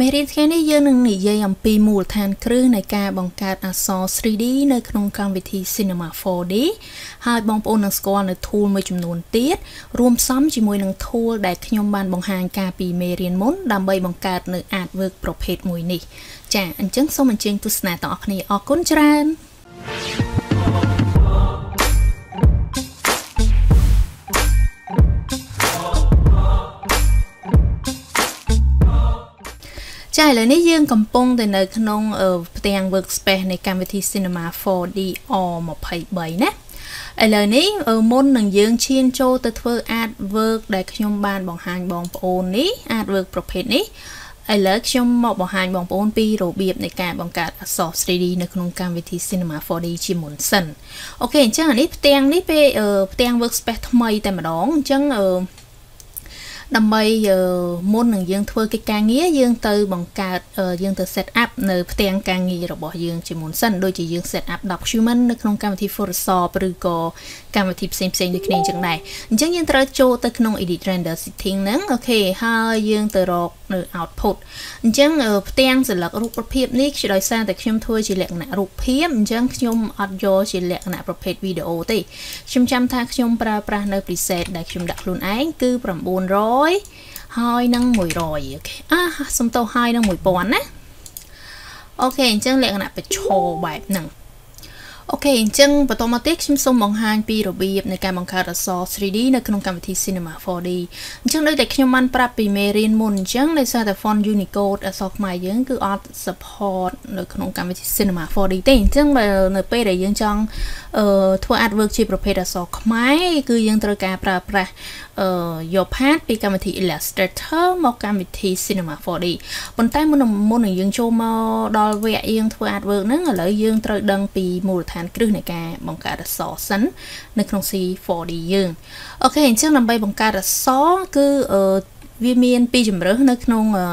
មេរៀនថ្ងៃនេះយើងនឹងនិយាយអំពីមូលដ្ឋានគ្រឹះនៃការបង្កើតអក្សរ 3D នៅក្នុងកម្មវិធី Cinema 4D ហើយបងប្អូននឹងស្គាល់នៅ tool មួយចំនួនទៀតរួមផ្សំជាមួយនឹង tool ដែលខ្ញុំបានបង្ហាញកាលពីមេរៀនមុនដើម្បីបង្កើតនៅ artwork ប្រភេទមួយនេះចាអញ្ចឹងសូមអញ្ជើញទស្សនាទាំងអស់គ្នាអរគុណច្រើន thank you ចាឥឡូវនេះយើងកំពុងតែនៅក្នុងផ្ទាំង workspace នៃកម្មវិធី Cinema 4D R23 ណាឥឡូវនេះមុននឹងយើងឈានចូលទៅធ្វើ artwork ដែលខ្ញុំបានបង្ហាញបងប្អូននេះ artwork ប្រភេទនេះឥឡូវខ្ញុំមកបង្ហាញបងប្អូនពីរបៀបនៃការបង្កើតអក្សរ 3D នៅក្នុងកម្មវិធី Cinema 4D ជាមុនសិនអូខេអញ្ចឹងអានេះផ្ទាំងនេះពេលផ្ទាំង workspace ថ្មីតែម្ដងអញ្ចឹងអឺ ដើម្បីមុននឹងយើងធ្វើកិច្ចការងារយើងទៅបង្កើតយើងទៅ set up នៅផ្ទាំងការងាររបស់យើងជាមុនសិនដូចជាយើង set up document នៅក្នុងកម្មវិធី Photoshop ឬក៏កម្មវិធីផ្សេងផ្សេងដូចគ្នាអញ្ចឹងដែរអញ្ចឹងយើងត្រូវចូលទៅក្នុង edit render setting ហ្នឹងអូខេហើយយើងទៅរកនៅ output អញ្ចឹងផ្ទាំងសិលឹករូបភាពនេះគឺដោយសារតែខ្ញុំធ្វើជាលក្ខណៈរូបភាពអញ្ចឹងខ្ញុំអត់យកជាលក្ខណៈប្រភេទវីដេអូទេខ្ញុំចាំថាខ្ញុំប្រើប្រាស់នៅ preset ដែលខ្ញុំដាក់ខ្លួនឯងគឺ900ហើយនឹង100 OK អាសុំទោសហើយនឹង1000ណា OK អញ្ចឹងលក្ខណៈប្រឈរបែបហ្នឹង OK អញ្ចឹងបន្តមកទៀតខ្ញុំសូមបង្ហាញពីរបៀបនៃការបង្កើតអក្សរ 3D នៅក្នុងកម្មវិធី Cinema 4D អញ្ចឹងដូចតែខ្ញុំបានប្រាប់ពីមេរៀនមុនអញ្ចឹងដោយសារតែ font Unicode អក្សរខ្មែរយើងគឺអត់ support នៅក្នុងកម្មវិធី Cinema 4D ទេអញ្ចឹងបើនៅពេលដែលយើងចង់អឺធ្វើ artwork ជាប្រភេទអក្សរខ្មែរគឺយើងត្រូវការប្រើប្រាស់អឺ យក path ពីកម្មវិធី Illustrator មកកម្មវិធី Cinema 4D ប៉ុន្តែមុនមុននឹងយើងចូលមកដល់វគ្គយើងធ្វើ artwork ហ្នឹងឥឡូវយើងត្រូវដឹងពីមូលដ្ឋានគ្រឹះនៃការបង្កើតអក្សរសិននៅក្នុង C4D យើងអូខេអញ្ចឹងដើម្បីបង្កើតអក្សរគឺអឺវាមានពីរជំរើសនៅក្នុងអឺ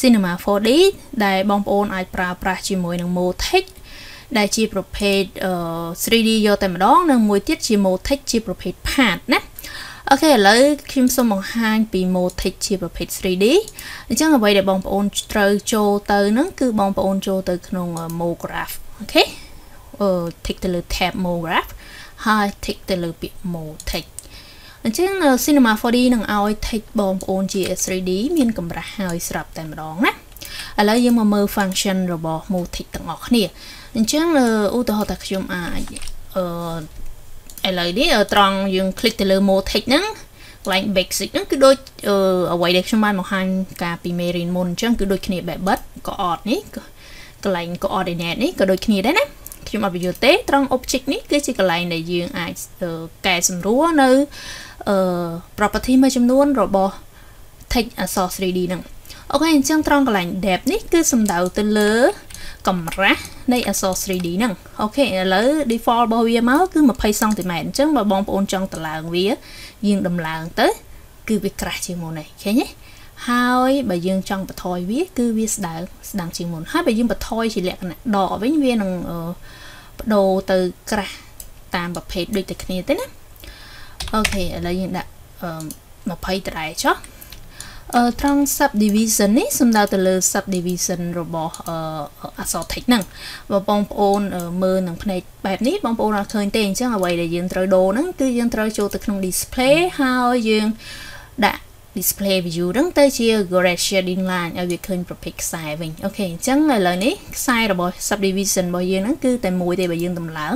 Cinema 4D ដែលបងប្អូនអាចប្រើប្រាស់ជាមួយនឹង Motex ដែលជាប្រភេទ 3D យកតែម្ដង និងមួយទៀតជា Motex ជាប្រភេទ Pad ណា អូខេឥឡូវខ្ញុំសូមបង្ហាញពី Motex ជាប្រភេទ 3D អញ្ចឹងអ្វីដែលបងប្អូនត្រូវចូលទៅហ្នឹងគឺបងប្អូនចូលទៅក្នុង MoGraph អូខេអឺ tick ទៅលើ tab MoGraph ហើយ tick ទៅលើពាក្យ Motex អញ្ចឹង Cinema 4D នឹងឲ្យ text បងប្អូនជា 3D មានកម្រាស់ហើយស្រាប់តែម្ដងណាឥឡូវយើងមកមើល function របស់ Motex ទាំងអស់គ្នាអញ្ចឹងឧទាហរណ៍ថាខ្ញុំអាចអឺ ឥឡូវនេះត្រង់យើង click ទៅលើ Motex ហ្នឹងកន្លែង basic ហ្នឹងគឺដូចអ្វីដែលខ្ញុំបានបង្ហាញការពីមេរៀនមុនអញ្ចឹងគឺដូចគ្នាបែបបិទក៏អត់នេះកន្លែង coordinate នេះក៏ដូចគ្នាដែរណាខ្ញុំអត់បញ្យល់ទេត្រង់ object នេះគឺជាកន្លែងដែលយើងអាចកែសម្រួលនៅអឺ property មួយចំនួនរបស់ text អក្សរ 3D ហ្នឹងអូខេអញ្ចឹងត្រង់កន្លែង depth នេះគឺសំដៅទៅលើ កម្រាស់នៃអក្សរ 3D ហ្នឹងអូខេឥឡូវ default របស់វាមកគឺ20សង់ទីម៉ែត្រអញ្ចឹងបើបងប្អូនចង់តម្លើងវាយើងតម្លើងទៅ គឺវាក្រាស់ជាងមុនហើយឃើញទេហើយបើយើងចង់បន្ថយវា គឺវាស្ដើងស្ដាងជាងមុនហើយបើយើងបន្ថយជាលក្ខណៈដកវិញវានឹងបដូរទៅក្រាស់តាមប្រភេទដូចតែគ្នាទេណាអូខេឥឡូវយើងដាក់20ត្រែចុះអឺ ត្រង់ subdivision នេះសំដៅទៅលើ subdivision របស់អអក្សរ text ហ្នឹងបើបងប្អូនមើលនឹងភ្នែកបែបនេះបងប្អូនអត់ឃើញទេអញ្ចឹងអ្វីដែលយើងត្រូវដូរហ្នឹងគឺយើងត្រូវចូលទៅក្នុង display ហើយយើងដាក់ display view ហ្នឹងទៅជា gradient shading line ឲ្យវាឃើញប្រភេទខ្សែវិញអូខេអញ្ចឹងឥឡូវនេះខ្សែរបស់ subdivision របស់យើងហ្នឹងគឺតែមួយទេបើយើងតម្លើង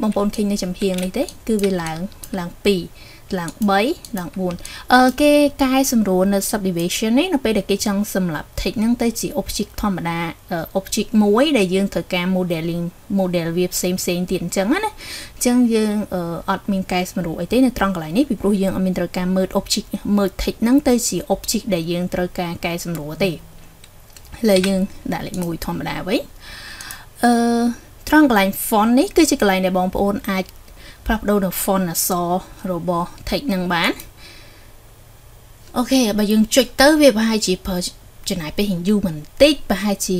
បងប្អូនឃើញនៅចំហៀងនេះទេគឺវាឡើងឡើង2 ឡើង3ឡើង4អឺគេកែសម្រួលនៅ subdivision នេះនៅពេលដែលគេចង់សម្រាប់ text ហ្នឹងទៅជា object ធម្មតា object មួយដែលយើងត្រូវការ modeling model វាផ្សេងផ្សេងទៀតអញ្ចឹងណាអញ្ចឹងយើងអត់មានកែសម្រួលអីទេនៅត្រង់កន្លែងនេះពីព្រោះយើងអត់មានត្រូវការ merge object merge text ហ្នឹងទៅជា object ដែលយើងត្រូវការកែសម្រួលទេលើយើងដាក់លេខ1ធម្មតាវិញអឺត្រង់កន្លែង font នេះគឺជាកន្លែងដែលបងប្អូនអាច ផ្លាស់ប្ដូរនៅ font អក្សររបស់ text នឹងបានអូខេបើយើងចុចទៅវាប្រហែលជាចំណាយពេលយូរបន្តិចប្រហែលជា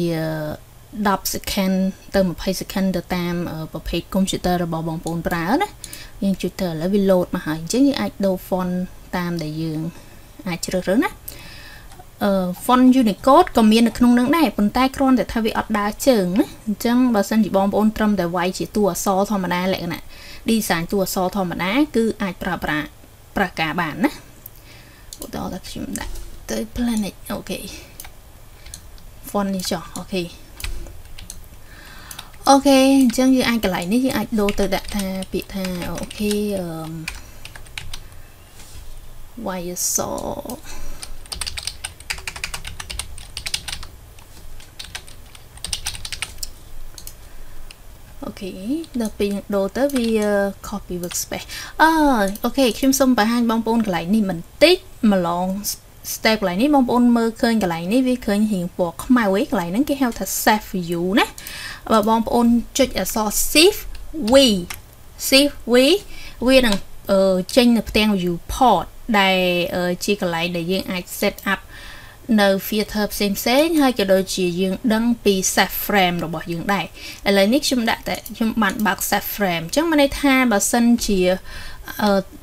10 second ទៅ20 second ទៅតាមប្រភេទ computer របស់បងប្អូនប្រើណាយើងចុចទៅឥឡូវវា load មកហើយអញ្ចឹងយើងអាចដូរ font តាមដែលយើងអាចជ្រើសរើសណាអឺ font Unicode ក៏មាននៅក្នុងនឹងដែរប៉ុន្តែគ្រាន់តែថាវាអត់ដើរជើងណាអញ្ចឹងបើសិនជាបងប្អូនត្រឹមតែវាយជាតួអក្សរធម្មតាលក្ខណៈ design តួអក្សរធម្មតា គឺអាចប្រើប្រាស់ប្រាការបានណាឧទាហរណ៍ថាខ្ញុំដាក់ទៅ planet OK font នេះចុះ OK OK អញ្ចឹងយើងអាចកន្លែងនេះយើងអាចដូរទៅដាក់ថាពាក្យថាអូខេអឺ YSO អូខេដល់ពេលដូរទៅវា copy workspace អឺ OK ខ្ញុំសូមបង្ហាញបងប្អូនកន្លែងនេះបន្តិចម្លង step កន្លែងនេះបងប្អូនមើលឃើញកន្លែងនេះវាឃើញរៀងពណ៌ខ្មៅឯងកន្លែងហ្នឹងគេហៅថា safe view ណាបើបងប្អូនចុចអក្សរ shift v shift v វានឹងចេញនៅផ្ទាំង viewport ដែលជាកន្លែងដែលយើងអាច set up នៅ filter ផ្សេងផ្សេងហើយក៏ដូចជាយើងដឹងពី set frame របស់យើងដែរឥឡូវនេះខ្ញុំដាក់តែខ្ញុំបានបើក set frame អញ្ចឹងមានន័យថាបើសិនជា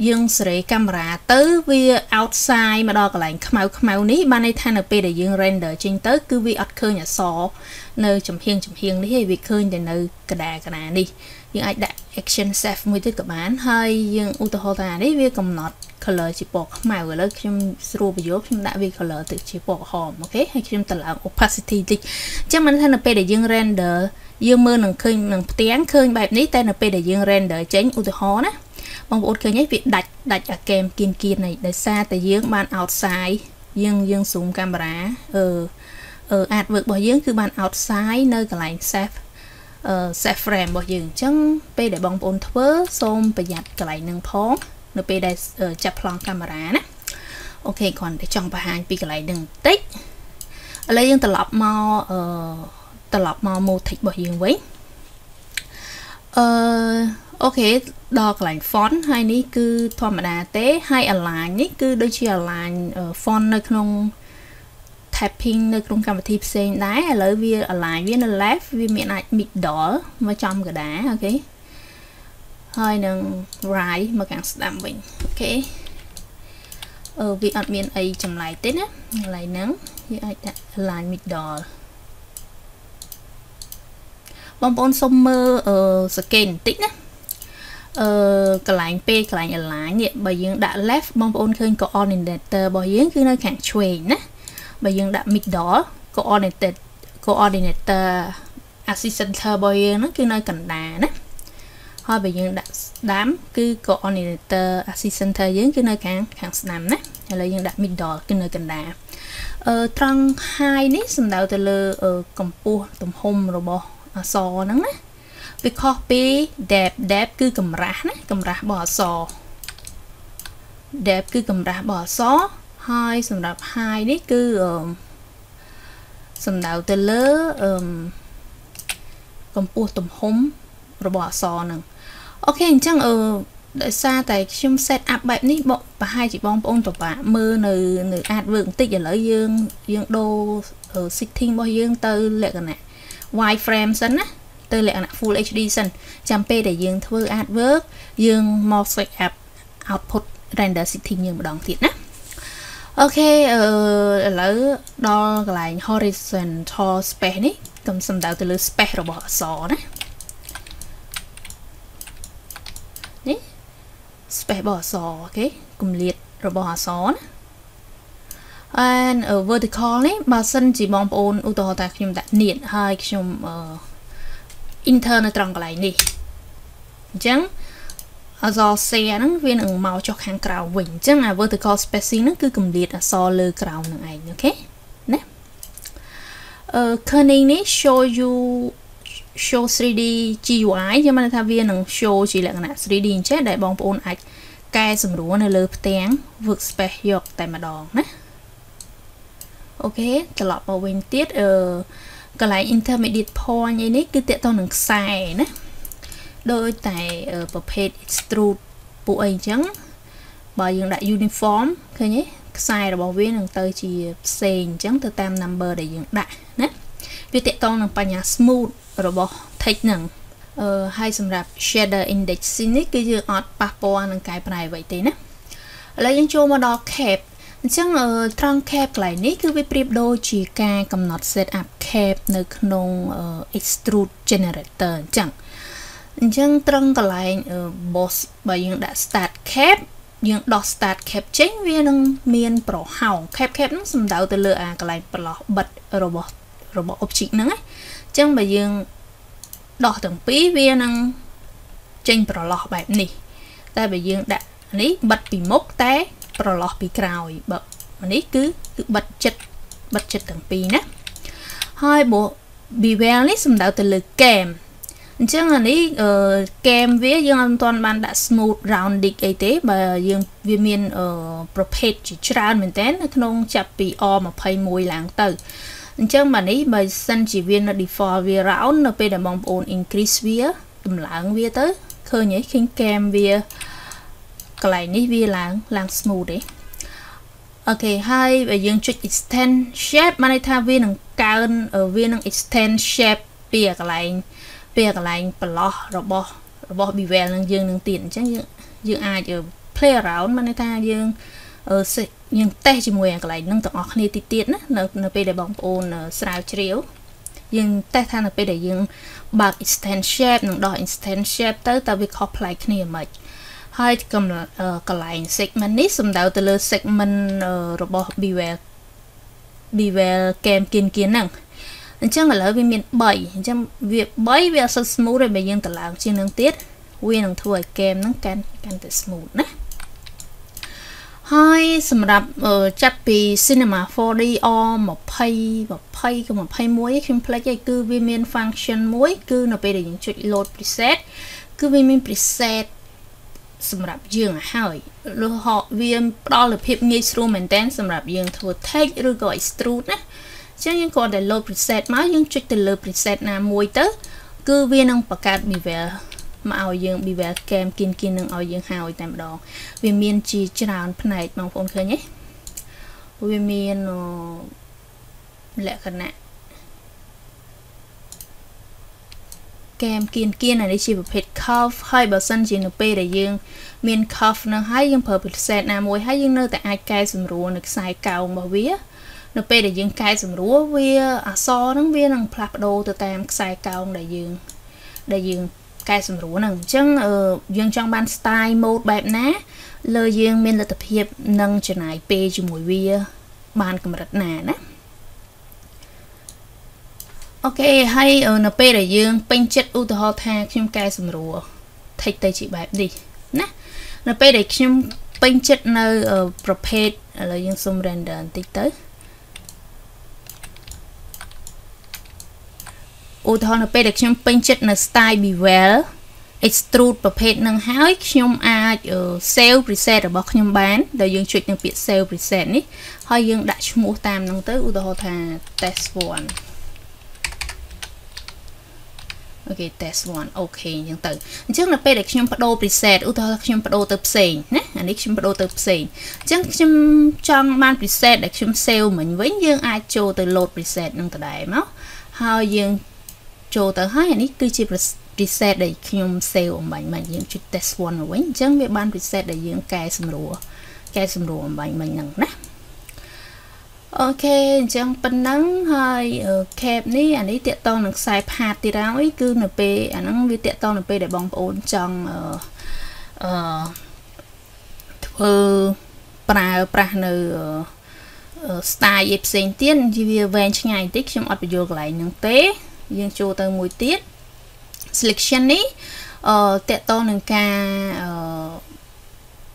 យើងសេរីកាមេរ៉ាទៅវា outside មកដល់កន្លែងខ្មៅខ្មៅនេះបានន័យថានៅពេលដែលយើង render ចេញទៅគឺវាអត់ឃើញអក្សរនៅចំហៀងចំហៀងនេះឯងវាឃើញតែនៅកដាកដានេះ យើងអាចដាក់ action save មួយទៀតក៏បានហើយយើងឧទាហរណ៍ថានេះវាកំណត់ color ជាពណ៌ខ្មៅឥឡូវខ្ញុំស្រួលបញ្យល់ខ្ញុំដាក់វា color ទៅជាពណ៌ក្រហមអូខេហើយខ្ញុំទៅឡើង opacity តិចអញ្ចឹងមិនថានៅពេលដែលយើង render យើងមើលនឹងឃើញនឹងផ្ទាំងឃើញបែបនេះតែនៅពេលដែលយើង render ចេញឧទាហរណ៍ណាបងប្អូនឃើញហើយវាដាច់ដាច់អាកែមគៀនគៀននេះដោយសារតែយើងបាន outside យើងយើង zoom កាមេរ៉ាអឺអឺ artwork របស់យើងគឺបាន outside នៅកន្លែង save អឺ save frame របស់យើងអញ្ចឹងពេលដែលបងប្អូនធ្វើសូមប្រយ័ត្នកន្លែងនឹងផងនៅពេលដែលចាប់ប្លង់កាមេរ៉ាណាអូខេគ្រាន់តែចង់បង្ហាញពីកន្លែងនឹងបន្តិចឥឡូវយើងត្រឡប់មកអឺត្រឡប់មក motif របស់យើងវិញអឺអូខេដល់កន្លែង font ហើយនេះគឺធម្មតាទេហើយ align នេះគឺដូចជា align font នៅក្នុង tapping នៅក្នុងកម្មវិធីផ្សេងដែរឥឡូវវា align វានៅ left វាមានអាច middle មកចំកដាអូខេហើយនឹង right មកខាងស្ដាំវិញអូខេអឺវាអត់មានអីចម្លែកទេណាកន្លែងហ្នឹងយើងអាចដាក់ align middle បងប្អូនសុំមើលអឺសកេនបន្តិចណាអឺកន្លែងពេលកន្លែង align នេះបើយើងដាក់ left បងប្អូនឃើញ coordinator របស់យើងគឺនៅខាងឆ្វេងណា បើយើងដាក់ middle coordinator coordinator assistant របស់យើងហ្នឹងគឺនៅកណ្ដាលណាហើយបើយើងដាក់ស្ដាំគឺ coordinator assistant យើងគឺនៅខាងខាងស្ដាំណាឥឡូវយើងដាក់ middle គឺនៅកណ្ដាលអឺត្រង់ high នេះសំដៅទៅលើកម្ពស់ទំហំរបស់អក្សរហ្នឹងណាវាខុសពី depth depth គឺកម្រាស់ណាកម្រាស់របស់អក្សរ depth គឺកម្រាស់របស់អក្សរ ហើយសម្រាប់ high នេះគឺសំដៅទៅលើកម្ពស់ទំហំរបស់អក្សរហ្នឹងអូខេអញ្ចឹងអឺដោយសារតែខ្ញុំ set up បែបនេះបប្រហែលជាបងប្អូនពិបាកមើលនៅនៅ artwork បន្តិចឥឡូវយើងយើងដូរ setting របស់យើងទៅលក្ខណៈ wide frame សិនណាទៅលក្ខណៈ full HD សិនចាំពេលដែលយើងធ្វើ artwork យើងមក set up output render setting យើងម្ដងទៀតណា អូខេអឺឥឡូវដល់កន្លែង horizontal space នេះខ្ញុំសំដៅទៅលើ space របស់អក្សរណានេះ space របស់អក្សរអូខេគម្លាតរបស់អក្សរណា and uh, vertical នេះបើសិនជាបងប្អូនឧទាហរណ៍ថាខ្ញុំដាក់នៀតហើយខ្ញុំ enter នៅត្រង់កន្លែងនេះអញ្ចឹង អក្សរ C ហ្នឹងវានឹងមកចុះខាងក្រៅវិញអញ្ចឹងអា vertical spacing ហ្នឹងគឺកម្រិតអក្សរលើក្រោមហ្នឹងឯងអូខេណាអឺ kerning នេះ show you show 3D GUI ខ្ញុំបានថាវានឹង show ជាលក្ខណៈ 3D អញ្ចឹងដែលបងប្អូនអាចកែសម្រួលនៅលើផ្ទាំង workspace យកតែម្ដងណាអូខេត្រឡប់មកវិញទៀតអឺកន្លែង intermediate point អីនេះគឺតកតនឹងខ្សែណា ដោយតែប្រភេទ extrude ពួកអីអញ្ចឹងបើយើងដាក់ uniform ឃើញទេខ្សែរបស់វានឹងទៅជាផ្សេងអញ្ចឹងទៅតាម number ដែលយើងដាក់ណាវាតកតងនឹងបញ្ញា smooth របស់ text ហ្នឹងអឺហើយសម្រាប់ shader index នេះគឺយើងអត់ប៉ះពាល់នឹងកែប្រែអ្វីទេណាឥឡូវយើងចូលមកដល់ cap អញ្ចឹងត្រង់ cap កន្លែងនេះគឺវាប្រៀបដូចជាការកំណត់ set up cap នៅក្នុង extrude generator អញ្ចឹង អញ្ចឹងត្រង់កន្លែង boss បើយើងដាក់ start cap យើងដោះ start cap ចេញវានឹងមានប្រហោង cap cap ហ្នឹងសំដៅទៅលើអាកន្លែងប្រឡោះបិទរបស់របស់ object ហ្នឹងណាអញ្ចឹងបើយើងដោះទាំងពីរវានឹងចេញប្រឡោះបែបនេះ តែបើយើងដាក់នេះបិទពីមុខតែ ប្រឡោះពីក្រោយបើនេះគឺគឺបិទចិត្តបិទចិត្តទាំងពីរណាហើយបើ bevel នេះសំដៅទៅលើ cam អញ្ចឹងអានេះអឺកែមវាយើងអត់ទាន់បានដាក់ smooth rounding អីទេបើយើងវាមានអឺប្រភេទជាច្រើនមែនតើនៅក្នុងចាប់ពី R21 ឡើងទៅអញ្ចឹងបាទនេះបើសិនជាវានៅ default វា round នៅពេលដែលបងប្អូន increase វាតម្លើងវាទៅឃើញហីឃើញកែមវាកន្លែងនេះវាឡើងឡើង smooth ទេអូខេហើយបើយើងចុច extend shape បានន័យថាវានឹងកើនវានឹង extend shape ពីកន្លែង ពីកន្លែងប្រឡោះរបស់របស់ bevel នឹងយើងនឹងទៀតអញ្ចឹងយើងយើងអាច play around បានន័យថាយើងយើងតេស្តជាមួយកន្លែងហ្នឹងទាំងអស់គ្នាតិចទៀតណានៅនៅពេលដែលបងប្អូនស្រាវជ្រាវយើងតេស្តថានៅពេលដែលយើងបើក extend shape និងដោះ extend shape ទៅតើវាខុសប្លែកគ្នាមិនហើយកន្លែង segment នេះសំដៅទៅលើ segment របស់ bevel bevel game គៀនគៀនហ្នឹង អញ្ចឹងឥឡូវវាមាន3អញ្ចឹងវា3វាអត់សូវ smooth ទេបើយើងតឡើងជាងនឹងទៀតវានឹងធ្វើឲ្យ game ហ្នឹងកាន់កាន់តែ smooth ណាហើយសម្រាប់ចាប់ពី Cinema 4D R 20 20ក៏21ខ្ញុំផ្លេចឯគឺវាមាន function មួយ គឺនៅពេលដែលយើងចុច load preset គឺវាមាន preset សម្រាប់យើងហើយឬហោវាផ្ដល់នូវភាពងាយស្រួលមែនតើសម្រាប់យើងធ្វើ text ឬក៏ extrude ណា ចឹងយើងគ្រាន់តែ load preset មកយើងចុចទៅលើ preset ណាមួយទៅ គឺវានឹងបង្កើត bevel មកឲ្យយើង bevel cam គៀនគៀននឹងឲ្យយើងហើយតែម្ដងវាមានជាច្រើនផ្នែកបងប្អូនឃើញទេវាមានលក្ខណៈកែមគៀនគៀនអានេះជាប្រភេទ curve ហើយបើសិនជានៅពេលដែលយើង មាន curve នឹងហើយយើងប្រើ preset ណាមួយហើយយើងនៅតែអាចកែសម្រួលនៅខ្សែកោងរបស់វា នៅពេលដែលយើងកែសម្រួលវាអសហ្នឹងវានឹងផ្លាស់ប្ដូរទៅតាមខ្សែកោងដែលយើងដែលយើងកែសម្រួលហ្នឹងអញ្ចឹងយើងចង់បាន style mode បែបណាលើយើងមានលទ្ធភាពនឹងចំណាយពេលជាមួយវា បានកម្រិតណាណាអូខេហើយនៅពេលដែលយើងពេញចិត្តឧទាហរណ៍ថាខ្ញុំកែសម្រួល take ទៅជាបែបនេះណានៅពេលដែលខ្ញុំពេញចិត្តនៅប្រភេទឥឡូវយើងសុំ render បន្តិចទៅ ឧទាហរណ៍នៅពេលដែលខ្ញុំពេញចិត្តនៅ style bevel extrude ប្រភេទនឹងហើយខ្ញុំអាច save preset របស់ខ្ញុំបានដែលយើងចុចនៅពាក្យ save preset នេះហើយយើងដាក់ឈ្មោះតាមនឹងទៅឧទាហរណ៍ថា test 1អូខេ test 1អូខេអញ្ចឹងទៅអញ្ចឹងនៅពេលដែលខ្ញុំបដូរ preset ឧទាហរណ៍ខ្ញុំបដូរទៅផ្សេងណាអានេះខ្ញុំបដូរទៅផ្សេងអញ្ចឹងខ្ញុំចង់បាន preset ដែលខ្ញុំ save មិញវិញយើងអាចចូលទៅ load preset នឹងដដែលមកហើយយើង ចូលទៅហើយអានេះគឺជា preset ដែលខ្ញុំ save អំបញ្ញមិញយើងចុច test 1មកវិញអញ្ចឹងវាបាន preset ដែលយើងកែសម្រួលកែសម្រួលអំបញ្ញមិញហ្នឹងណាអូខេអញ្ចឹងប៉ុណ្ណឹងហើយ cap នេះអានេះតាក់ទងនឹងខ្សែផាតទៀតហើយគឺនៅពេលអាហ្នឹងវាតាក់ទងនៅពេលដែលបងប្អូនចង់អឺអឺធ្វើប្រើប្រាស់នៅ style ឯផ្សេងទៀតវាវែងឆ្ងាយបន្តិចខ្ញុំអត់បញ្យល់កន្លែងហ្នឹងទេ យើងចូលទៅមួយទៀត selection នេះអឺតកតងនឹងការអឺ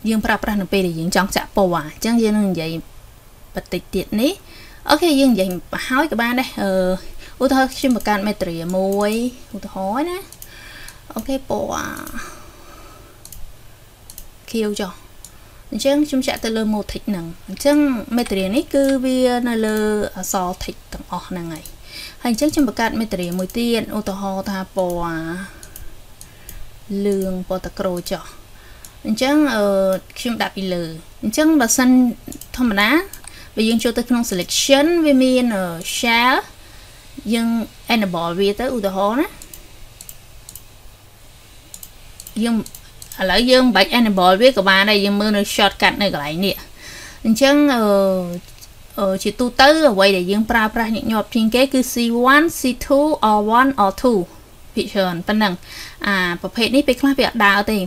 យើងប្រើប្រាស់នៅពេលដែលយើងចង់ចាក់ពណ៌អញ្ចឹងយើងនឹងនិយាយបន្តិចទៀតនេះអូខេយើងនិយាយហើយក៏បានដែរអឺឧទាហរណ៍ខ្ញុំបង្កើត material មួយឧទាហរណ៍ណាអូខេពណ៌ខៀវចុះអញ្ចឹងខ្ញុំចាក់ទៅលើ motif ហ្នឹងអញ្ចឹង material នេះគឺវានៅលើអក្សរ text ទាំងអស់ហ្នឹងហើយ ហើយអញ្ចឹងខ្ញុំបង្កើតមេត្រីមួយទៀតឧទាហរណ៍ថាពណ៌លឿងពណ៌តក្រូចុះអញ្ចឹងអឺខ្ញុំដាក់ពីលើអញ្ចឹងបើសិនធម្មតាបើយើងចូលទៅក្នុង selection វាមាន shell យើង enable វាទៅឧទាហរណ៍ណាយើងឥឡូវយើងមិនបាច់ enable វាក៏បានដែរយើងមើលនៅ shortcut នៅកន្លែងនេះអញ្ចឹងអឺ ជាទូទៅអ្វីដែលយើងប្រើប្រាស់ញឹកញាប់ជាងគេគឺ C1 C2 R1 R2 ភាគច្រើនប៉ុណ្ណឹងអាប្រភេទនេះពេលខ្លះវាអត់ដើរទេ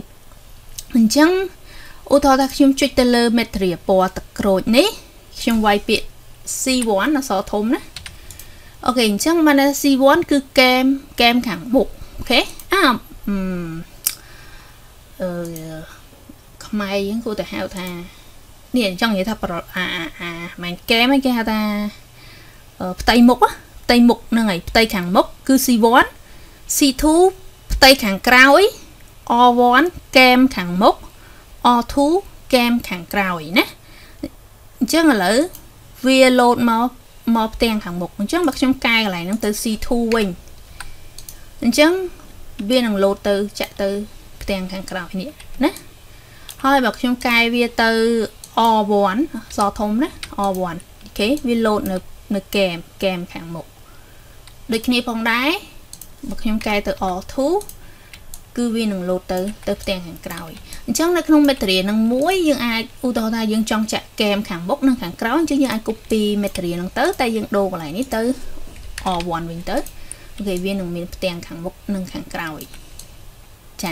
អញ្ចឹងឧទាហរណ៍ថាខ្ញុំចុចទៅលើ metria ពណ៌ទឹកក្រូចនេះខ្ញុំវាយពាក្យ C1 អក្សរធំណាអូខេអញ្ចឹងបាន C1 គឺកែមកែមខាងមុខអូខេអឺអឺខ្មែរយើងគួរតែហៅថា នេះអញ្ចឹងនិយាយថាអាអាមិនកែមគេហៅថាផ្ទៃមុខផ្ទៃមុខហ្នឹងហើយផ្ទៃខាងមុខគឺ C1 C2 ផ្ទៃខាងក្រោយ R1 កែមខាងមុខ R2 កែមខាងក្រោយណាអញ្ចឹងឥឡូវវាលោតមកមកផ្ទាំងខាងមុខអញ្ចឹងបើខ្ញុំកែកន្លែងហ្នឹងទៅ C2 វិញអញ្ចឹងវានឹងលោតទៅចាក់ទៅផ្ទាំងខាងក្រោយនេះណាហើយបើខ្ញុំកែវាទៅ R1 សធំណា R1 អូខេវាលោតនៅនៅកែមកែមខាងមុខដូចគ្នាផងដែរបើខ្ញុំកែទៅ R2 គឺវានឹងលោតទៅទៅផ្ទាំងខាងក្រោយអញ្ចឹងនៅក្នុង material នឹងមួយយើងអាចឧទាហរណ៍ថាយើងចង់ចាក់កែមខាងមុខនិងខាងក្រោយអញ្ចឹងយើងអាច copy material ហ្នឹងទៅតែយើងដូរកន្លែងនេះទៅ R1 វិញទៅអូខេវានឹងមានផ្ទាំងខាងមុខនិងខាងក្រោយចា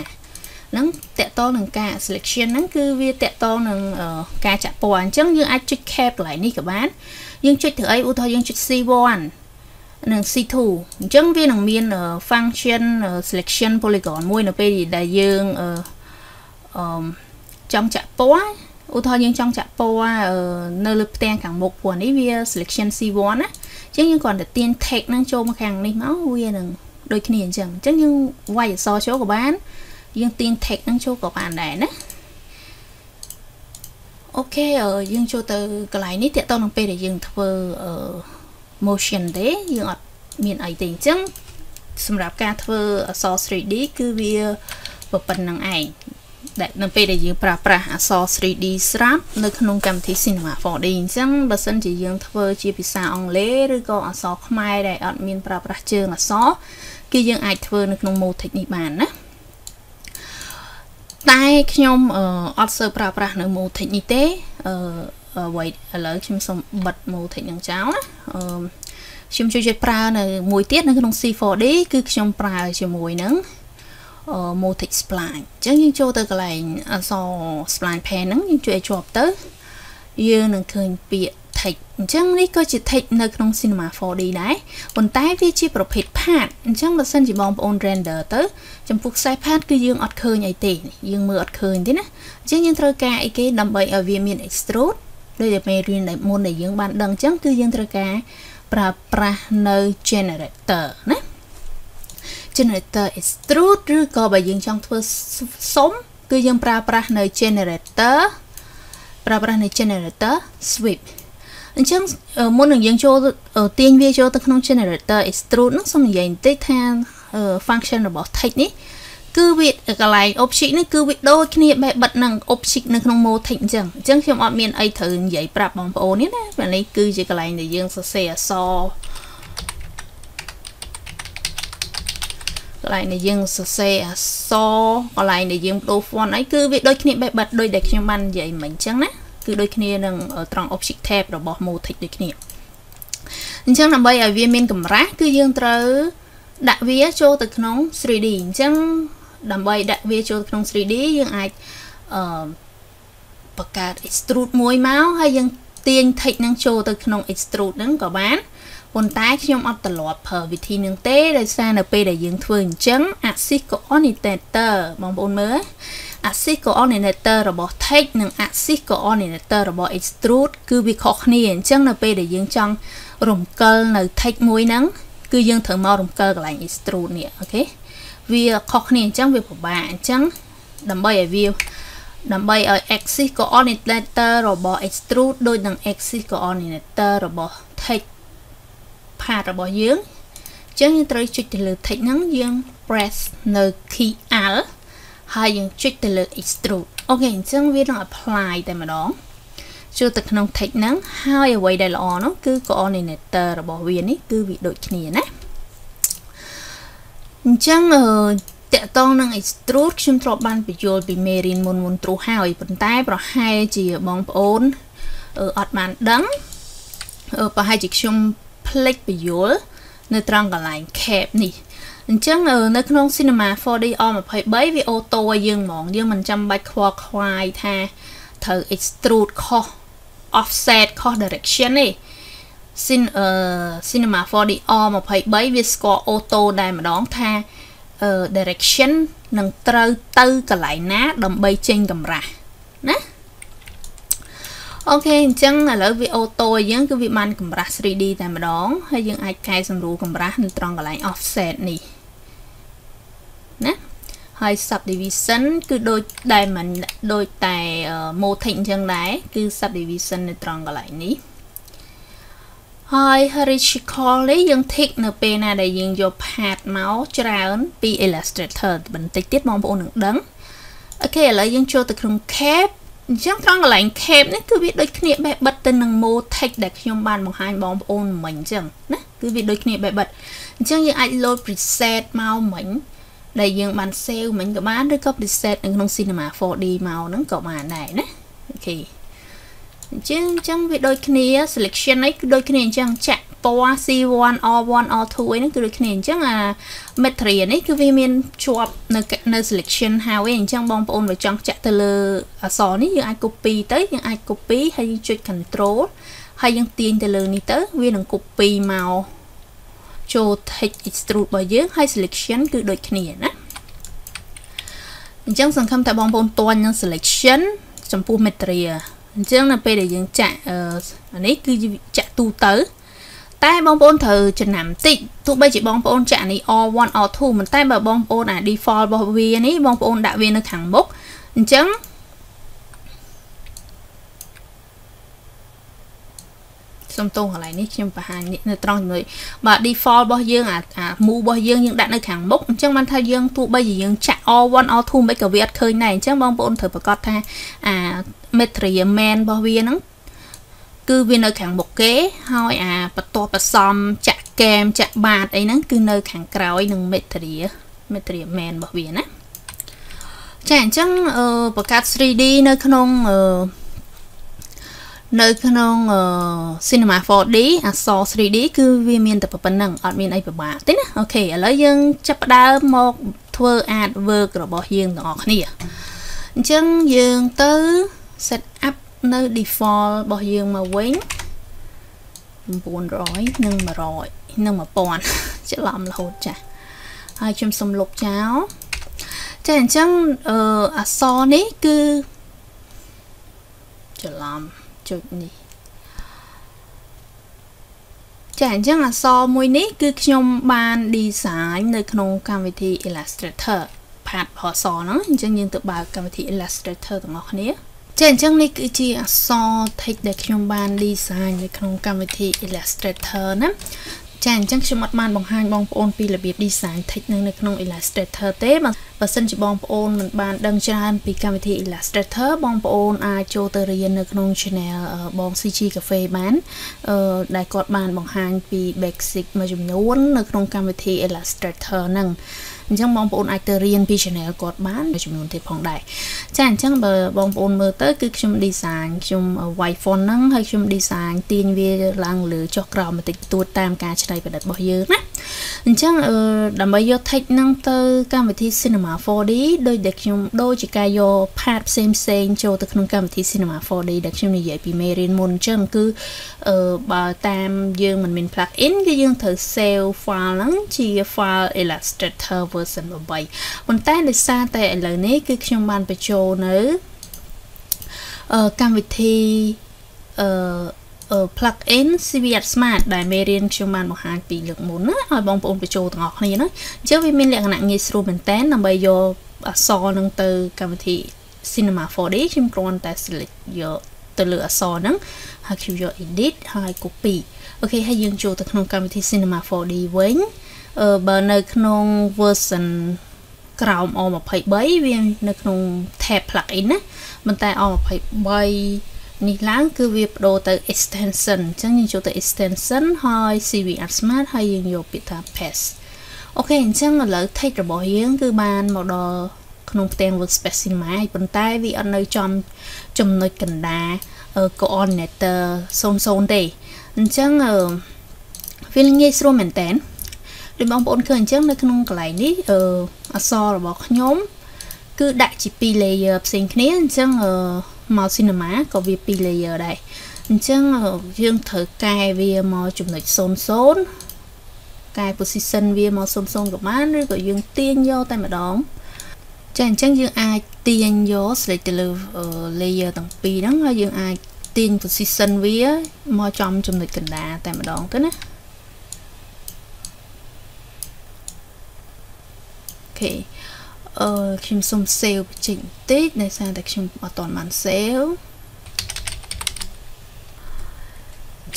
ហ្នឹងតកតងនឹងការ selection ហ្នឹងគឺវាតកតងនឹងការចាក់ពណ៌អញ្ចឹងយើងអាចចុច cap កន្លែងនេះក៏បានយើងចុចទៅអីឧទាហរណ៍យើងចុច C1 និង C2 អញ្ចឹងវានឹងមាន function selection polygon មួយនៅពេលដែលយើងអឺចង់ចាក់ពណ៌ឧទាហរណ៍យើងចង់ចាក់ពណ៌នៅលើផ្ទាំងខាងមុខពណ៌នេះវា selection C1 ណាអញ្ចឹងយើងគ្រាន់តែទាញ text ហ្នឹងចូលមកខាងនេះមកវានឹងដូចគ្នាអញ្ចឹងអញ្ចឹងយើងវាយអក្សរចូលក៏បាន យើងទាញ text ហ្នឹងចូលក៏បានដែរណាអូខេយើងចូលទៅកន្លែងនេះតើតើនឹងពេលដែលយើងធ្វើអឺ motion ទេយើងអត់មានអីទេអញ្ចឹងសម្រាប់ការធ្វើអក្សរ 3D គឺវាប៉ុណ្្នឹងឯងដែលនៅពេលដែលយើងប្រើប្រាស់អក្សរ 3D ស្រាប់នៅក្នុងកម្មវិធី Cinema 4D អញ្ចឹងបើសិនជាយើងធ្វើជាភាសាអង់គ្លេសឬក៏អក្សរខ្មែរដែលអត់មានប្រើប្រាស់ជើងអក្សរគឺយើងអាចធ្វើនៅក្នុង Motex នេះបានណា តែខ្ញុំអត់សូវប្រើប្រាស់នៅ Motex នេះទេអឺ wait ឥឡូវខ្ញុំសូមបិទ Motex នឹងចោលណាអឺខ្ញុំជួយចិត្តប្រើនៅមួយទៀតនៅក្នុង C4D គឺខ្ញុំប្រើជាមួយនឹង Motex Spline អញ្ចឹងយើងចូលទៅកន្លែងអក្សរ Spline Pen ហ្នឹងយើងជួយឲ្យជាប់ទៅយើងនឹងឃើញពាក្យ text អញ្ចឹងនេះក៏ជា text នៅក្នុង Cinema 4D ដែរប៉ុន្តែវាជាប្រភេទ path អញ្ចឹងបើសិនជាបងប្អូន render ទៅចំពោះខ្សែ path គឺយើងអត់ឃើញអីទេយើងមើលអត់ឃើញទេណាអញ្ចឹងយើងត្រូវការអីគេដើម្បីឲ្យវាមាន extrude ដូចដែលមេរៀនដែលមុនដែលយើងបានដឹងអញ្ចឹងគឺយើងត្រូវការប្រើប្រាស់នៅ generator ណា generator extrude ឬក៏បើយើងចង់ធ្វើសុំគឺយើងប្រើប្រាស់នៅ generator ប្រើប្រាស់នៅ generator sweep អញ្ចឹងមុននឹងយើងចូលទាញវាចូលទៅក្នុង generator extrude ហ្នឹងសូមនិយាយបន្តិចថា function របស់ text នេះគឺវាកន្លែង object នេះគឺវាដូចគ្នាបែបបិទនឹង object នៅក្នុង motex អញ្ចឹងអញ្ចឹងខ្ញុំអត់មានអីត្រូវនិយាយប្រាប់បងប្អូននេះណាបាទនេះគឺជាកន្លែងដែលយើងសរសេរអក្សរកន្លែងដែលយើងសរសេរអក្សរកន្លែងដែលយើងបដូរ font អីគឺវាដូចគ្នាបែបបិទដូចដែលខ្ញុំបាននិយាយមិញអញ្ចឹងណា គឺដូចគ្នានឹងត្រង់ object tab របស់ motex ដូចគ្នាអញ្ចឹងដើម្បីឲ្យវាមានកម្រាស់គឺយើងត្រូវដាក់វាចូលទៅក្នុង 3D អញ្ចឹងដើម្បីដាក់វាចូលក្នុង 3D យើងអាចអឺបង្កើត extrude មួយមកហើយយើងទាញ text ហ្នឹងចូលទៅក្នុង extrude ហ្នឹងក៏បានប៉ុន្តែខ្ញុំអត់ទ្រលាប់ប្រើវិធីនឹងទេដោយសារនៅពេលដែលយើងធ្វើអញ្ចឹង axis coordinator បងប្អូនមើល axis coordinator របស់ text និង axis coordinator របស់ extrude គឺវាខុសគ្នាអញ្ចឹងនៅពេលដែលយើងចង់រំកិលនៅ text មួយហ្នឹងគឺយើងត្រូវមករំកិលកន្លែង extrude នេះអូខេវាខុសគ្នាអញ្ចឹងវាពិបាកអញ្ចឹងដើម្បីឲ្យវាដើម្បីឲ្យ axis coordinator របស់ extrude ដូចនឹង axis coordinator របស់ text part របស់យើងអញ្ចឹងយើងត្រូវចុចទៅលើ text ហ្នឹងយើង press នៅ key alt ហើយយើងចុចទៅលើ extrude អូខេអញ្ចឹងវានឹង apply តែម្ដងចូលទៅក្នុង text ហ្នឹងហើយអ្វីដែលល្អនោះគឺ coordinator របស់វានេះគឺវាដូចគ្នាណាអញ្ចឹងអឺតកតងនឹង extrude ខ្ញុំធ្លាប់បានបញ្យល់ពីមេរៀនមុនមុនទ្រូហើយប៉ុន្តែប្រហែលជាបងប្អូនអត់បានដឹងប្រហែលជាខ្ញុំភ្លេចបញ្យល់នៅត្រង់កន្លែង cap នេះ អញ្ចឹងនៅក្នុង Cinema 4D R23 វាអូតូឲ្យយើងហ្មងយើងមិនចាំបាច់ខ្វល់ខ្វាយថាត្រូវ extrude ខុស offset ខុស direction ទេ Cin អឺ Cinema 4D R23 វាស្គាល់អូតូដែរម្ដងថា direction នឹងត្រូវទៅកន្លែងណា ដើម្បីចេញកម្រាស់ណាអូខេអញ្ចឹងឥឡូវវាអូតូយើងគឺវាបានកម្រាស់ 3D តែម្ដងហើយយើងអាចកែសម្រួលកម្រាស់នៅត្រង់កន្លែង offset នេះ ណាហើយ subdivision គឺដូចដែលមិនដូចតែ motic អញ្ចឹងដែរគឺ subdivision នៅត្រង់កន្លែងនេះហើយ hierarchical នេះយើង tick នៅពេលណាដែលយើងយក path មកច្រើនពី Illustrator បន្តិចទៀតបងប្អូននឹងដឹងអូខេឥឡូវយើងចូលទៅក្នុង cap អញ្ចឹងត្រង់កន្លែង cap នេះគឺវាដូចគ្នាបេះបិទទៅនឹង motic ដែលខ្ញុំបានបង្ហាញបងប្អូនមិញអញ្ចឹងណាគឺវាដូចគ្នាបេះបិទអញ្ចឹងយើងអាច load preset មកមិញ ដែលយើងបាន save មិញក៏បានឬក៏ preset នៅក្នុង Cinema 4D មកហ្នឹងក៏បានដែរណាអូខេអញ្ចឹងអញ្ចឹងវាដូចគ្នា selection នេះគឺដូចគ្នាអញ្ចឹងចាក់ពណ៌ C1 R1 R2 អីហ្នឹងគឺដូចគ្នាអញ្ចឹងអា material នេះគឺវាមានជាប់នៅនៅ selection ហើយអញ្ចឹងបងប្អូនបើចង់ចាក់ទៅលើអក្សរនេះយើងអាច copy ទៅយើងអាច copy ហើយយើងចុច control ហើយយើងទាញទៅលើនេះទៅវានឹង copy មក ចូល text extrude របស់យើងហើយ selection គឺដូចគ្នាណាអញ្ចឹងសង្ឃឹមថាបងប្អូនទាញនឹង selection ចំពោះ material អញ្ចឹងនៅពេលដែលយើងចាក់អានេះគឺចាក់ទូទៅ តែបងប្អូនត្រូវចំណាំតិចទោះបីជាបងប្អូនចាក់នេះ R1 R2 ប៉ុន្តែបើបងប្អូនអា default របស់វានេះបងប្អូនដាក់វានៅខាងមុខអញ្ចឹង សុំទោសកន្លែងនេះខ្ញុំបង្ហាញនៅត្រង់ជាមួយបាទ default របស់យើងអាអា move របស់យើងយើងដាក់នៅខាងមុខអញ្ចឹងបានថាយើងទោះបីជាយើងចាក់ R1 R2 មិនក៏វាអត់ឃើញដែរអញ្ចឹងបងប្អូនត្រូវប្រកាសថាអា material man របស់វាហ្នឹងគឺវានៅខាងមុខគេហើយអាបន្ទាប់បន្សំចាក់កែមចាក់បាតអីហ្នឹងគឺនៅខាងក្រោយនឹង material material man របស់វាណាចាអញ្ចឹងអឺបង្កើត 3D នៅក្នុងអឺ នៅក្នុង Cinema 4D អក្សរ 3D គឺវាមានតែប៉ុណ្្នឹងអត់មានអីពិបាកទេណាអូខេឥឡូវយើងចាប់ផ្ដើមមកធ្វើ artwork របស់យើងទាំងអស់គ្នាអញ្ចឹងយើងទៅ set up នៅ default របស់យើងមកវិញ900និង100និង1000ច្រឡំរហូតចាស់ហើយខ្ញុំសុំលុបចោលចាអញ្ចឹងអឺអក្សរនេះគឺច្រឡំ ចុចនេះចាអញ្ចឹងអក្សរមួយនេះគឺខ្ញុំបាន design នៅក្នុងកម្មវិធី Illustrator ផាតអក្សរហ្នឹងអញ្ចឹងយើងទៅបើកកម្មវិធី Illustrator ទាំងអស់គ្នាចាអញ្ចឹងនេះគឺជាអក្សរ text ដែលខ្ញុំបាន design នៅក្នុងកម្មវិធី Illustrator ណា ចាអញ្ចឹងខ្ញុំអត់បានបង្ហាញបងប្អូនពីរបៀប design text នៅក្នុង Illustrator ទេបើសិនជាបងប្អូនមិនបានដឹងច្រើនពីកម្មវិធី Illustrator បងប្អូនអាចចូលទៅរៀននៅក្នុង channel បង CG Cafe បានអឺដែលគាត់បានបង្ហាញពី basic មួយចំនួននៅក្នុងកម្មវិធី Illustrator ហ្នឹង អញ្ចឹងបងប្អូនអាចទៅរៀនពី channel គាត់បានចំនួនទៀតផងដែរចាអញ្ចឹងបើបងប្អូនមើលទៅគឺខ្ញុំ design ខ្ញុំ white font ហ្នឹងហើយខ្ញុំ design ទាញវាឡើងលើចុះក្រោមបន្តិចបន្តួចតាមការច្នៃប្រឌិតរបស់យើងណាអញ្ចឹងដើម្បីយក text ហ្នឹងទៅកម្មវិធី Cinema 4D ដោយដែលខ្ញុំដូចជាការយក part ផ្សេងផ្សេងចូលទៅក្នុងកម្មវិធី Cinema 4D ដែលខ្ញុំនិយាយពីមេរៀនមុនអញ្ចឹងគឺបើតាមយើងមិនមាន plugin គឺយើងត្រូវ save file ហ្នឹងជា file Illustrator version 8ប៉ុន្តែដោយសារតែឥឡូវនេះគឺខ្ញុំបានបញ្ចូលនៅអឺកម្មវិធីអឺ plugin CVR Smart ដែលមេរៀនខ្ញុំបានបង្ហាញពីលើកមុនណាឲ្យបងប្អូនបញ្ចូលទាំងអស់គ្នាណាអញ្ចឹងវាមានលក្ខណៈងាយស្រួលមែនតើដើម្បីយកអក្សរនឹងទៅកម្មវិធី Cinema 4D ខ្ញុំគ្រាន់តែ select យកទៅលើអក្សរហ្នឹងហើយខ្ញុំយក edit ហើយ copy អូខេហើយយើងចូលទៅក្នុងកម្មវិធី Cinema 4D វិញ បើនៅក្នុង version ក្រោម O23 វានៅក្នុង tab plugin ណាប៉ុន្តែ O23 នេះឡើងគឺវាបដូរទៅ extension អញ្ចឹងយើងចូលទៅ extension ហើយ CVR Smart ហើយយើងយកពាក្យថា paste អូខេអញ្ចឹងឥឡូវ text របស់យើងគឺបានមកដល់ក្នុងផ្ទាំង workspace Cinema ហើយប៉ុន្តែវាអត់នៅចំចំណុចកណ្ដាល coordinator 00ទេអញ្ចឹងវាងាយស្រួលមែនតើ ដូចបងប្អូនឃើញអញ្ចឹងនៅក្នុងកន្លែងនេះអក្សររបស់ខ្ញុំ គឺដាក់ជា2 layer ផ្សេងគ្នាអញ្ចឹងមក cinema ក៏វា2 layer ដែរអញ្ចឹងយើងត្រូវកែវាមកចំណុច00កែ position វាមក00ក៏បានឬក៏យើងទាញយកតែម្ដងចាអញ្ចឹងយើងអាចទាញយក select ទៅលើ layer ទាំងពីរហ្នឹងហើយយើងអាចទាញ position វាមកចំចំណុចកណ្ដាលតែម្ដងទៅណា ខេអឺខ្ញុំសុំ save បញ្ចេញបន្តិចដោយសារតែខ្ញុំអត់ទាន់បាន save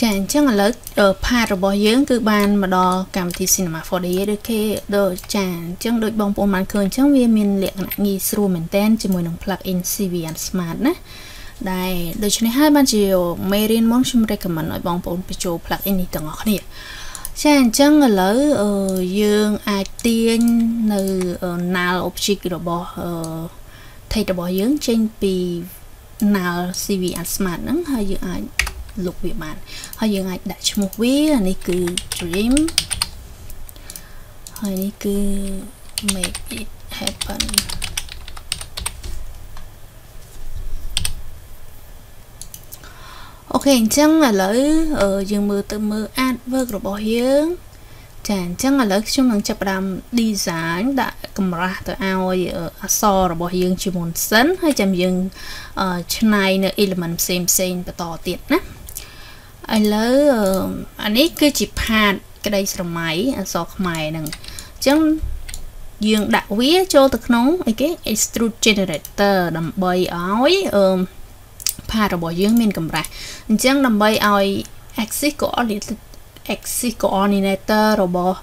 ចាអញ្ចឹងឥឡូវ part របស់យើង គឺបានមកដល់កម្មវិធី Cinema 4D ដូចគេដូចចាអញ្ចឹងដូចបងប្អូនបានឃើញអញ្ចឹងវាមានលក្ខណៈងាយស្រួលមែនតើជាមួយនឹង plugin CVN Smart ណាដែលដូច្នេះហើយបានជាមេរៀនមុនខ្ញុំ recommend ឲ្យបងប្អូនបញ្ចូល plugin នេះទាំងអស់គ្នា ចាអញ្ចឹងឥឡូវយើងអាចទាញនៅ null object របស់ text របស់យើងចេញពី null CVN Smart ហ្នឹងហើយយើងអាចលុបវាបានហើយយើងអាចដាក់ឈ្មោះវានេះគឺ dream ហើយនេះគឺ make it happen អូខេអញ្ចឹងឥឡូវយើងមើលទៅមើល artwork របស់យើងចាអញ្ចឹងឥឡូវខ្ញុំនឹងចាប់ផ្ដើម design ដាក់កម្រាស់ទៅឲ្យអក្សររបស់យើងជាមុនសិនហើយចាំយើងឆ្នៃនៅ element ផ្សេងផ្សេងបន្តទៀតណាឥឡូវអានេះគឺជាផាតក្តីស្រមៃអក្សរខ្មែរហ្នឹងអញ្ចឹងយើងដាក់វាចូលទៅក្នុងអីគេ extrude generator ដើម្បីឲ្យអឺ ផាតរបស់យើងមានកម្រាស់អញ្ចឹងដើម្បីឲ្យ axis coordinate axis coordinator របស់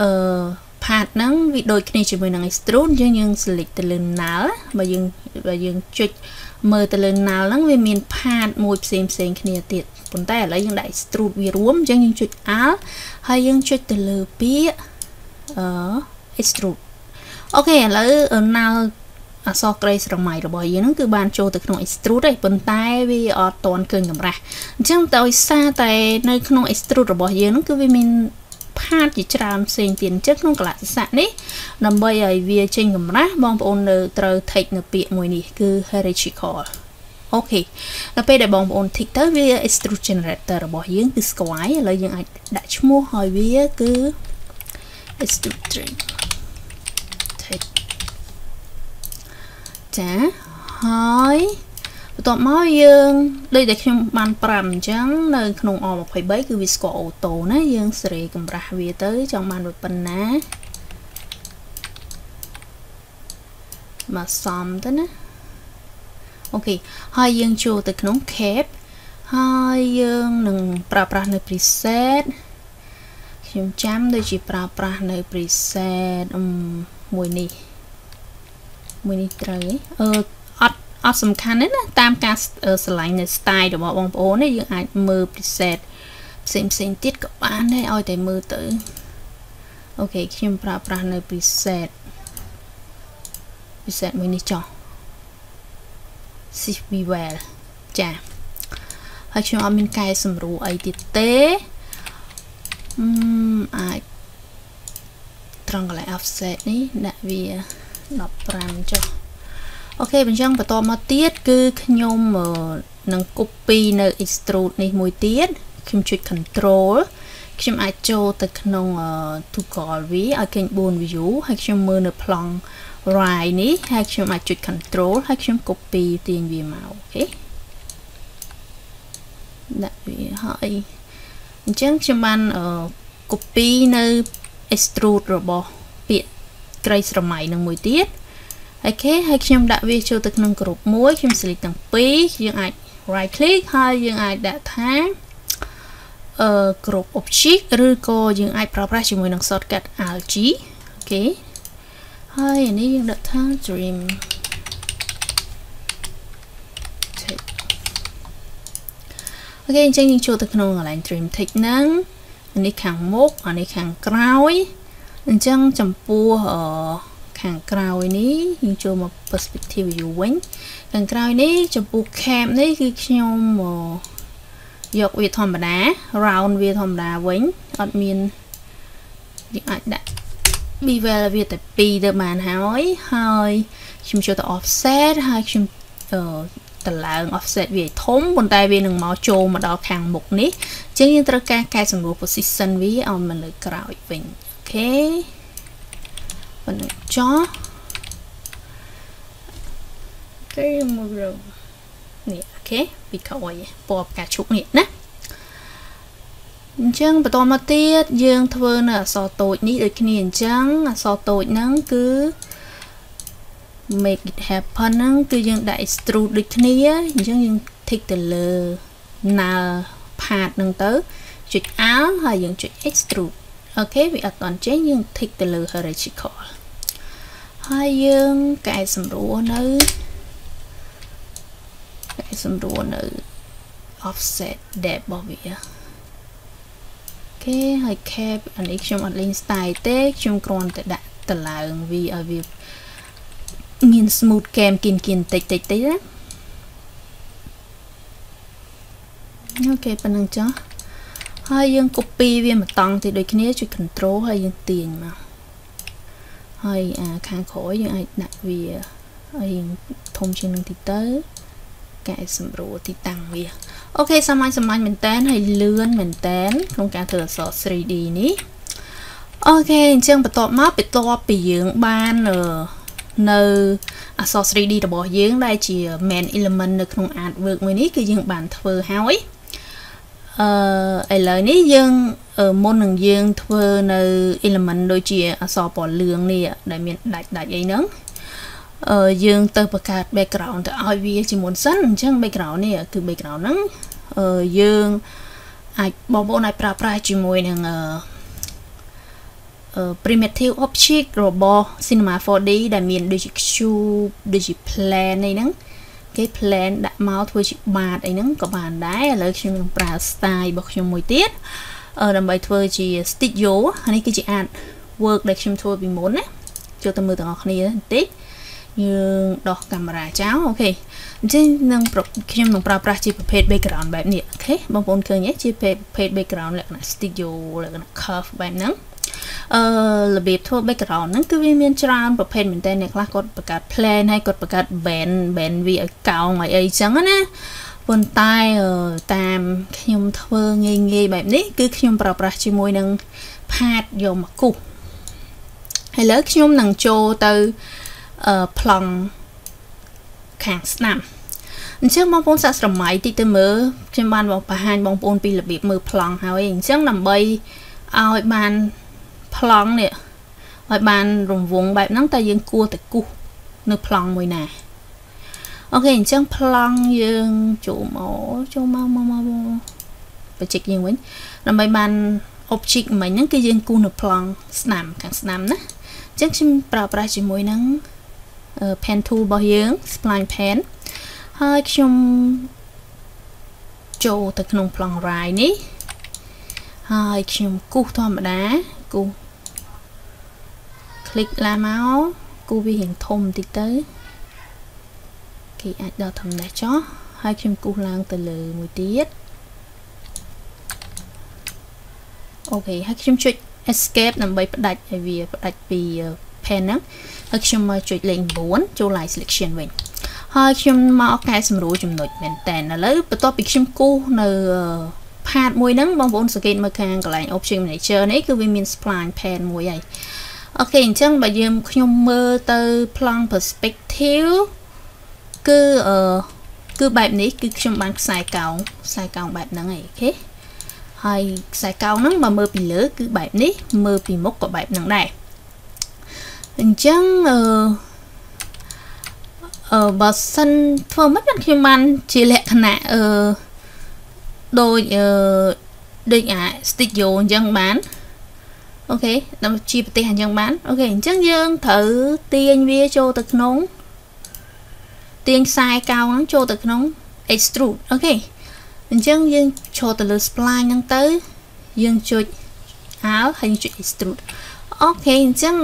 អឺផាតហ្នឹងវាដូចគ្នាជាមួយនឹង extrude យើងយើង select ទៅលើ null បើយើងបើយើងចុចមើលទៅលើ null ហ្នឹងវាមានផាតមួយផ្សេងផ្សេងគ្នាទៀតប៉ុន្តែឥឡូវយើងដាក់ extrude វារួមអញ្ចឹងយើងចុច alt ហើយយើងចុចទៅលើពាក្យអឺ extrude អូខេឥឡូវ null អសរក្រីស្រមៃរបស់យើងហ្នឹងគឺបានចូលទៅក្នុង extrude ទេប៉ុន្តែវាអត់តន់កើងកម្រាស់អញ្ចឹងដោយសារតែនៅក្នុង extrude របស់យើងហ្នឹងគឺវាមានផាតជាច្រើនផ្សេងទៀតអញ្ចឹងក្នុងកលៈទេសៈនេះដើម្បីឲ្យវាចេញកម្រាស់បងប្អូននៅត្រូវ take នៅពាក្យមួយនេះគឺ hierarchical អូខេដល់ពេលដែលបងប្អូន tick ទៅវា extrude generator របស់យើងគឺស្គាយឥឡូវយើងអាចដាក់ឈ្មោះឲ្យវាគឺ extrude string ចាហើយបន្ទាប់មកយើងដូចដែលខ្ញុំបានប្រាប់អញ្ចឹងនៅក្នុង O23 គឺវាស្គាល់អូតូណាយើងសេរីកម្រាស់វាទៅចង់បានប៉ុណ្ណាមកសំទៅណាអូខេហើយយើងចូលទៅក្នុង cap ហើយយើងនឹងប្រើប្រាស់នៅ preset ខ្ញុំចាំដូចជាប្រើប្រាស់នៅ preset មួយនេះ មួយនេះត្រូវអឺអត់អត់សំខាន់ទេណាតាមការស្រឡាញ់នៅ style របស់បងប្អូននេះយើងអាចមើល preset ផ្សេងផ្សេងទៀតក៏បានដែរឲ្យតែមើលទៅអូខេខ្ញុំប្រើប្រាស់នៅ preset preset មួយនេះចុះ shift well ចាហើយខ្ញុំអត់មានកែសម្រួលអីទៀតទេអឺអាចត្រង់កន្លែង offset នេះដាក់វា 15ចុះអូខេបញ្ចឹងបន្តមកទៀតគឺខ្ញុំនឹង copy នៅ extrude នេះមួយទៀតខ្ញុំចុច control ខ្ញុំអាចចូលទៅក្នុង toggle វាឲ្យឃើញ4 view ហើយខ្ញុំមើលនៅប្លង់ right នេះហើយខ្ញុំអាចចុច control ហើយខ្ញុំ copy ទាញវាមកអូខេដាក់វាហើយអញ្ចឹងខ្ញុំបាន copy នៅ extrude របស់ពាក្យ ក្រីស្រមៃនឹងមួយទៀតអូខេហើយខ្ញុំដាក់វាចូលទៅក្នុងក្រុមមួយខ្ញុំ select ទាំងពីរយើងអាច right click ហើយយើងអាចដាក់ថាអឺក្រុម object ឬក៏យើងអាចប្រើប្រាស់ជាមួយនឹង shortcut alt G អូខេហើយអានេះយើងដាក់ថា dream អូខេអញ្ចឹងយើងចូលទៅក្នុងកន្លែង dream text ហ្នឹងអានេះខាងមុខអានេះខាងក្រោយ អញ្ចឹងចំពោះខាងក្រោយនេះយើងចូលមក perspective view វិញខាងក្រោយនេះចំពោះ cap នេះគឺខ្ញុំយកវាធម្មតា round វាធម្មតាវិញអត់មានយើងអាចដាក់ bevel វាតែ2ទៅបានហើយហើយខ្ញុំចូលទៅ offset ហើយខ្ញុំអឺតម្លើង offset វាឲ្យធំប៉ុន្តែវានឹងមកចូលមកដល់ខាងមុខនេះអញ្ចឹងយើងត្រូវការកែសម្រួល position វាឲ្យមកលើក្រោយវិញអូ ខេប៉ុណ្ណឹងចោះគេមករកនេះអូខេពីក្រោយពណ៌ផ្កាឈូកនេះណាអញ្ចឹងបន្តមកទៀតយើងធ្វើនៅអក្សរតូចនេះដូចគ្នាអញ្ចឹងអក្សរតូចហ្នឹងគឺ make it happen ហ្នឹងគឺយើងដាក់ extrude ដូចគ្នាអញ្ចឹងយើង tick ទៅលើ null path ហ្នឹងទៅចុច alt ហើយយើងចុច extrude អូខេវាអត់ទាន់ចេញយើង tick ទៅលើ hierarchical ហើយយើងកែសម្រួលនៅកែសម្រួលនៅ offset depth របស់វាគេហើយ cap អានេះខ្ញុំអត់លេង style ទេខ្ញុំគ្រាន់តែដាក់តម្លើងវាឲ្យវាមាន smooth cam គៀនគៀនតិចតិចតិចណាអូខេប៉ុណ្្នឹងចុះ ហើយយើង copy វាមកតង់ទៅដូចគ្នាចុច control ហើយយើងទាញមកហើយអាខាងក្រោយយើងអាចដាក់វាឲ្យធំជាងនឹងទីទៅកែសម្រួលទីតាំងវាអូខេសាមញ្ញសាមញ្ញមែនតើហើយលឿនមែនតើក្នុងការធ្វើអក្សរ 3D នេះអូខេអញ្ចឹងបន្ទាប់មកបន្ទាប់ពីយើងបាននៅអក្សរ 3D របស់យើងដែលជា main element នៅក្នុង artwork មួយនេះគឺយើងបានធ្វើហើយ អឺឥឡូវនេះយើងមុននឹងយើងធ្វើនៅ element ដូចជាអក្សរពណ៌លឿងនេះដែលមានដាច់ដាច់អីហ្នឹងអឺយើងទៅបង្កើត background ទៅឲ្យវាជាមុនសិនអញ្ចឹង background នេះគឺ background ហ្នឹងអឺយើងអាចបងប្អូនអាចប្រើប្រាស់ជាមួយនឹងអឺ primitive object របស់ Cinema 4D ដែលមានដូចជា cube ដូចជា plane អីហ្នឹង គេ plane ដាក់មកធ្វើជាបាតអីហ្នឹងក៏បានដែរឥឡូវខ្ញុំនឹងប្រើ style របស់ខ្ញុំមួយទៀតដើម្បីធ្វើជា studio នេះគឺជា art work ដែលខ្ញុំធ្វើពីមុនណាចូលទៅមើលទាំងអស់គ្នាបន្តិចយើងដោះកាមេរ៉ាចោលអូខេអញ្ចឹងនឹងខ្ញុំនឹងប្រើប្រាស់ជាប្រភេទ background បែបនេះអូខេបងប្អូនឃើញទេជាប្រភេទ background លក្ខណៈ studio លក្ខណៈ curve បែបហ្នឹង អឺរបៀបធ្វើ background ហ្នឹងគឺវាមានច្រើនប្រភេទមែនតើអ្នកខ្លះគាត់បង្កើត plan ហើយគាត់បង្កើត band band វាឲ្យកោងឲ្យអីចឹងណាប៉ុន្តែតាមខ្ញុំធ្វើងាយងាយបែបនេះគឺខ្ញុំប្រើប្រាស់ជាមួយនឹងផាតយកមកគូសឥឡូវខ្ញុំនឹងចូលទៅអឺប្លង់ខាងស្ដាំអញ្ចឹងបងប្អូនសាកស្រមៃតិចទៅមើលខ្ញុំបានបងបង្ហាញបងប្អូនពីរបៀបមើលប្លង់ហើយអញ្ចឹងដើម្បីឲ្យបាន ប្លង់នេះឲ្យបានរង្វង់បែបហ្នឹងតែយើងគួរតែគូសនៅប្លង់មួយណាអូខេអញ្ចឹងប្លង់យើងចូលមកចូលមកមកមកបច្ចេកយើងវិញដើម្បីបាន object មិញហ្នឹងគឺយើងគូសនៅប្លង់ស្ដាំខាងស្ដាំណាអញ្ចឹងខ្ញុំប្រើប្រាស់ជាមួយនឹង pen tool របស់យើង spline pen ហើយខ្ញុំចូលទៅក្នុងប្លង់ ride នេះហើយខ្ញុំគូសធម្មតាគូស คลิกឡើងមកគូសវារៀងធំបន្តិចទៅគេអាចដល់ធំនេះចុះហើយខ្ញុំគូសឡើងទៅលើមួយទៀតអូខេហើយខ្ញុំចុច escape ដើម្បីផ្ដាច់ឲ្យវាផ្ដាច់ពី pen ហ្នឹងហើយខ្ញុំមកចុចលេខ9ចូល live selection វិញហើយខ្ញុំមកកែសម្រួលចំណុចមែនតើឥឡូវបន្ទាប់ពីខ្ញុំគូសនៅ part មួយហ្នឹងបងប្អូនសង្កេតមើលខាងកន្លែង object manager នេះគឺវាមាន spline pen មួយហើយ អូខេអញ្ចឹងបើយើងខ្ញុំមើលទៅប្លង់ perspective គឺអឺគឺបែបនេះគឺខ្ញុំបានខ្សែកោងខ្សែកោងបែបហ្នឹងឯង OK ហើយខ្សែកោងហ្នឹងបើមើលពីលើ គឺបែបនេះមើលពីមុខក៏បែបហ្នឹងដែរអញ្ចឹងអឺអឺបើសិនធ្វើមិនបានខ្ញុំបានជាលក្ខណៈអឺដូចអឺដូចអា studio អញ្ចឹងបាន OK ដើម្បីជាប្រទេសអញ្ចឹងបាន OK អញ្ចឹងយើងត្រូវទាញវាចូលទៅក្នុងទាញខ្សែកោងហ្នឹងចូលទៅក្នុង extrude អូខេអញ្ចឹងយើងចូលទៅលើ spline ហ្នឹងទៅយើងចុច alt ហើយចុច extrude អូខេអញ្ចឹង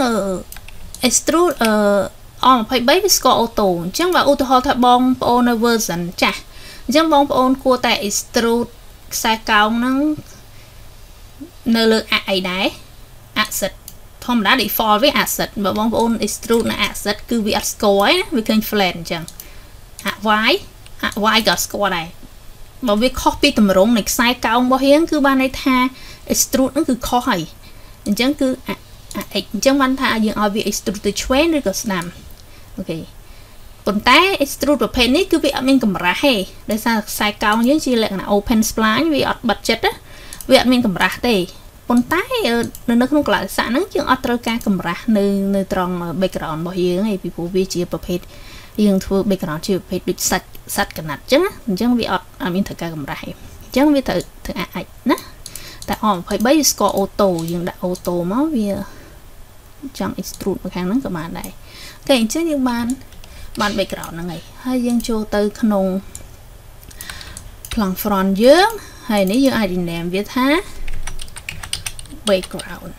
extrude អឺអ23វាស្គាល់អូតូអញ្ចឹងបើឧទាហរណ៍ថាបងប្អូននៅ version ចាស់អញ្ចឹងបងប្អូនគួរតែ extrude ខ្សែកោងហ្នឹងនៅលើអាអីដែរ asset ធម្មតា default វា asset បើបងប្អូន extrude នៅ asset គឺវាអត់ស្គាល់ណាវាឃើញ flat អញ្ចឹងអា y អា y ក៏ស្គាល់ដែរបើវាខុសពីតម្រងនៃខ្សែកោងរបស់យើងគឺបានន័យថា extrude ហ្នឹងគឺខុសហើយអញ្ចឹងគឺអា x អញ្ចឹងបានថាយើងឲ្យវា extrude ទៅឆ្វេងឬក៏ស្ដាំអូខេប៉ុន្តែ extrude ប្រភេទនេះគឺវាអត់មានកម្រាស់ទេដោយសារខ្សែកោងយើងជាលក្ខណៈ open spline វាអត់បិទចិត្តវាអត់មានកម្រាស់ទេ ប៉ុន្តែនៅនៅក្នុងកលៈស័កហ្នឹងយើងអត់ត្រូវការកម្រាស់នៅនៅត្រង់ background របស់យើងឯងពីព្រោះវាជាប្រភេទយើងធ្វើ background ជាប្រភេទដូចសាច់សាច់កណាត់អញ្ចឹងអញ្ចឹងវាអត់អត់មានត្រូវការកម្រាស់ទេអញ្ចឹងវាត្រូវធ្វើអាចណាតែអ23វាស្គាល់អូតូយើងដាក់អូតូមកវាចង់ extrude មកខាងហ្នឹងក៏បានដែរអូខេអញ្ចឹងយើងបានបាន background ហ្នឹងហើយហើយយើងចូលទៅក្នុង plan front យើងហើយនេះយើងអាច rename វាថា background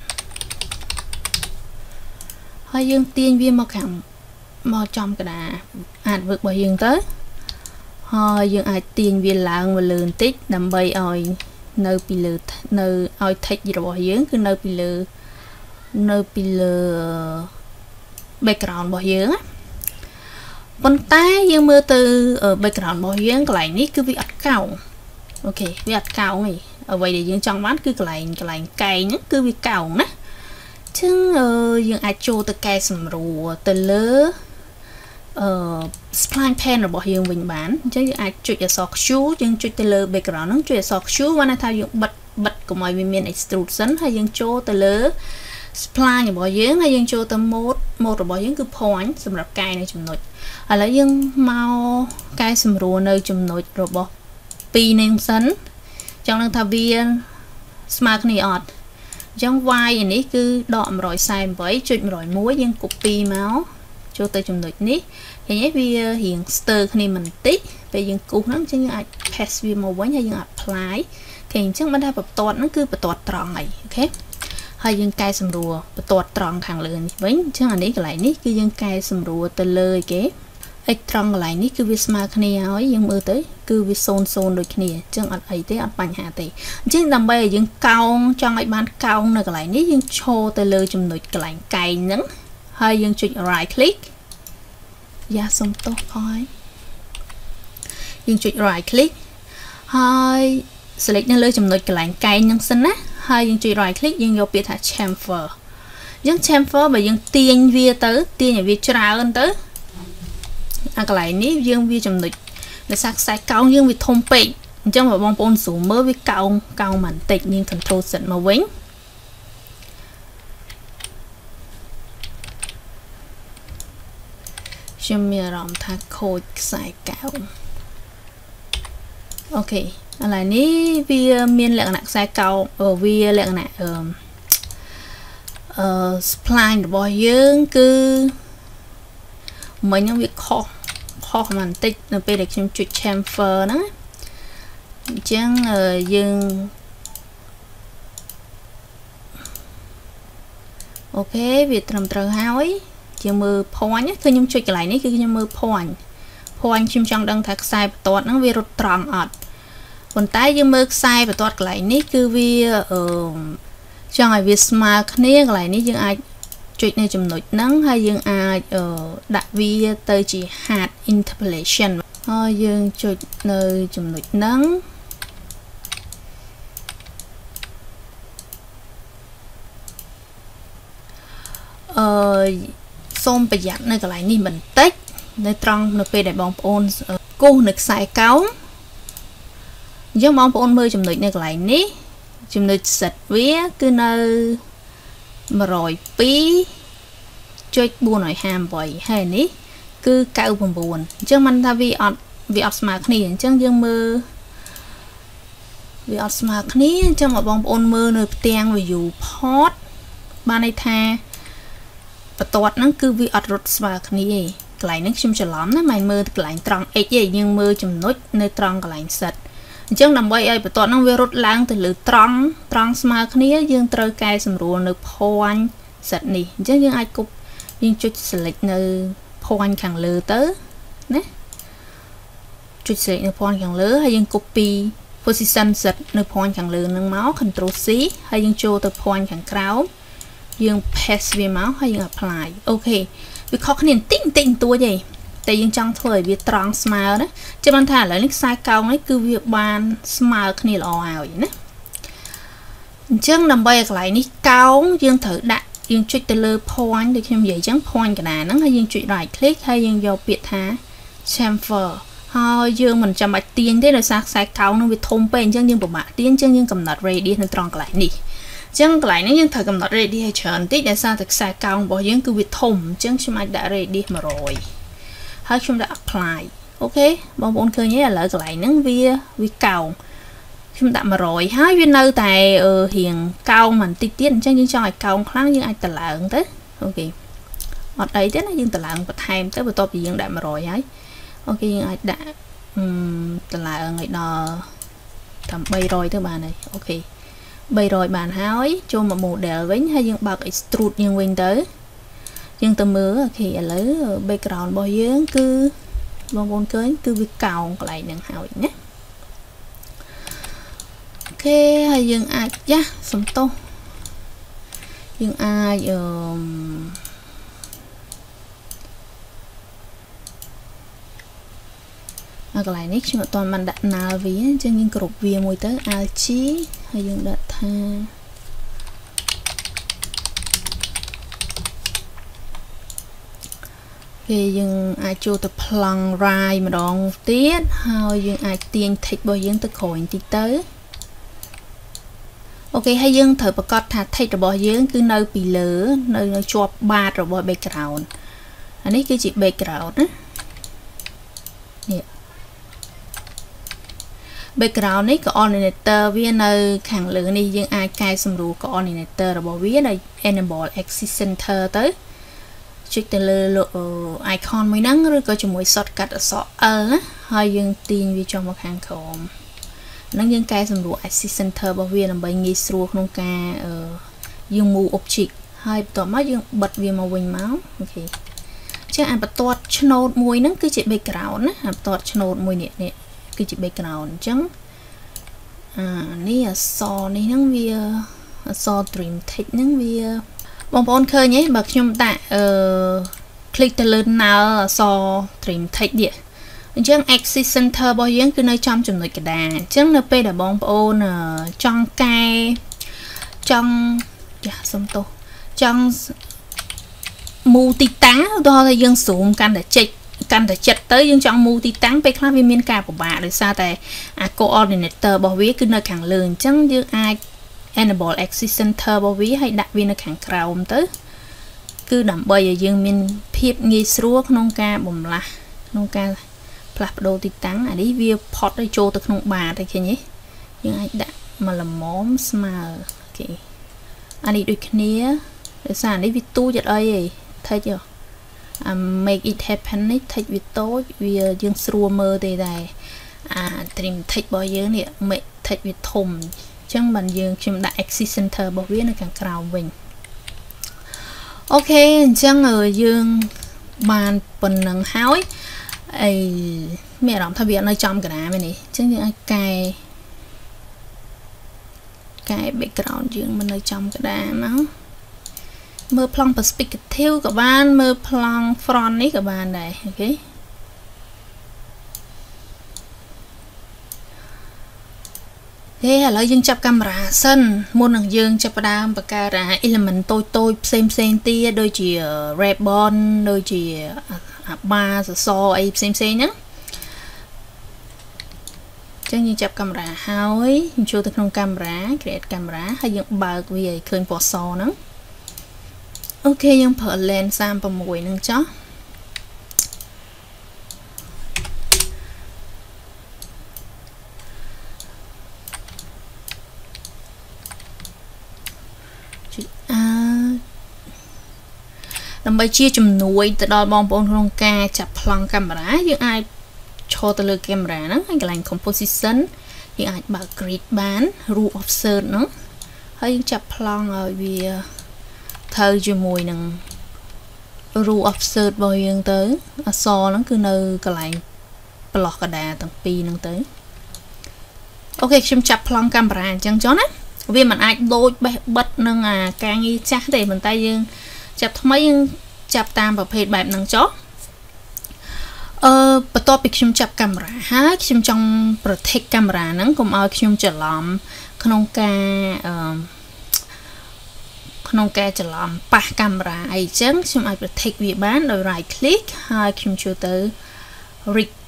ហើយយើងទាញវាមកខាងមកចំកដាអាត work របស់យើងទៅហើយយើងអាចទាញវាឡើងមកលើបន្តិចដើម្បីឲ្យនៅពីលើនៅឲ្យ text របស់យើងគឺនៅពីលើនៅពីលើ background របស់យើងណាប៉ុន្តែយើងមើលទៅ background របស់យើងកន្លែងនេះគឺវាអត់កោងអូខេវាអត់កោងទេ អ្វីដែលយើងចង់បានគឺកន្លែងកន្លែងកែងហ្នឹងគឺវាកោងណាអញ្ចឹងយើងអាចចូលទៅកែសម្រួលទៅលើអឺ spline pane របស់យើងវិញបានអញ្ចឹងយើងអាចចុចអក្សរ Q យើងចុចទៅលើ background ហ្នឹងចុចអក្សរ Q បានថាយើងបិទបិទកុំឲ្យវាមាន extrude សិនហើយយើងចូលទៅលើ spline របស់យើងហើយយើងចូលទៅ mode mode របស់យើងគឺ point សម្រាប់កែនៅចំណុចឥឡូវយើងមកកែសម្រួលនៅចំណុចរបស់2នេះសិន ចង់នឹងថាវាស្មើគ្នាអត់អញ្ចឹង y នេះគឺដក148.101យើង copy មកចូលទៅចំណុចនេះឃើញទេវារៀងស្ទើរគ្នាបន្តិចពេលយើងគូសហ្នឹងអញ្ចឹងយើងអាច paste វាមកវិញហើយយើង apply គេអញ្ចឹងបានថាបន្ទាត់ហ្នឹងគឺបន្ទាត់ត្រង់ហើយអូខេហើយយើងកែសម្រួលបន្ទាត់ត្រង់ខាងលើនេះវិញអញ្ចឹងអានេះកន្លែងនេះគឺយើងកែសម្រួលទៅលើគេ x ត្រង់កន្លែងនេះគឺវាស្មើគ្នាហើយយើងមើលទៅគឺវា0 0ដូចគ្នាអញ្ចឹងអត់អីទេអត់បញ្ហាទេអញ្ចឹងដើម្បីឲ្យយើងកោងចង់ឲ្យបានកោងនៅកន្លែងនេះយើងឈរទៅលើចំណុចកន្លែងកែងហ្នឹងហើយយើងចុច right click យ៉ាសុំទោសអស់យើងចុច right click ហើយ select នៅលើចំណុចកន្លែងកែងហ្នឹងសិនណាហើយយើងចុច right click យើងយកពាក្យថា chamfer អញ្ចឹង chamfer បើយើងទាញវាទៅទាញឲ្យវាច្រើនទៅ អាកន្លែងនេះយើងវាចំណុចដោយសារខ្សែកោងយើងវាធំពេកអញ្ចឹងបើបងប្អូនស្រួលមើលវាកោងកោងបន្តិចយើង control set មកវិញខ្ញុំមានអារម្មណ៍ថាខូចខ្សែកោងអូខេឥឡូវនេះវាមានលក្ខណៈខ្សែកោងវាលក្ខណៈអឺអឺ spline របស់យើងគឺមិញហ្នឹងវាខុស ខុសបន្តិចនៅពេលដែលខ្ញុំចុច chamfer ហ្នឹងអញ្ចឹងយើងអូខេវាត្រឹមត្រូវហើយជាមើល point គឺខ្ញុំចុចកន្លែងនេះគឺខ្ញុំមើល point point ខ្ញុំចង់ដឹងថាខ្សែបន្ទាត់ហ្នឹងវារត់ត្រង់អត់ប៉ុន្តែយើងមើលខ្សែបន្ទាត់កន្លែងនេះគឺវាអឺចង់ឲ្យវាស្មើគ្នាកន្លែងនេះយើងអាច ចុចនៅចំណុចហ្នឹងហើយយើងអាចដាក់វាទៅជា hard interpolation ហើយយើងចុចនៅចំណុចហ្នឹងអឺសូមប្រយ័ត្ននៅកន្លែងនេះបន្តិចនៅត្រង់នៅពេលដែលបងប្អូនគូសនៅខ្សែកោងអញ្ចឹងបងប្អូនមើលចំណុចនៅកន្លែងនេះចំណុចសិតវាគឺនៅ 102.458ហើយនេះគឺ99អញ្ចឹងមិនថាវាអត់វាអត់ស្មើគ្នាអញ្ចឹងយើងមើលវាអត់ស្មើគ្នាអញ្ចឹងមកបងប្អូនមើលនៅផ្ទាំង view port បានន័យថាបន្ទាត់ហ្នឹងគឺវាអត់រត់ស្មើគ្នាទេកន្លែងហ្នឹងខ្ញុំច្រឡំណាមិនមើលកន្លែងត្រង់ x ទេយើងមើលចំណុចនៅត្រង់កន្លែងសិត អញ្ចឹងដើម្បីឲ្យបន្ទាត់ហ្នឹងវារត់ឡើងទៅលើត្រង់ត្រង់ស្មើគ្នាយើងត្រូវកែសម្រួលនៅ point set នេះអញ្ចឹងយើងអាចគប់យើងចុច select នៅ point ខាងលើទៅណាចុច select នៅ point ខាងលើហើយយើង copy position set នៅ point ខាងលើនឹងមក control C ហើយយើងចូលទៅ point ខាងក្រោមយើង paste វាមកហើយយើង apply អូខេវាខុសគ្នាបន្តិចបន្តិចបន្តួចទេ តែយើងចង់ធ្វើឲ្យវាត្រង់ស្មើណាចាំបានថាឥឡូវនេះខ្សែកោងនេះគឺវាបានស្មើគ្នាល្អហើយណាអញ្ចឹងដើម្បីឲ្យកន្លែងនេះកោងយើងត្រូវដាក់យើងចុចទៅលើ point ដូចខ្ញុំនិយាយអញ្ចឹង point កណ្ដាលហ្នឹងហើយយើងចុច right click ហើយយើងយកពាក្យថា chamfer ហើយយើងមិនចាំបាច់ទាញទេដោយសារខ្សែកោងនឹងវាធំពេកអញ្ចឹងយើងពិបាកទាញអញ្ចឹងយើងកំណត់ radius នៅត្រង់កន្លែងនេះអញ្ចឹងកន្លែងនេះយើងត្រូវកំណត់ radius ឲ្យច្រើនបន្តិចដោយសារតែខ្សែកោងរបស់យើងគឺវាធំអញ្ចឹងខ្ញុំអាចដាក់ radius 100 ហើយខ្ញុំដាក់ apply អូខេបងប្អូនឃើញទេឥឡូវកន្លែងហ្នឹងវាវាកោងខ្ញុំដាក់100ហើយវានៅតែរៀងកោងបន្តិចទៀតអញ្ចឹងយើងចង់ឲ្យកោងខ្លាំងយើងអាចតឡើងទៅ OK អត់អីទេណាយើងតឡើងបន្ថែមទៅបន្ទាប់ពីយើងដាក់100ហើយ OK យើងអាចដាក់តឡើងឲ្យដល់តាម300ទៅបានហើយ OK 300បានហើយចូលមក model វិញហើយយើងបើក extrude យើងវិញទៅ យើងទៅមើល OK ឥឡូវ background របស់យើងគឺបងប្អូនឃើញគឺវាកោងកន្លែងហ្នឹងហើយណា OK ហើយយើងអាចអាសុំទោសយើងអាចអឺកន្លែងនេះខ្ញុំអត់ទាន់បានដាក់ណាល់វាអញ្ចឹងយើងគ្រប់វាមួយទៅ Alt G ហើយយើងដាក់ថា គេយើងអាចចូលទៅប្លង់ rai ម្ដងទៀតហើយយើងអាចទាញ text របស់យើងទៅក្រោយបន្តិចទៅអូខេហើយយើងត្រូវប្រកាសថា text របស់យើង គឺនៅពីលើ នៅនៅជាប់បាតរបស់ background អានេះគឺជា background ណានេះ background នេះ coordinator វានៅ ខាងលើនេះយើងអាចកែសម្រួល coordinator របស់វាដោយ enable axis center ទៅ ចុចទៅលើ icon មួយហ្នឹងឬក៏ជាមួយ shortcut អក្សរ L ណាហើយយើងទាញវាចុះមកខាងក្រោមហ្នឹងយើងកែសម្រួល axis center របស់វាដើម្បីងាយស្រួលក្នុងការយើង move object ហើយបន្ទាប់មកយើងបិទវាមកវិញមកអូខេចឹងអាបន្ទាត់ឆ្នោតមួយហ្នឹងគឺជា background ណាអាបន្ទាត់ឆ្នោតមួយនេះនេះគឺជា background អញ្ចឹងអានេះអក្សរនេះហ្នឹងវាអក្សរ dream text ហ្នឹងវា បងប្អូនឃើញទេបើខ្ញុំដាក់អឺ click ទៅលើ null អក្សរ dream text នេះអញ្ចឹង axis center របស់យើងគឺនៅចំចំណុចកណ្ដាលអញ្ចឹងនៅពេលដែលបងប្អូនចង់កែចង់យ៉ាសុំទោសចង់មូទីតាំងឧទាហរណ៍ថាយើង zoom កាន់តែជិចកាន់តែចិត្តទៅយើងចង់មូទីតាំងពេលខ្លះវាមានការពិបាកដោយសារតែអា coordinator របស់វាគឺនៅខាងលើអញ្ចឹងយើងអាច enable axis center របស់វាហើយដាក់វានៅខាងក្រោមទៅ គឺដើម្បីឲ្យយើងមានភាពងាយស្រួលក្នុងការបំលាស់ក្នុងការផ្លាស់ប្ដូរទីតាំងអានេះវាផុតឲ្យចូលទៅក្នុងបាតឃើញទេយើងអាចដាក់មកល្មមស្មើអូខេអានេះដូចគ្នាដោយសារអានេះវាទូចអត់អីទេថេចយោ make it happen នេះ text វាតូចវាយើងស្រួលមើលទេដែរអា trim text របស់យើងនេះ make text វាធំអញ្ចឹងបានយើងខ្ញុំដាក់ axis center របស់វានៅខាងក្រោមវិញអូខេអញ្ចឹងយើងបានប៉ុណ្ណឹងហើយអីមានអារម្មណ៍ថាវានៅចំកណ្ដាលមែនទេអញ្ចឹងយើងអាចកែកែ background យើងមិននៅចំកណ្ដាលមកមើលប្លង់ perspective ក៏បានមើលប្លង់ front នេះក៏បានដែរអូខេ ហេឥឡូវយើងចាប់កាមេរ៉ាសិនមុននឹងយើងចាប់ផ្ដើមបង្កើតអា element តូចតូចផ្សេងផ្សេងទៀតដូចជា ribbon ដូចជាអាបាសសរអីផ្សេងផ្សេងហ្នឹងចឹងយើងចាប់កាមេរ៉ាហើយយើងចូលទៅក្នុងកាមេរ៉ា create កាមេរ៉ាហើយយើងបើកវាឲ្យឃើញពណ៌សហ្នឹងអូខេយើងប្រើ lens 36នឹងចោះ ដើម្បីជាជំនួយទៅដល់បងប្អូនក្នុងការចាប់ប្លង់កាមេរ៉ាយើងអាចឈរទៅលើកាមេរ៉ាហ្នឹងហើយកន្លែង composition យើងអាចបើក grid បាន rule of third ហ្នឹងហើយយើងចាប់ប្លង់ឲ្យវាត្រូវជាមួយនឹង rule offset របស់យើងទៅអក្សរហ្នឹងគឺនៅកន្លែងប្រឡោះកដាទាំងពីរហ្នឹងទៅអូខេខ្ញុំចាប់ប្លង់កាមេរ៉ាអញ្ចឹងចុះណា វាមិនអាចដូចបេះបិទនឹងអាការងារចាស់ទេប៉ុន្តែយើងចាប់ថ្មីយើងចាប់តាមប្រភេទបែបហ្នឹងចុះអឺបន្ទាប់ពីខ្ញុំចាប់កាមេរ៉ាហើយខ្ញុំចង់ protect កាមេរ៉ាហ្នឹងកុំឲ្យខ្ញុំច្រឡំក្នុងការអឺក្នុងការច្រឡំប៉ះកាមេរ៉ាអីចឹងខ្ញុំអាច protect វាបានដោយ right click ហើយខ្ញុំចូលទៅ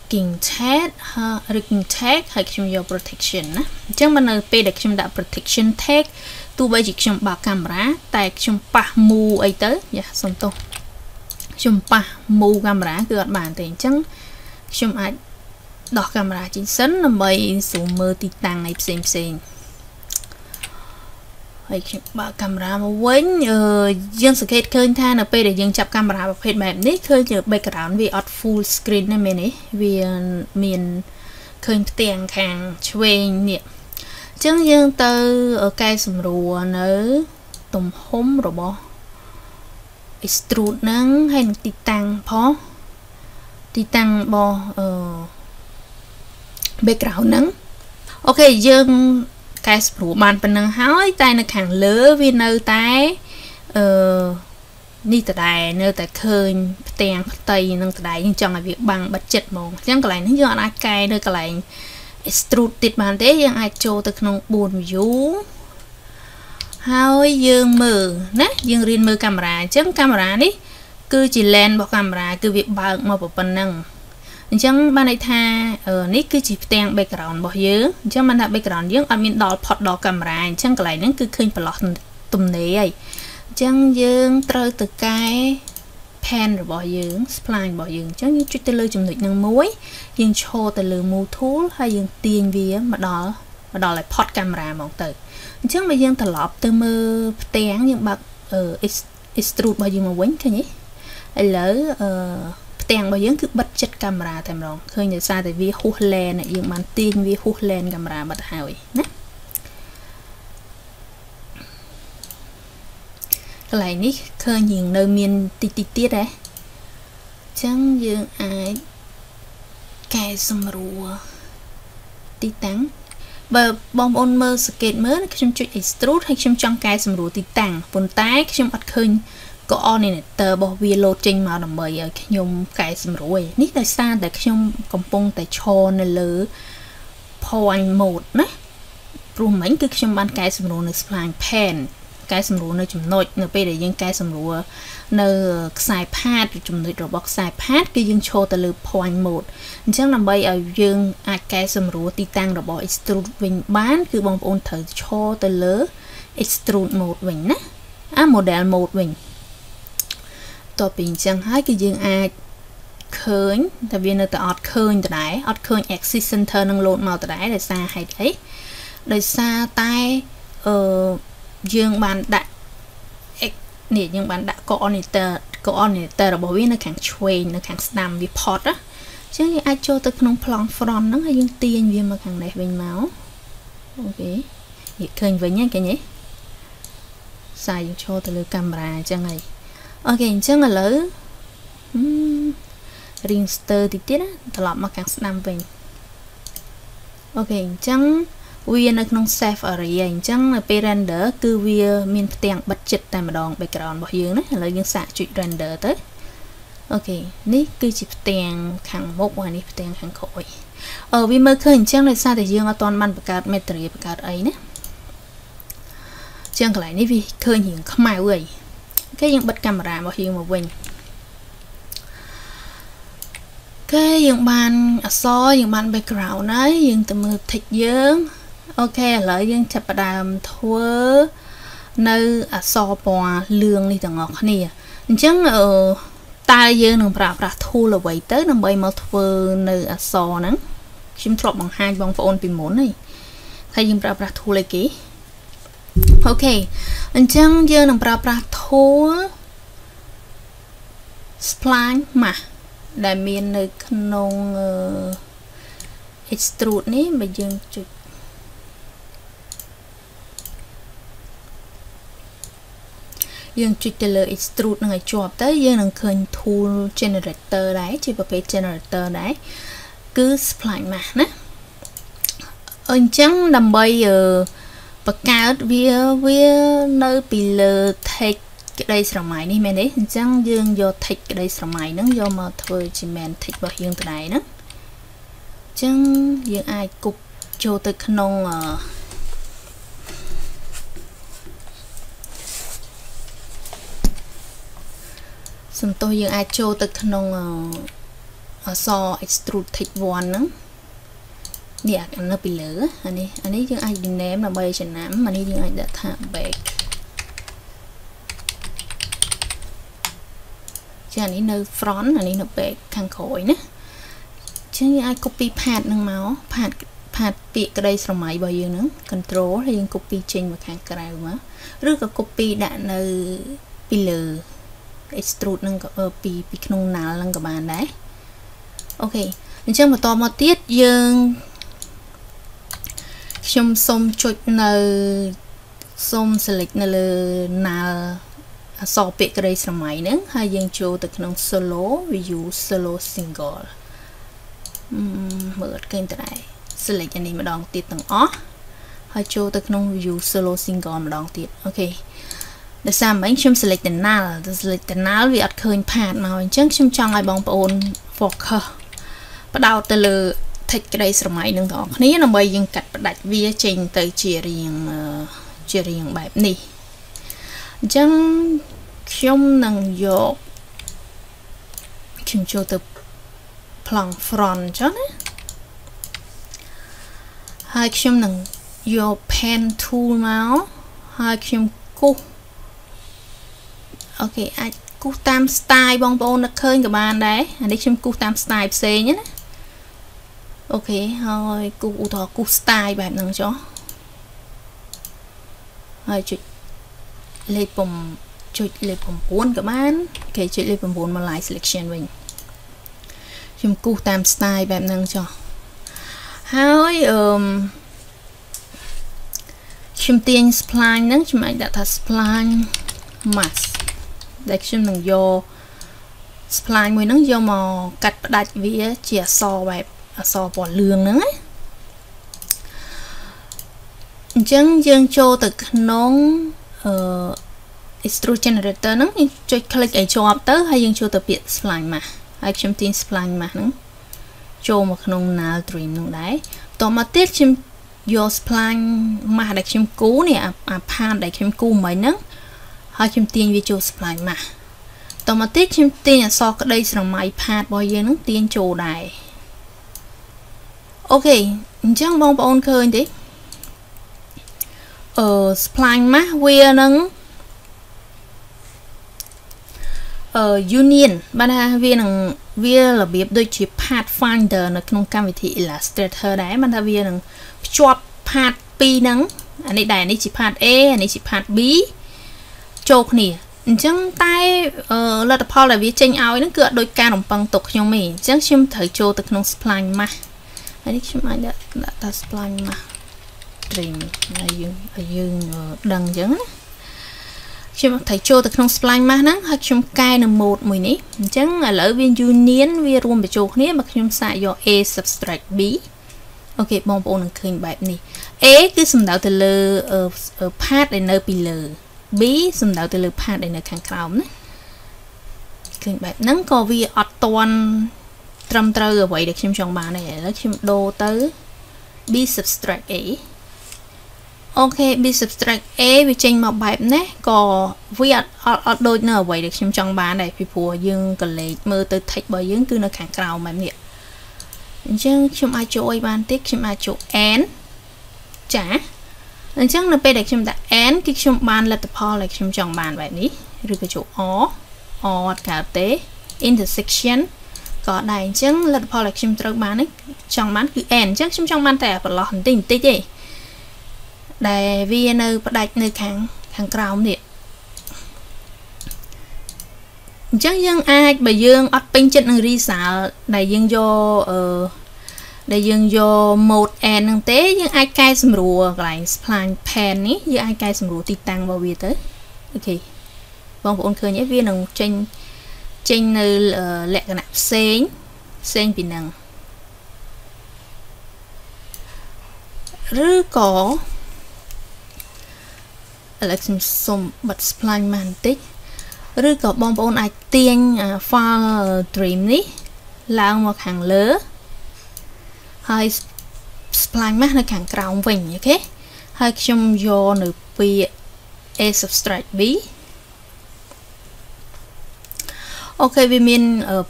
rigging tag ហើយ rigging tag ហើយខ្ញុំយក protection ណាអញ្ចឹងមកនៅពេលដែលខ្ញុំដាក់ protection tag ទោះបីជាខ្ញុំបើកកាមេរ៉ាតែខ្ញុំប៉ះ move អីទៅយ៉ាសុំទោសខ្ញុំប៉ះ move កាមេរ៉ាគឺអត់បានទេអញ្ចឹងខ្ញុំអាចដោះកាមេរ៉ាចេញសិនដើម្បី zoom មើលទីតាំងអីផ្សេងផ្សេង ហើយខ្ញុំបើកកាមេរ៉ាមកវិញយើងសង្កេតឃើញថានៅពេលដែលយើងចាប់កាមេរ៉ាប្រភេទបែបនេះឃើញ background វាអត់ full screen ទេមែនទេវាមានឃើញផ្ទាំងខាងឆ្វេងនេះអញ្ចឹងយើងទៅកែសម្រួលនៅ ទំហំរបស់ extrude ហ្នឹងហើយនឹងទីតាំងផងទីតាំងរបស់អឺ background ហ្នឹងអូខេយើង កែស្រួលបានប៉ុណ្ណឹងហើយ តែនៅខាងលើវានៅតែអឺនេះតដែរនៅតែឃើញផ្ទាំងផ្ទៃនឹងតដែរយើងចង់ឲ្យវាបាំងបិទចិត្តហ្មងអញ្ចឹងកន្លែងនេះយើងអាចកែនៅកន្លែង extrude ទៀតបានទេយើងអាចចូលទៅក្នុង4 view ហើយយើងមើលណាយើងរៀនមើលកាមេរ៉ាអញ្ចឹងកាមេរ៉ានេះគឺជា lens របស់កាមេរ៉ាគឺវាបើកមកប៉ុណ្ណឹង អញ្ចឹងបានន័យថានេះគឺជាផ្ទាំង background របស់យើងអញ្ចឹងបានថា background យើងអត់មានដល់ផុតដល់កាមេរ៉ាអញ្ចឹងកន្លែងហ្នឹងគឺឃើញប្រឡោះទំនេរហើយអញ្ចឹងយើងត្រូវទៅកែ pen របស់យើង spline របស់យើងអញ្ចឹងយើងចុចទៅលើចំណុចហ្នឹងមួយយើងឈរទៅលើ move tool ហើយយើងទាញវាមកដល់មកដល់ឲ្យផុតកាមេរ៉ាហ្មងទៅអញ្ចឹងបើយើងត្រឡប់ទៅមើលផ្ទាំងយើងបើក extrude របស់យើងមកវិញឃើញទេឥឡូវអឺផ្ទាំងរបស់យើងគឺបិទចិត្តកាមេរ៉ាតែម្ដងឃើញដោយសារតែវាហួសលែនយើងបានទាញវាហួសលែនកាមេរ៉ាបាត់ហើយណាកន្លែងនេះឃើញយើងនៅមានតិចតិចទៀតហ៎អញ្ចឹងយើងអាចកែសម្រួលទីតាំងបើបងប្អូនមើលសង្កេតមើលខ្ញុំចុច extrude ហើយខ្ញុំចង់កែសម្រួលទីតាំងប៉ុន្តែខ្ញុំអត់ឃើញ coordinator របស់វាលោតចេញមកដើម្បីឲ្យខ្ញុំកែសម្រួលនេះដោយសារតែខ្ញុំកំពុងតែឈរនៅលើ point mode ណាព្រោះមិញគឺខ្ញុំបានកែសម្រួលនៅ spline pen កែសម្រួលនៅចំណុចនៅពេលដែលយើងកែសម្រួលនៅខ្សែផាតចំណុចរបស់ខ្សែផាតគឺយើងឈរទៅលើ point mode អញ្ចឹងដើម្បីឲ្យយើងអាចកែសម្រួលទីតាំងរបស់ extrude វិញបាន គឺបងប្អូនត្រូវឈរទៅលើ extrude mode វិញណាអា model mode វិញ តទៅពីអញ្ចឹងហើយគឺយើងអាចឃើញតែវានៅតែអត់ឃើញដដែលអត់ឃើញ axis center នឹង load មកដដែលដោយសារហេតុអីដោយសារតែអឺយើងបានដាក់នេះយើងបានដាក់ coordinator coordinator របស់វានៅខាងឆ្វេងនៅខាងស្ដាំវាផុតណាអញ្ចឹងយើងអាចចូលទៅក្នុងប្លង់ front ហ្នឹងហើយយើងទាញវាមកខាងនេះវិញមកអូខេនិយាយឃើញវិញហ្នឹងឃើញទេសាយយើងចូលទៅលើកាមេរ៉ាអញ្ចឹងហើយ OK អញ្ចឹងឥឡូវរៀងស្ទើតិចទៀតណាត្រឡប់មកខាងស្ដាំវិញ OK អញ្ចឹងវានៅក្នុង safe area អញ្ចឹងនៅពេល render គឺវាមានផ្ទាំងបិទចិត្តតែម្ដង background របស់យើងណាឥឡូវយើងសាកចុច render ទៅ OK នេះគឺជាផ្ទាំងខាងមុខហើយនេះផ្ទាំងខាងក្រោយអឺវាមើលឃើញអញ្ចឹងដោយសារតែយើងអត់ទាន់បានបង្កើត material បង្កើតអីណាជាងកន្លែងនេះវាឃើញរៀងខ្មៅហើយ គេយើងបិទកាមេរ៉ារបស់យើងមកវិញគេយើងបានអក្សរយើងបាន background ហើយយើងទៅមើល text យើងអូខេឥឡូវយើងចាប់ផ្ដើមធ្វើនៅអក្សរពណ៌លឿងនេះទាំងអស់គ្នាអញ្ចឹងអឺតើយើងនឹងប្រើប្រាស់ tool អ្វីទៅដើម្បីមកធ្វើនៅអក្សរហ្នឹងខ្ញុំធ្លាប់បង្ហាញបងប្អូនពីមុនហើយថាយើងប្រើប្រាស់ tool អីគេ អូខេអញ្ចឹងយើងនឹងប្រើប្រាស់ tool spline mask ដែលមាននៅក្នុង extrude នេះបើយើងចុចយើងចុចទៅលើ extrude នឹងឲ្យជាប់ទៅយើងនឹងឃើញ tool generator ដែរជាប្រភេទ generator ដែរគឺ spline mask ណាអញ្ចឹងដើម្បី បង្កើតវាវានៅពីលើ text ក្តីស្រមៃនេះមែនទេអញ្ចឹងយើងយក text ក្តីស្រមៃហ្នឹងយកមកធ្វើជា main text របស់យើងទៅដែរណាអញ្ចឹងយើងអាចគប់ចូលទៅក្នុងអឺសំទោសយើងអាចចូលទៅក្នុងអស extrude text 1ហ្នឹង នេះអានៅពីលើអានេះអានេះយើងអាច rename ដើម្បីចំណាំអានេះយើងអាចដាក់ថា back ចាអានេះនៅ front អានេះនៅ back ខាងក្រោយណាចឹងយើងអាច copy path នឹងមក path path ពាក្យក្តីស្រមៃរបស់យើងហ្នឹង control ហើយយើង copy ចេញមកខាងក្រៅមកឬក៏ copy ដាក់នៅពីលើ extrude នឹងពីពីក្នុងណាល់នឹងក៏បានដែរអូខេអញ្ចឹងបន្តមកទៀតយើង ខ្ញុំសូមចុចនៅសូម select នៅលើណាល់អក្សរពាក្យក្រីស្រមៃហ្នឹងហើយយើងចូលទៅក្នុង solo view solo single មើលអត់ឃើញទៅដែរ select អានេះម្ដងទៀតទាំងអស់ហើយចូលទៅក្នុង view solo single ម្ដងទៀតអូខេដោយសារមិញខ្ញុំ select តំណាល់ select តំណាល់វាអត់ឃើញផាតមកអញ្ចឹងខ្ញុំចង់ឲ្យបងប្អូន focus បដោតទៅលើ text ក្តីស្រមៃនឹងទាំងអស់គ្នាដើម្បីយើងកាត់ផ្ដាច់វាចេញទៅជារៀងជារៀងបែបនេះអញ្ចឹងខ្ញុំនឹងយកខ្ញុំចូលទៅប្លង់ front ចុះណាហើយខ្ញុំនឹងយក pen tool មកហើយខ្ញុំគូសអូខេអាចគូសតាម style បងប្អូននឹកឃើញក៏បានដែរអានេះខ្ញុំគូសតាម style ផ្សេងណា អូខេហើយគូសឧទាហរណ៍គូស style បែបហ្នឹងចុះហើយចុចលេខ9ចុចលេខ9ក៏បានគេចុចលេខ9មក live selection វិញខ្ញុំគូសតាម style បែបហ្នឹងចុះហើយអឺមខ្ញុំទាញ spline ហ្នឹងខ្ញុំអាចដាក់ថា spline mask ដែលខ្ញុំនឹងយក spline មួយហ្នឹងយកមកកាត់ផ្ដាច់វាជាអក្សរបែប អក្សរពណ៌លឿងហ្នឹងណាអញ្ចឹងយើងចូលទៅក្នុងអឺ extrude generator ហ្នឹងចុច click ឲ្យជាប់ទៅហើយយើងចូលទៅពាក្យ spline mask ហើយខ្ញុំទាញ spline mask ហ្នឹងចូលមកក្នុង null trim ហ្នឹងដែរបន្តមកទៀតខ្ញុំយក spline mask ដែលខ្ញុំគូនេះអាផានដែលខ្ញុំគូមិញហ្នឹងហើយខ្ញុំទាញវាចូល spline mask តមកទៀតខ្ញុំទាញអក្សរក្តីស្រមៃផាតរបស់យើងនឹងទាញចូលដែរ អូខេអញ្ចឹងបងប្អូនឃើញទេអឺ spline mask វានឹងអឺ union បានថាវានឹងវារបៀបដូចជា path finder នៅក្នុងកម្មវិធី Illustrator ដែរបានថាវានឹងភ្ជាប់ path ពីរហ្នឹងអានេះដែរនេះជា path A អានេះជា path B ចូលគ្នាអញ្ចឹងតែលទ្ធផលដែលវាចេញឲ្យហ្នឹងគឺអត់ដូចការរំពឹងទុកខ្ញុំទេអញ្ចឹងខ្ញុំត្រូវចូលទៅក្នុង spline mask ហើយនេះខ្ញុំអាចដាក់ដាក់ថា spline mask trim ហើយយើងឲ្យយើងដឹងអញ្ចឹងណាខ្ញុំត្រូវចូលទៅក្នុង spline mask ហ្នឹងហើយខ្ញុំកែនៅ mode មួយនេះអញ្ចឹងឥឡូវវា union វារួមបញ្ចូលគ្នាបើខ្ញុំសាកយក a subtract b អូខេបងប្អូននឹងឃើញបែបនេះ a គឺសំដៅទៅលើ part ដែលនៅពីលើ B សំដៅទៅលើ part ដែលនៅខាងក្រោមណាឃើញបែបហ្នឹងក៏វាអត់តន់ ត្រឹមត្រូវអ្វីដែលខ្ញុំចង់បានទេឥឡូវខ្ញុំដូរទៅ B subtract A អូខេ B subtract A វាចេញមកបែបនេះក៏វាអត់អត់ដូចនៅអ្វីដែលខ្ញុំចង់បានដែរពីព្រោះយើងក៏លេខមើលទៅ text របស់យើងគឺនៅខាងក្រោមបែបនេះអញ្ចឹងខ្ញុំអាចចូលអីបានទៀតខ្ញុំអាចចូល n ចាអញ្ចឹងនៅពេលដែលខ្ញុំដាក់ n គឺខ្ញុំបានលទ្ធផលដែលខ្ញុំចង់បានបែបនេះឬក៏ចូល or or អត់កើតទេ intersection ក៏ដែរអញ្ចឹងលទ្ធផលដែលខ្ញុំត្រូវបាននេះចង់បានគឺ n អញ្ចឹងខ្ញុំចង់បានតែប្រឡោះបន្តិចបន្តិចទេដែលវានៅផ្ដាច់នៅខាងខាងក្រោមនេះអញ្ចឹងយើងអាចបើយើងអត់ពេញចិត្តនឹង result ដែលយើងយកអឺដែលយើងយក mode n ហ្នឹងទេយើងអាចកែសម្រួលកន្លែង spline pan នេះយើងអាចកែសម្រួលទីតាំងរបស់វាទៅOK បងប្អូនឃើញទេវានឹងចេញ ចេញនៅលក្ខណៈផ្សេងផ្សេងពីនឹងឬក៏ឥឡូវខ្ញុំសុំបិទ spline មកបន្តិចឬក៏បងប្អូនអាចទាញ file dream នេះឡើងមកខាងលើហើយ spline មកនៅខាងក្រោមវិញ OKហើយខ្ញុំយកនៅពាក្យ a subtract b អូខេវាមាន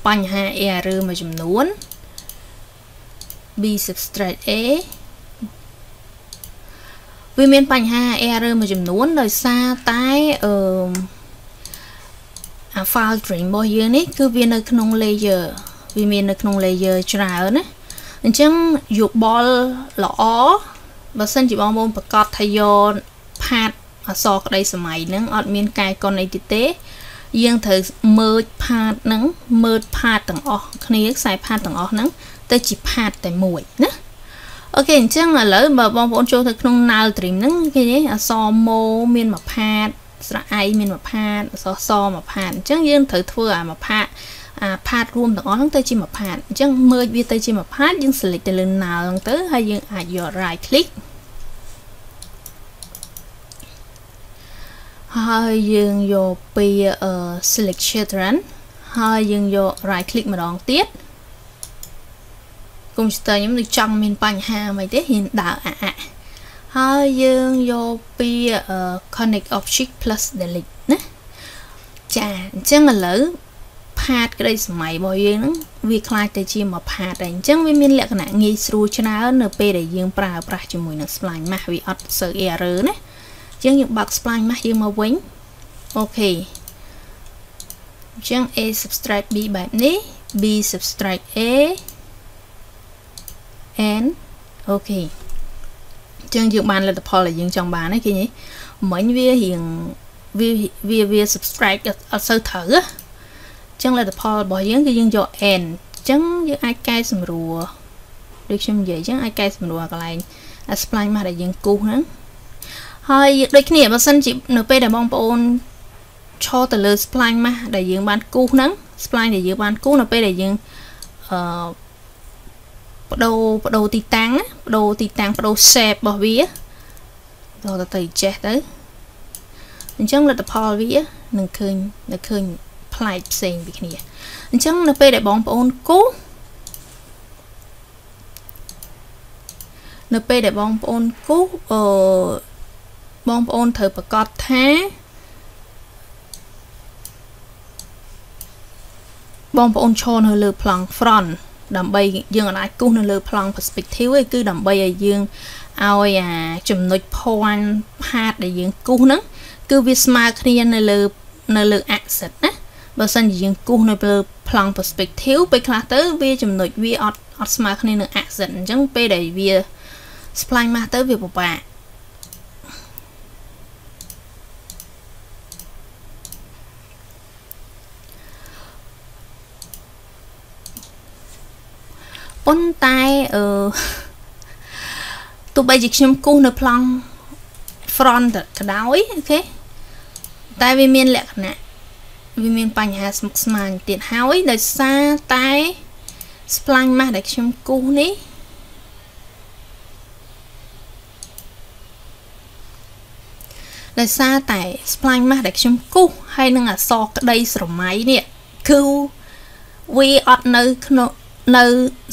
បញ្ហា error មួយចំនួន b subtract a វាមានបញ្ហា error មួយចំនួនដោយសារតែអឺអា file stream របស់យើងនេះគឺវានៅក្នុង layer វាមាននៅក្នុង layer ច្រើនណាអញ្ចឹងយោបល់ល្អបើសិនជាបងប្អូនប្រកាសថាយកផាតអសរក្តីសម័យហ្នឹងអត់មានកែកុនអីទៀតទេ យើងត្រូវមើលផាតហ្នឹងមើលផាតទាំងអស់គ្នាខ្សែផាតទាំងអស់ហ្នឹងទៅជាផាតតែមួយណាអូខេអញ្ចឹងឥឡូវបើបងប្អូនចូលទៅក្នុង null stream ហ្នឹងគេនិយាយអសរម៉ូមានមួយផាតស្រៈអៃមានមួយផាតអសរសមួយផាតអញ្ចឹងយើងត្រូវធ្វើអាមួយផាតអាផាតរួមទាំងអស់ហ្នឹងទៅជាមួយផាតអញ្ចឹងមើលវាទៅជាមួយផាតយើង select ទៅលើ null ហ្នឹងទៅហើយយើងអាចយក right click ហើយយើងយកពី select children ហើយយើងយក right click ម្ដងទៀតកុំព្យូទ័រខ្ញុំដូចចង់មានបញ្ហាមិនទេហ៊ានដើរអាក់អាក់ហើយយើងយកពី connect object plus delete ណាចាអញ្ចឹងឥឡូវផាតក្តីសម័យរបស់យើងហ្នឹងវាคล้ายទៅជាមួយផាតហើយអញ្ចឹងវាមានលក្ខណៈងាយស្រួលច្រើននៅពេលដែលយើងប្រើប្រាស់ជាមួយនឹង spline mask វាអត់សូវ error ណាអញ្ ចឹងយើងបើក spline mask យើងមកវិញអូខេអញ្ចឹង a subtract b បែបនេះ b subtract a and អូខេអញ្ចឹងយើងបានលទ្ធផលដែលយើងចង់បានហ្នឹងគេនេះមិញវារៀងវាវាវា subtract អត់សូវត្រូវអញ្ចឹងលទ្ធផលរបស់យើងគឺយើងយក n អញ្ចឹងយើងអាចកែសម្រួលដូចខ្ញុំនិយាយអញ្ចឹងអាចកែសម្រួលកន្លែង spline មកដែលយើងគូសហ្នឹង ហើយដូចគ្នាបើសិនជានៅពេលដែលបងប្អូនឈរទៅលើ spline ម៉ាស់ដែលយើងបានគូសហ្នឹង spline ដែលយើងបានគូសនៅពេលដែលយើងអឺបដូរបដូរទីតាំងបដូរទីតាំងបដូរ shape របស់វាដល់ទៅចេះទៅអញ្ចឹងលទ្ធផលវានឹងឃើញនឹងឃើញប្លែកផ្សេងពីគ្នាអញ្ចឹងនៅពេលដែលបងប្អូនគូសនៅពេលដែលបងប្អូនគូសអឺ បងប្អូនត្រូវប្រកាសថាបងប្អូនឈរនៅលើប្លង់ front ដើម្បីយើងអាចគូសនៅលើប្លង់ perspective ឯគឺដើម្បីឲ្យយើងឲ្យអាចំណុច point ផាតដែលយើងគូសហ្នឹងគឺវាស្មើគ្នានៅលើនៅលើ axis ណាបើសិនជាយើងគូសនៅលើប្លង់ perspective ពេលខ្លះទៅវាចំណុចវាអត់អត់ស្មើគ្នានឹង axis អញ្ចឹងពេលដែលវា spline មកទៅវាពិបាក ប៉ុន្តែអឺទោះបីជាខ្ញុំគូសនៅប្លង់ front ក៏ដោយអូខេតែវាមានលក្ខណៈវាមានបញ្ហាស្មុគស្មាញទៀតហើយដោយសារតែ spline mask ដែលខ្ញុំគូសនេះដោយសារតែ spline mask ដែលខ្ញុំគូសហើយនឹងអក្សរក្តីស្រមៃនេះគឺវាអត់នៅក្នុង នៅ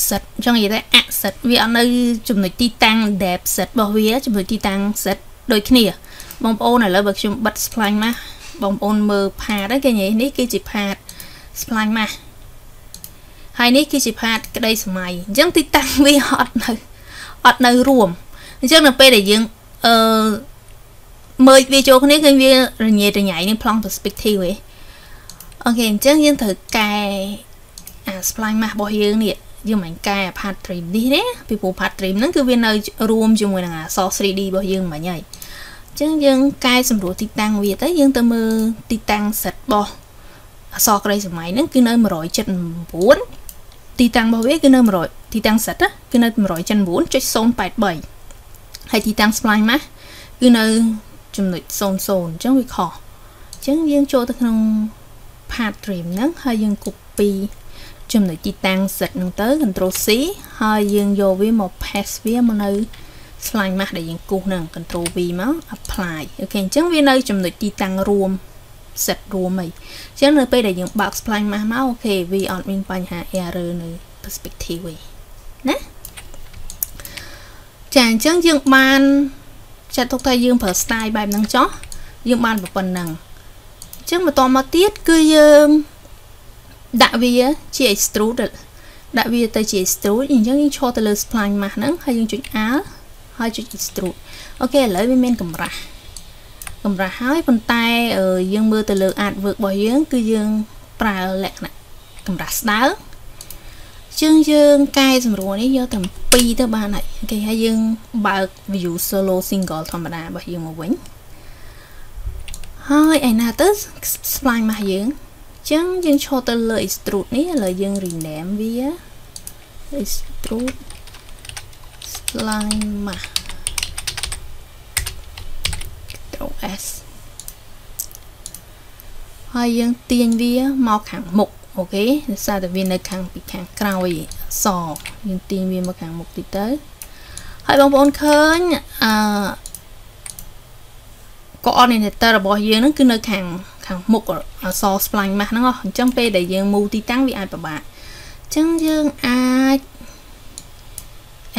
សិតអញ្ចឹងនិយាយថាអសិតវាអត់នៅចំណុចទីតាំង depth set របស់វាចំណុចទីតាំង set ដូចគ្នា បងប្អូនឥឡូវបើខ្ញុំបិទ spline មកបងប្អូនមើលផាតហ្នឹងគេនិយាយនេះគឺជាផាត spline មកហើយនេះគឺជាផាតក្តីសម័យអញ្ចឹងទីតាំងវាអត់នៅអត់នៅរួមអញ្ចឹងនៅពេលដែលយើងអឺមើលវាចូលគ្នាឃើញវារញ៉េរញ៉ៃនឹងប្លង់ perspective ឯងអូខេអញ្ចឹងយើងត្រូវកែ អា spline mask របស់យើងនេះយើងមិនកែ path trim នេះណាពីព្រោះ path trim ហ្នឹងគឺវានៅរួមជាមួយនឹងអក្សរ 3D របស់យើងមិញហើយអញ្ចឹងយើងកែសម្រួលទីតាំងវាទៅយើងទៅមើលទីតាំង set របស់អក្សរក្រីសម័យហ្នឹងគឺនៅ179ទីតាំងរបស់វាគឺនៅ100ទីតាំង set គឺនៅ179.083ហើយទីតាំង spline mask គឺនៅចំណុច00អញ្ចឹងវាខុសចឹងយើងចូលទៅក្នុង path trim ហ្នឹងហើយយើង copy ចំណុចទីតាំង set ហ្នឹងទៅ control C ហើយយើងយកវាមក paste វាមកនៅ slide mask ដែលយើងគូសហ្នឹង control V មក apply អូខេអញ្ចឹងវានៅចំណុចទីតាំងរួម set រួមអីអញ្ចឹងនៅពេលដែលយើងបើក spline mask មកអូខេវាអត់មានបញ្ហា error នៅ perspective ទេណាចាអញ្ចឹងយើងបានចាត់ទុកថាយើងប្រើ style បែបហ្នឹងចុះយើងបានប៉ុណ្ណឹងអញ្ចឹងបន្តមកទៀតគឺយើង ដាក់វាជា extrude ដាក់វាទៅជា extrude អញ្ចឹងយើងឈរទៅលើ spline mask ហ្នឹងហើយយើងចុច Alt ហើយចុច extrude អូខេឥឡូវវាមានកម្រាស់កម្រាស់ហើយប៉ុន្តែយើងមើលទៅលើ artwork របស់យើង គឺយើងប្រើលក្ខណៈកម្រាស់ស្ដើងជាងយើងកែសម្រួលនេះយកតែ2ទៅបានហើយអូខេហើយយើងបើក view solo single ធម្មតារបស់យើងមកវិញហើយឯណាទៅ spline មកយើង ចឹងយើងឈរទៅលើ extrude នេះឥឡូវយើង rename វា extrude spline មក Ctrl S ហើយយើងទាញវាមកខាងមុខអូខេដោយសារតែវានៅខាងពីខាងក្រោយសយើងទាញវាមកខាងមុខតិចទៅហើយបងប្អូនឃើញអឺ coordinator របស់យើងហ្នឹងគឺនៅខាង ខាងមុខអក្សរ spline mask ហ្នឹងអញ្ចឹងពេលដែលយើង move ទីតាំងវាអាចពិបាកអញ្ចឹងយើងអាច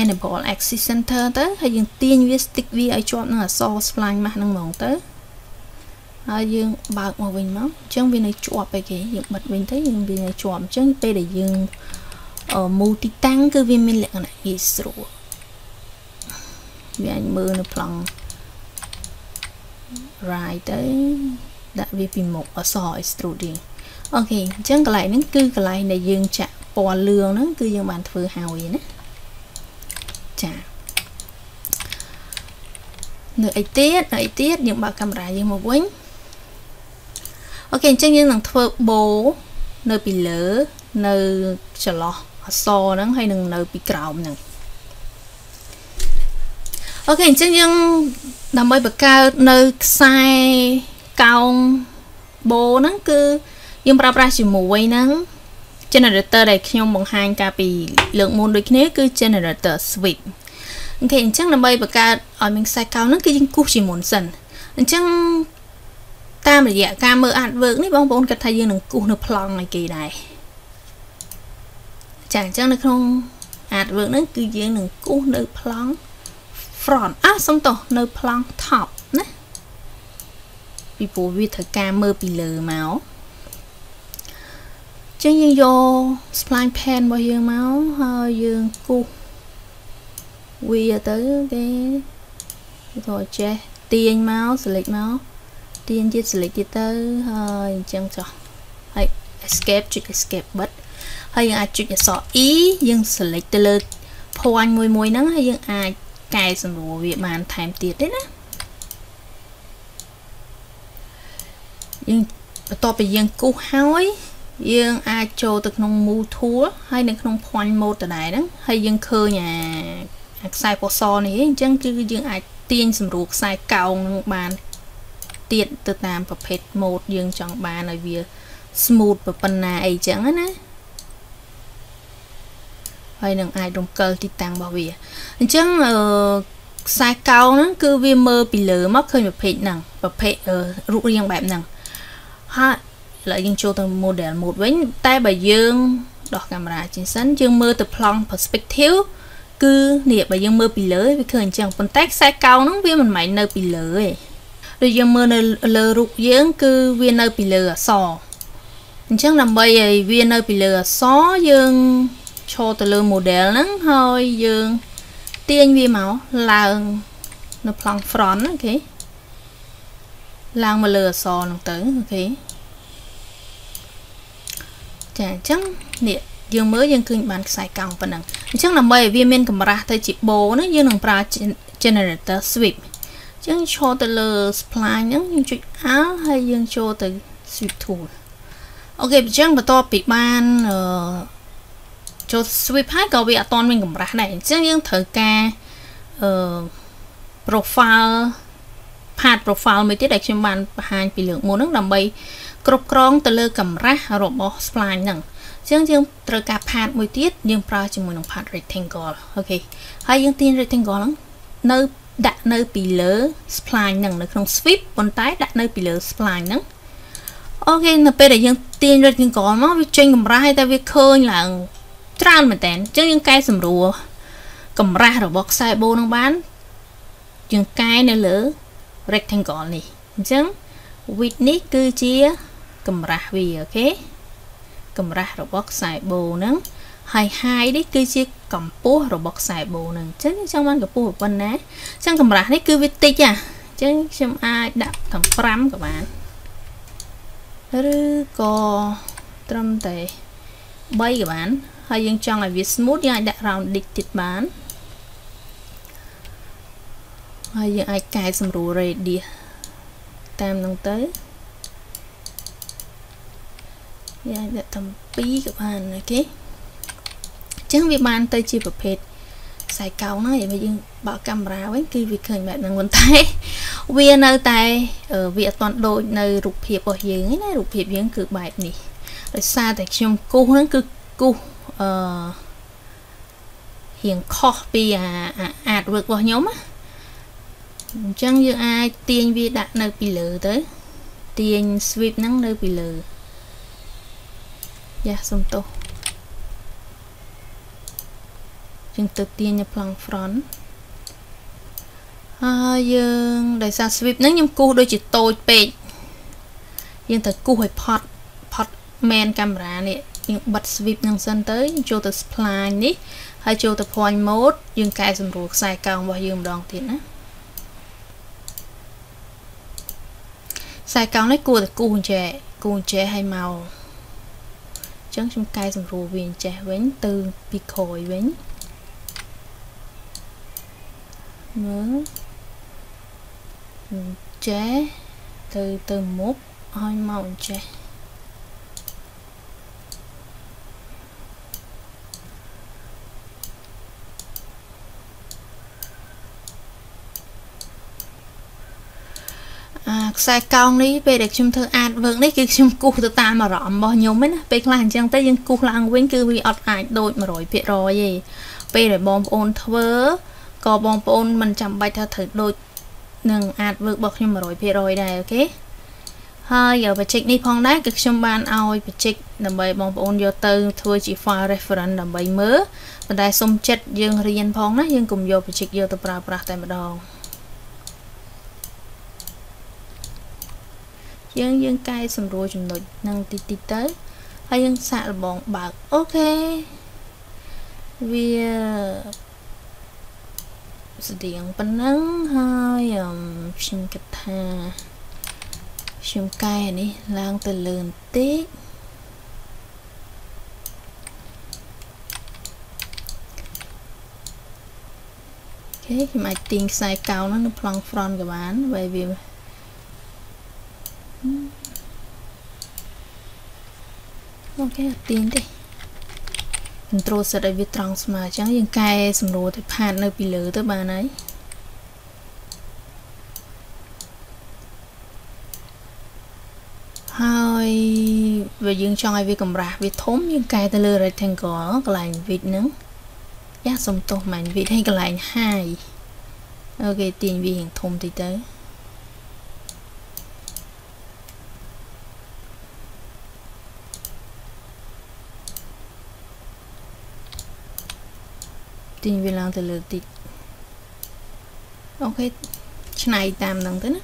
enable axis center ទៅហើយយើងទាញវា stick វាឲ្យជាប់នឹងអក្សរ spline mask ហ្នឹងហ្មងទៅហើយយើងបើកមកវិញមកអញ្ចឹងវានៅជាប់ឯគេយើងបិទវិញទៅយើងវានៅជាប់អញ្ចឹងពេលដែលយើងមូទីតាំងគឺវាមានលក្ខណៈងាយស្រួលវាអាចមើលនៅប្លង់ right ទៅ ដាក់វាពីមុខអក្សរ extruding អូខេអញ្ចឹងកន្លែងហ្នឹងគឺកន្លែងដែលយើងចាក់ពណ៌លឿងហ្នឹងគឺយើងបានធ្វើហើយណាចានៅអីទៀតនៅអីទៀតយើងបើកកាមេរ៉ាយើងមកវិញអូខេអញ្ចឹងយើងនឹងធ្វើបូនៅពីលើនៅចន្លោះអសហ្នឹងហើយនឹងនៅពីក្រោមហ្នឹងអូខេអញ្ចឹងយើងដើម្បីបង្កើតនៅខ្សែ កោងបូហ្នឹងគឺយើងប្រើប្រាស់ជាមួយនឹង generator ដែលខ្ញុំបង្ហាញកាលពីលើកមុនដូចគ្នាគឺ generator sweep អូខេអញ្ចឹងដើម្បីបង្កើតឲ្យមានខ្សែកោងហ្នឹងគឺយើងគូសជាមុនសិនអញ្ចឹងតាមរយៈការមើល artwork នេះបងប្អូនគិតថាយើងនឹងគូសនៅប្លង់ឲ្យគេដែរចាអញ្ចឹងនៅក្នុង artwork ហ្នឹងគឺយើងនឹងគូសនៅប្លង់ front អះសុំទោសនៅប្លង់ top ណា ពីព្រោះវាត្រូវការមើលពីលើមកចឹងយើងយក spline pen របស់យើងមកហើយយើងគូសវាទៅគេទៅចេះទាញមក select មកទាញទៀត select ទៀតទៅហើយអញ្ចឹងចុះហើយ escape ចុច escape បិទហើយយើងអាចចុចអក្សរ E យើង select ទៅលើ point មួយមួយហ្នឹងហើយយើងអាចកែសម្រួលវាបានថែមទៀតទេណា យើងបន្ទាប់ពីយើងគូសហើយយើងអាចចូលទៅក្នុង move tool ហើយនៅក្នុង point mode ដដែលហ្នឹងហើយយើងឃើញអាអាខ្សែពណ៌សនេះអញ្ចឹងគឺយើងអាចទាញសម្រួលខ្សែកោងនឹងបានទៀតទៅតាមប្រភេទ mode យើងចង់បានឲ្យវា smooth ប៉ុណ្ណាអីចឹងណាហើយនឹងអាចរំកិលទីតាំងរបស់វាអញ្ចឹងអឺខ្សែកោងហ្នឹងគឺវាមើលពីលើមកឃើញប្រភេទហ្នឹងប្រភេទរូបរាងបែបហ្នឹង ហើយឥឡូវយើងចូលទៅ model mode វិញតែបើយើងដោះកាមេរ៉ាចេញសិនយើងមើលទៅប្លង់ perspective គឺនេះបើយើងមើលពីលើវាឃើញអញ្ចឹងប៉ុន្តែខ្សែកោងហ្នឹងវាមិនមែននៅពីលើទេដូចយើងមើលនៅលើរូបយើង គឺវានៅពីលើអក្សរអញ្ចឹងដើម្បីឲ្យវានៅពីលើអក្សរយើងឈរទៅលើ model ហ្នឹងហើយយើងទាញវាមកឡើងនៅប្លង់ front អូខេឡើងមកលើអក្សរហ្នឹងទៅអូខេ ចាអញ្ចឹងនេះយើងមើលយើងឃើញបានខ្សែកោងប៉ុណ្ណឹងអញ្ចឹងដើម្បីឲ្យវាមានកម្រាស់ទៅជាបូណាយើងនឹងប្រើ generator sweep អញ្ចឹងឈរទៅលើ spline ហ្នឹងយើងចុច Alt ហើយយើងចូលទៅ sweep tool អូខេអញ្ចឹងបន្ទាប់ពីបានអឺចូល sweep ហើយក៏វាអត់ទាន់មានកម្រាស់ដែរអញ្ចឹងយើងត្រូវការអឺ profile part profile មួយទៀតដែលខ្ញុំបានបង្ហាញពីលើកមុនហ្នឹងដើម្បី គ្រប់គ្រងទៅលើកម្រាស់របស់ spline ហ្នឹងអញ្ចឹងយើងត្រូវការ part មួយទៀតយើងប្រើជាមួយនឹង part rectangle អូខេហើយយើងទាញ rectangle ហ្នឹងនៅដាក់នៅពីលើ spline ហ្នឹងនៅក្នុង sweep ប៉ុន្តែដាក់នៅពីលើ spline ហ្នឹងអូខេនៅពេលដែលយើងទាញ rectangle មកវាចេញកម្រាស់ហើយតែវាឃើញឡើងច្រើនមែនតើអញ្ចឹងយើងកែសម្រួលកម្រាស់របស់ខ្សែបូនឹងបានយើងកែនៅលើ rectangle នេះអញ្ចឹង width នេះគឺជា កម្រាស់វាអូខេកម្រាស់របស់ខ្សែបូហ្នឹងហើយ height នេះគឺជាកម្ពស់របស់ខ្សែបូហ្នឹងអញ្ចឹងខ្ញុំចង់បានកម្ពស់ប៉ុណ្ណាអញ្ចឹងកម្រាស់នេះគឺវាតិចហ่ะអញ្ចឹងខ្ញុំអាចដាក់ទាំង5ក៏បានឬក៏ត្រឹមតែ3ក៏បានហើយយើងចង់ឲ្យវា smooth យើងអាចដាក់ round digit ទៀតបានហើយយើងអាចកែសម្រួល radius តាមនឹងទៅ យើងអាចដាក់តាម2ក៏បានអូខេអញ្ចឹងវាបានទៅជាប្រភេទខ្សែកោងហ្នឹងហើយយើងបើកកាមេរ៉ាវិញគឺវាឃើញបែបហ្នឹងប៉ុន្តែវានៅតែវាអត់ទាន់ដូចនៅរូបភាពរបស់យើងទេណារូបភាពយើងគឺបែបនេះដោយសារតែខ្ញុំគូសហ្នឹងគឺគូសអឺរៀងខុសពីអាអាត work របស់ខ្ញុំណាអញ្ចឹងយើងអាចទាញវាដាក់នៅពីលើទៅទាញ sweep ហ្នឹងនៅពីលើ យ៉ាសុំទោសជាងទៅទាញនៅប្លង់ front ហើយយើងដោយសារ sweep ហ្នឹងខ្ញុំគូសដូចជាតូចពេកយើងត្រូវគូសឲ្យផត់ផត់ main camera នេះយើងបិទ sweep ហ្នឹងសិនទៅចូលទៅ spline នេះហើយចូលទៅ point mode យើងកែសម្រួលខ្សែកោងរបស់យើងម្ដងទៀតណាខ្សែកោងនេះគួរតែគូសអញ្ចេះគូសអញ្ចេះឲ្យមកអញ្ចឹងខ្ញុំកែសម្រួលវាអញ្ចេះវិញទៅពីក្រោយវិញមើលអញ្ចេះទៅទៅមុខឲ្យមក អញ្ចេះខ្សែកោងនេះពេលដែលខ្ញុំធ្វើអាតវើកនេះគឺខ្ញុំគូសទៅតាមអារម្មណ៍របស់ខ្ញុំហ្នឹងណាពេលខ្លះអញ្ចឹងទៅយើងគូសឡើងវិញគឺវាអត់អាចដូច100%ទេពេលដែលបងប្អូនធ្វើក៏បងប្អូនមិនចាំបាច់ថាត្រូវដូចនឹងអាតវើករបស់ខ្ញុំ100%ដែរអូខេហើយបច្ចេកនេះផងដែរគឺខ្ញុំបានឲ្យបច្ចេកដើម្បីបងប្អូនយកទៅធ្វើជា file reference ដើម្បីមើលប៉ុន្តែសុំចិត្តយើងរៀនផងណាយើងកុំយកបច្ចេកយកទៅប្រើប្រាស់តែម្ដង យើងយើងកែសម្រួលចំណុចនឹងតិចតិចទៅហើយយើងសាកលបងបើកអូខេវាស្តៀងប៉ុណ្ណឹងហើយខ្ញុំគិតថាខ្ញុំកែនេះឡើងទៅលើបន្តិចអូខេខ្ញុំអាចទាញខ្សែកោងនោះនៅប្លង់ front ក៏បានបើវា អូខេអត់ទាញទេ control set ឲ្យវាត្រង់ស្មើអញ្ចឹងយើងកែសម្រួលទៅផាតនៅពីលើទៅបានហើយហើយបើយើងចង់ឲ្យវាកម្រាស់វាធំយើងកែទៅលើ rectangle កន្លែង width ហ្នឹងយ៉ាសុំទោសមិន width ហើយកន្លែង high អូខេទាញវារៀងធំតិចទៅ ទាញវាឡើងទៅលើតិចអូខេឆ្នៃតាមហ្នឹងទៅណា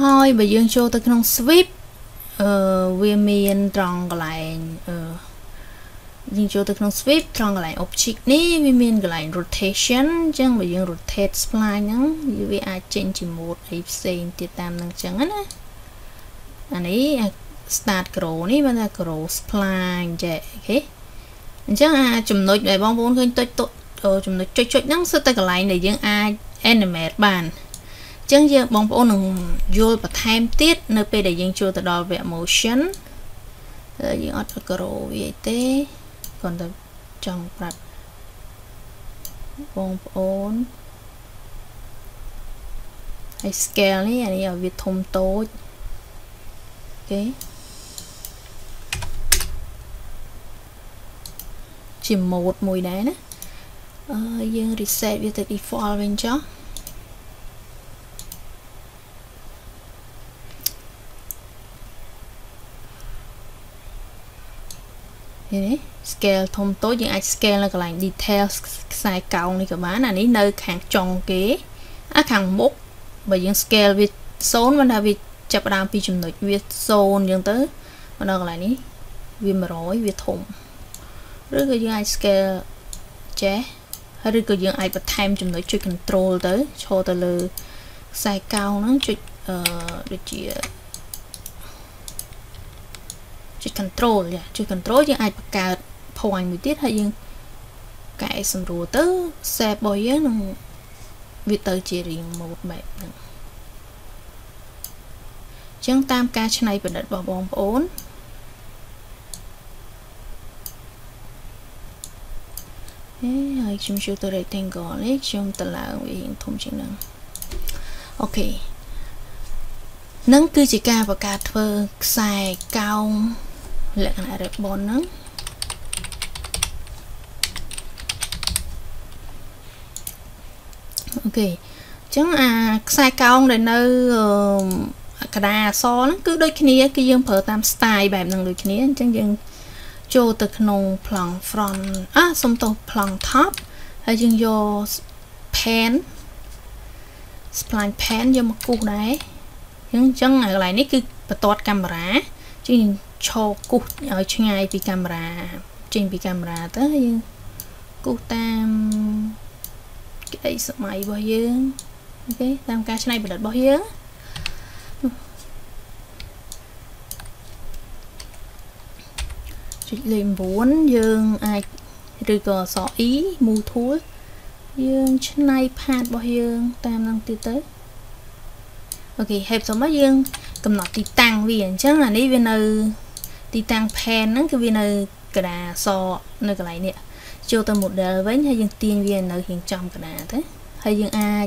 ហើយបើយើងចូលទៅក្នុង sweep អឺវាមានត្រង់កន្លែងអឺយើងចូលទៅក្នុង sweep ត្រង់កន្លែង object នេះវាមានកន្លែង rotation អញ្ចឹងបើយើង rotate spline ហ្នឹងវាអាចចេញជា mode អីផ្សេងទៀតតាមហ្នឹងអញ្ចឹងណាអានេះ start grow នេះបានថា grow spline ចេះអូខេ អញ្ចឹងអាចំណុចដែលបងប្អូនឃើញតុចតុចំណុចចុចចុចហ្នឹងគឺតែកន្លែងដែលយើងអាច animate បានអញ្ចឹងយើងបងប្អូននឹងយល់បន្ថែមទៀតនៅពេលដែលយើងចូលទៅដល់វគ្គ motion យើងអត់ក្រូវាទេគ្រាន់តែចង់ប្រាប់បងប្អូនហើយ scale នេះអានេះឲ្យវាធំតូចអូខេ ជា mode មួយដែរណាអឺយើង reset វាទៅ default វិញចុះឃើញទេ scale ធំតូចយើងអាច scale នៅកន្លែង detail ខ្សែកោងនេះក៏បានអានេះនៅខាងចុងគេអាខាងមុខបើយើង scale វា0មិនថាវាចាប់ដើមពីចំណុចវា0អញ្ចឹងទៅមកដល់កន្លែងនេះវា100វាធំ ឬក៏យើងអាច scale ចេះឬក៏យើងអាចបន្ថែមចំណុចចុច control ទៅឈរទៅលើខ្សែកោងហ្នឹងចុចអឺដូចជាចុច control យ៉ាចុច control យើងអាចបង្កើត point មួយទៀតហើយយើងកែសម្រួលទៅ save របស់យើងនឹងវាទៅជារៀង mode បែបហ្នឹងចឹងតាមការច្នៃប្រឌិតរបស់បងប្អូន ហេហើយខ្ញុំចូលទៅ rectangle នេះខ្ញុំទៅឡើងវារៀងធំជាងហ្នឹងអូខេនឹងគឺជាការបង្កើតធ្វើខ្សែកោងលក្ខណៈ ribbon ហ្នឹងអូខេអញ្ចឹងអាខ្សែកោងដែលនៅកដាអសហ្នឹងគឺដូចគ្នាគឺយើងប្រើតាម style បែបហ្នឹងដូចគ្នាអញ្ចឹងយើង ចូលទៅក្នុងប្លង់ front អ่ะសុំទោសប្លង់ top ហើយយើងយក pen spline pen យកមកគូសដែរអញ្ចឹងកន្លែងនេះគឺបន្ទាត់កាមេរ៉ាជាងឈរគូសឲ្យឆ្ងាយពីកាមេរ៉ាចេញពីកាមេរ៉ាទៅហើយយើងគូសតាមក្តីសម័យរបស់យើងអូខេតាមការច្នៃប្រឌិតរបស់យើង ចុចលេខ9យើងអាចឬក៏អក្សរ E move tool យើងឆ្នៃផាតរបស់យើងតាមនឹងទៀតទៅអូខេហេតុសមយើងកំណត់ទីតាំងវាអញ្ចឹងអានេះវានៅទីតាំង pen ហ្នឹងគឺវានៅកដាសនៅកន្លែងនេះចូលទៅ model វិញហើយយើងទាញវានៅរៀងចំកដាទៅហើយយើងអាច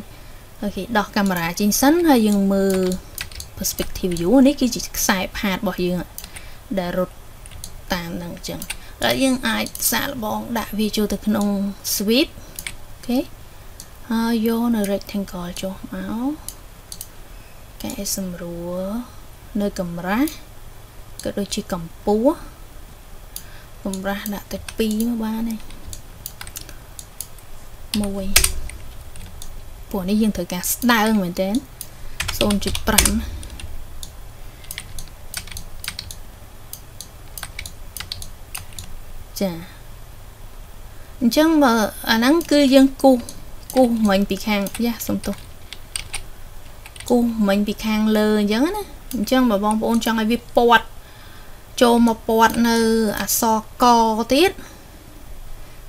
អូខេដោះកាមេរ៉ាចេញសិនហើយយើងមើល perspective view នេះគឺជាខ្សែផាតរបស់យើងដែលរត់ តាមនឹងអញ្ចឹងហើយយើងអាចសាកល្បងដាក់វាចូលទៅក្នុង sweep អូខេហើយយកនៅ rectangle ចុះមកកែសម្រួលនៅកម្រាស់ក៏ដូចជាកម្ពស់កម្រាស់ដាក់តែ2មកបានទេ1ព្រោះនេះយើងត្រូវការស្ដើងមែនទែន0.5 ចាអញ្ចឹងបើអាហ្នឹងគឺយើងគូសគូសមិញពីខាងយ៉ាសំទោសគូសមិញពីខាងលើអញ្ចឹងណាអញ្ចឹងបើបងប្អូនចង់ឲ្យវាពាត់ចូលមកពាត់នៅអក្សរកទៀត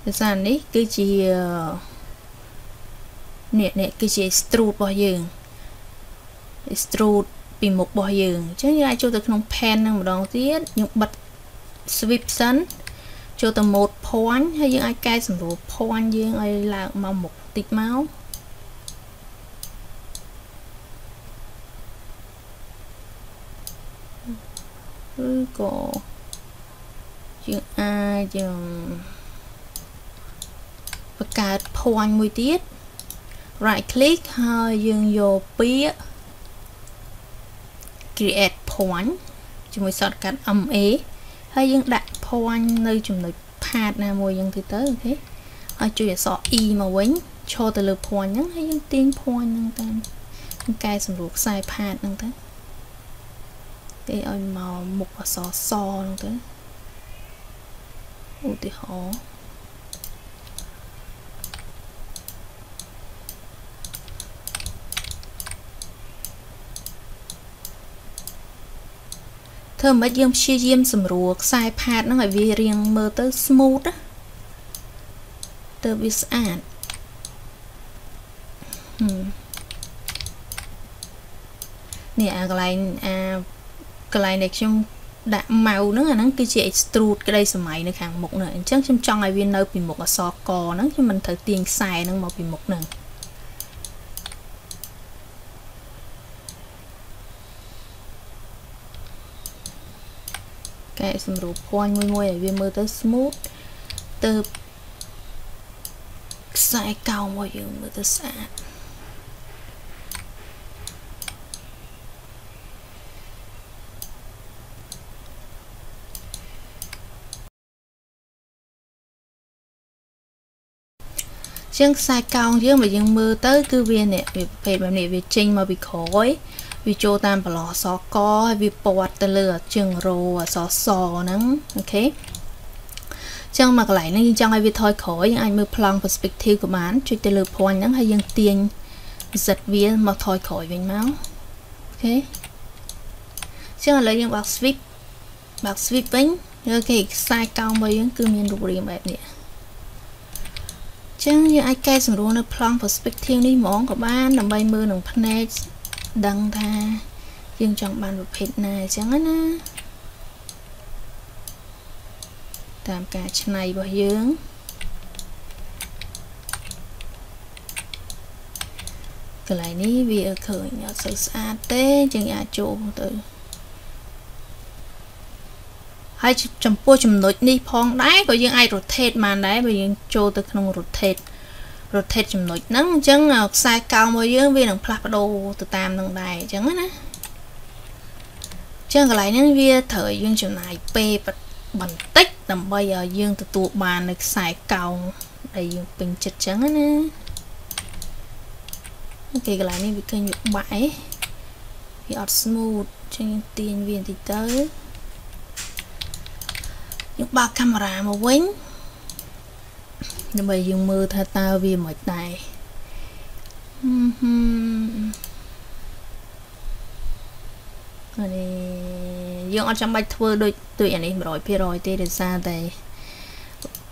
ភាសានេះគឺជានេះនេះគឺជា extrude របស់យើង extrude ពីមុខរបស់យើងអញ្ចឹងយើងអាចចូលទៅក្នុង pen នឹងម្ដងទៀតយើងបិទ sweep សិន ចូលទៅ mode point ហើយយើងអាចកែសម្រួល point យើងឲ្យឡើងមកមុខតិចមកឬក៏យើងអាចយើងបង្កើត point មួយទៀត right click ហើយយើងយកពាក្យ create point ជាមួយ shortcut MA ហើយយើងដាក់ point នៅចំណុច pad ណាមួយយ៉ាងទៀតទៅអូខេហើយជួយអក្សរ e មកវិញឈរទៅលើ point ហ្នឹងហើយយើងទាញ point ហ្នឹងតាមកែសម្រួលខ្សែ pad ហ្នឹងទៅគេឲ្យមកមុខអក្សរសហ្នឹងទៅឧទាហរណ៍ ធ្វើមិនយើងព្យាយាមសម្រួលខ្សែផាតហ្នឹងឲ្យវារៀងមើលទៅ smooth ណាទៅវាស្អាតនេះអាកន្លែងអាកន្លែងដែលខ្ញុំដាក់ម៉ៅហ្នឹងអាហ្នឹងគឺជា extrude ក្តីសម័យនៅខាងមុខហ្នឹងអញ្ចឹងខ្ញុំចង់ឲ្យវានៅពីមុខអក្សរកហ្នឹងខ្ញុំមិនត្រូវទាញខ្សែហ្នឹងមកពីមុខហ្នឹង កែសម្រួលភ័ញមួយមួយឲ្យវាមើលទៅ smooth ទៅខ្សែកោងរបស់យើងមើលទៅស្អាតជាងខ្សែកោងយើងបើយើងមើលទៅ គឺវានេះវាប្រភេទបែបនេះវាចេញមកពីក្រោយ វាចូលតាមប្រឡោះអសកហើយវាពាត់ទៅលើជើងរោអសសហ្នឹងអូខេចឹងមកកន្លែងហ្នឹងយើងចង់ឲ្យវាថយក្រោយយើងអាចមើលប្លង់ perspective ក៏បានចុចទៅលើ point ហ្នឹងហើយយើងទាញសិតវាមកថយក្រោយវិញមកអូខេចឹងឥឡូវយើងបើក sweep បើក sweep វិញអូខេខ្សែកោងរបស់យើងគឺមានរូបរាងបែបនេះចឹងយើងអាចកែសម្រួលនៅប្លង់ perspective នេះហ្មងក៏បានដើម្បីមើលនឹងភ្នែក ដឹងថាយើងចង់បានប្រភេទណាអញ្ចឹងណាតាមការច្នៃរបស់យើងកន្លែងនេះវាឃើញអត់សូវស្អាតទេយើងអាចចូលទៅហើយចំពោះចំណុចនេះផងដែរក៏យើងអាច rotate បានដែរបើយើងចូលទៅក្នុង rotate rotate ចំណុចហ្នឹងអញ្ចឹងខ្សែកោងរបស់យើងវានឹងផ្លាស់ប្ដូរទៅតាមនឹងដែរអញ្ចឹងណាចឹងកន្លែងហ្នឹងវាត្រូវឲ្យយើងចំណាយពេលបន្តិចដើម្បីឲ្យយើងទទួលបាននៅខ្សែកោងដែលយើងពេញចិត្តចឹងណាអូខេកន្លែងនេះវាឃើញវាបាក់ឯងវាអត់ smooth ចឹងទាញវាបន្តិចទៅយើងបើកកាមេរ៉ាមកវិញ ដើម្បីយើងមើលថាតើវាមិនដែរអានេះយើងអត់ចាំបាច់ធ្វើដូចដូចអានេះ100%ទេដោយសារតែ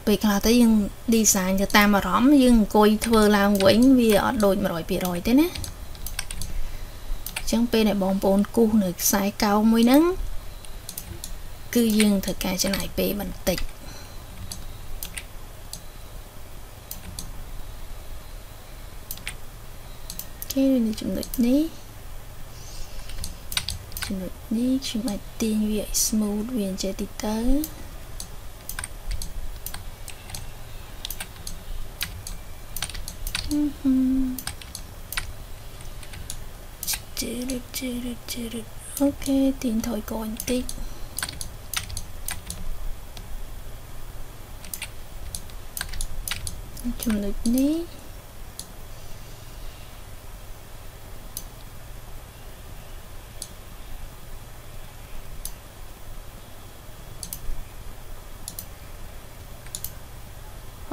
ពេលខ្លះទៅយើង design ទៅតាមអារម្មណ៍យើងអង្គុយធ្វើឡើងវិញវាអត់ដូច100%ទេណាអញ្ចឹងពេលដែលបងប្អូនគូសនៅខ្សែកោងមួយហ្នឹងគឺយើងត្រូវការចំណាយពេលបន្តិច គេនៅចំណុចនេះចំណុចនេះខ្ញុំអាចទាញវាឲ្យ smooth វាចេះតិចទៅជិរជិរជិរអូខេទាញថយកូនបន្តិចចំណុចនេះ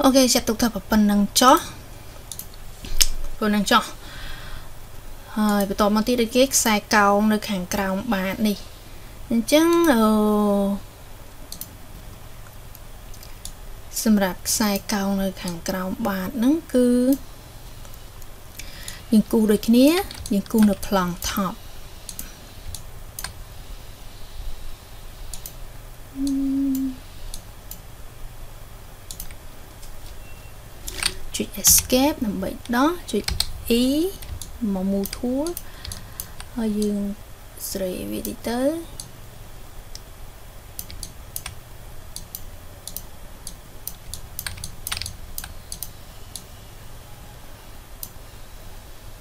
អូខេចាត់ទុកថាប៉ុណ្្នឹងចោះប៉ុណ្្នឹងចោះហើយបន្តមកទៀតដូចគេខ្សែកោងនៅខាងក្រោមបាតនេះអញ្ចឹងអឺសម្រាប់ខ្សែកោងនៅខាងក្រោមបាតហ្នឹងគឺយើងគូសដូចគ្នាយើងគូសនៅប្លង់ថប់ចុច escape ដើម្បីដោះចុច e មក move tool ហើយយើងស្រីវាតិចទៅ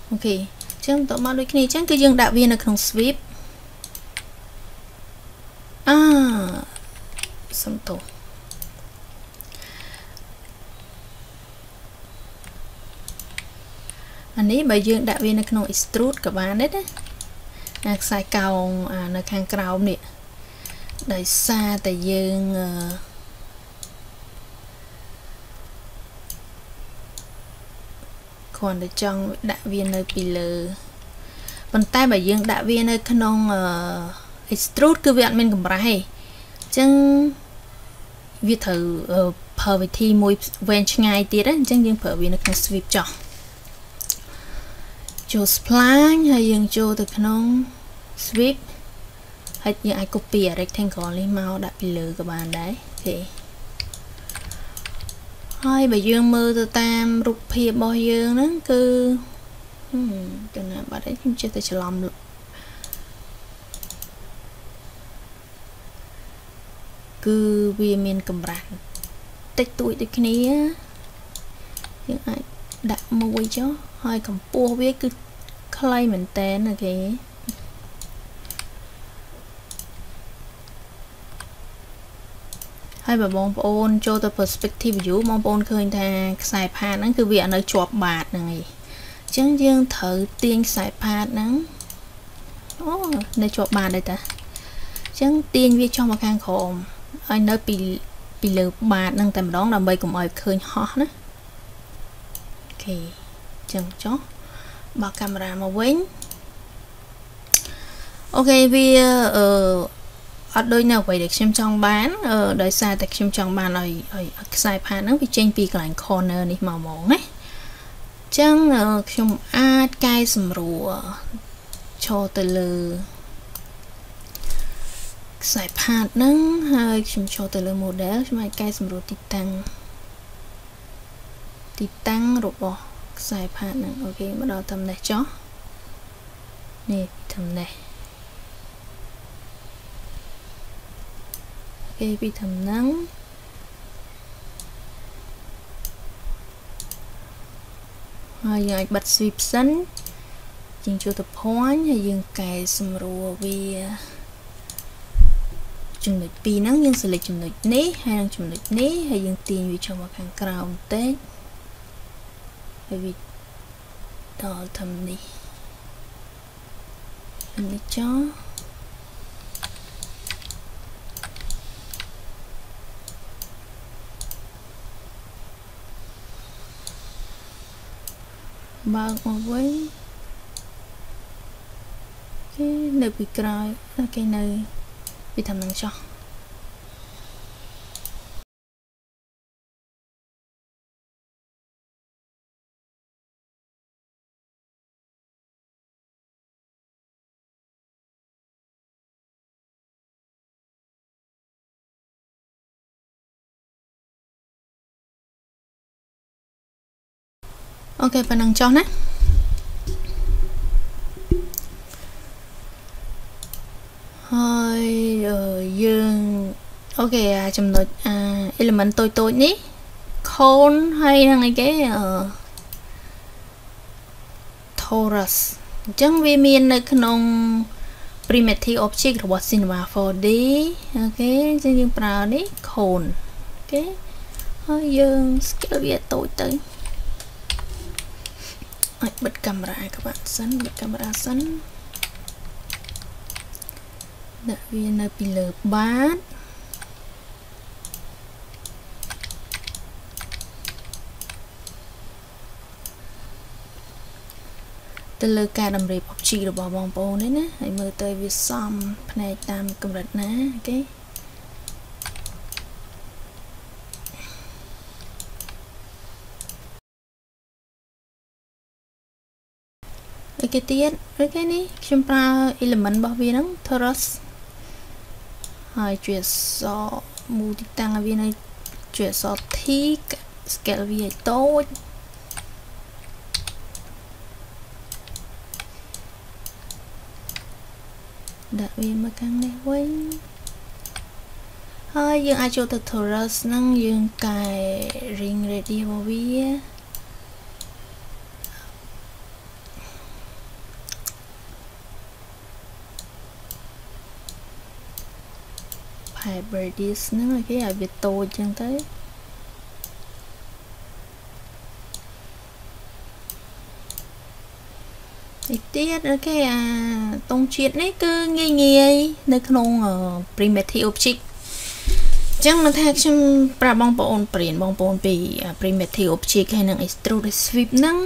អូខេអញ្ចឹងតមកដូចគ្នាអញ្ចឹងគឺយើងដាក់វានៅក្នុង sweep អាសំទោសអា នេះបើយើងដាក់វានៅក្នុង extrude ក៏បានដែរណាអាខ្សែកោងនៅខាងក្រោមនេះដោយសារតែយើងគ្រាន់តែចង់ដាក់វានៅពីលើប៉ុន្តែបើយើងដាក់វានៅក្នុង extrude គឺវាអត់មានកម្រាស់ទេអញ្ចឹងវាត្រូវប្រើវិធីមួយវែងឆ្ងាយទៀតអញ្ចឹងយើងប្រើវានៅក្នុង sweep ចោះ ចូល spline ហើយយើងចូលទៅក្នុង sweep ហើយយើងអាច copy rectangle នេះមកដាក់ពីលើក៏បានដែរទេហើយបើយើងមើលទៅតាមរូបភាពរបស់យើងហ្នឹងគឺទៅណាបាត់ហើយខ្ញុំចេះតែច្រឡំគឺវាមានកម្រាស់តិចតួចដូចគ្នាយើងអាចដាក់មួយចុះហើយកម្ពស់វាគឺ ខ្លីមែនតើអូខេហើយបើបងប្អូនចូលទៅ perspective view បងប្អូនឃើញថាខ្សែផាតហ្នឹងគឺវានៅជាប់បាតហ្នឹងឯងអញ្ចឹងយើងត្រូវទាញខ្សែផាតហ្នឹងអូនៅជាប់បាតដែរតាអញ្ចឹងទាញវាចុះមកខាងក្រោមហើយនៅពីពីលើបាតហ្នឹងតែម្ដងដើម្បីកុំឲ្យឃើញហោះណាអូខេអញ្ចឹងចុះ បោះកាមេរ៉ាមកវិញអូខេវាអឺអត់ដូចនៅអ្វីដែលខ្ញុំចង់បានអឺដោយសារតែខ្ញុំចង់បានឲ្យឲ្យខ្សែផាតហ្នឹងវាចេញពីកន្លែង corner នេះមកហ្មងណាអញ្ចឹងខ្ញុំអាចកែសម្រួលឈរទៅលើខ្សែផាតហ្នឹងហើយខ្ញុំចូលទៅលើ model ខ្ញុំអាចកែសម្រួលទីតាំងទីតាំងរបស់ ខ្សែផាតហ្នឹងអូខេមកដល់តាមនេះចុះនេះតាមនេះអូខេពីតាមហ្នឹងហើយយើងអាចបិទ sweep សិនយើងចូលទៅ point ហើយយើងកែសម្រួលវាចំណុច2ហ្នឹងយើង select ចំណុចនេះហើយនឹងចំណុចនេះហើយយើងទាញវាចូលមកខាងក្រោមបន្តិចហើយ វាដល់ធំនេះនេះចោបើកមកវិញគេនៅពីក្រោយគេនៅពីតាមនឹងចោះ OK ប៉ុណ្ណឹងចុះណាហើយយើង OK អាចំណុចអា element តូចតូចនេះ cone ហើយនឹងអីគេអឺ torus អញ្ចឹងវាមាននៅក្នុង primitive object របស់ Cinema 4D OK អញ្ចឹងយើងប្រើនេះ cone អូខេហើយយើង scale វាតូចទៅ អាចបិទកាមេរ៉ាក្បាត់សិនបិទកាមេរ៉ាសិនដាក់វានៅពីលើបាតទៅលើការតម្រេប object របស់បងប្អូននេះណាហើយមើលទៅវាសមផ្នែកតាមកម្រិតណាអូខេ អីគេទៀតឬគេនេះខ្ញុំប្រើ element របស់វាហ្នឹង torus ហើយជួយសមូទីតាំងឲ្យវានៅជួយស t scale វាឲ្យតូចដាក់វាមកខាងនេះវិញហើយយើងអាចចូលទៅ torus ហ្នឹងយើងកែ ring radius របស់វា hybrids ហ្នឹងគេឲ្យវាតូចចឹងទៅនេះទៀតអូខេអាតុងជាតិនេះគឺងាយងាយនៅក្នុង primitive object ចឹងមិនថាខ្ញុំប្រាប់បងប្អូនព្រៀនបងប្អូនពី primitive object ហើយនឹង extrude sweep ហ្នឹង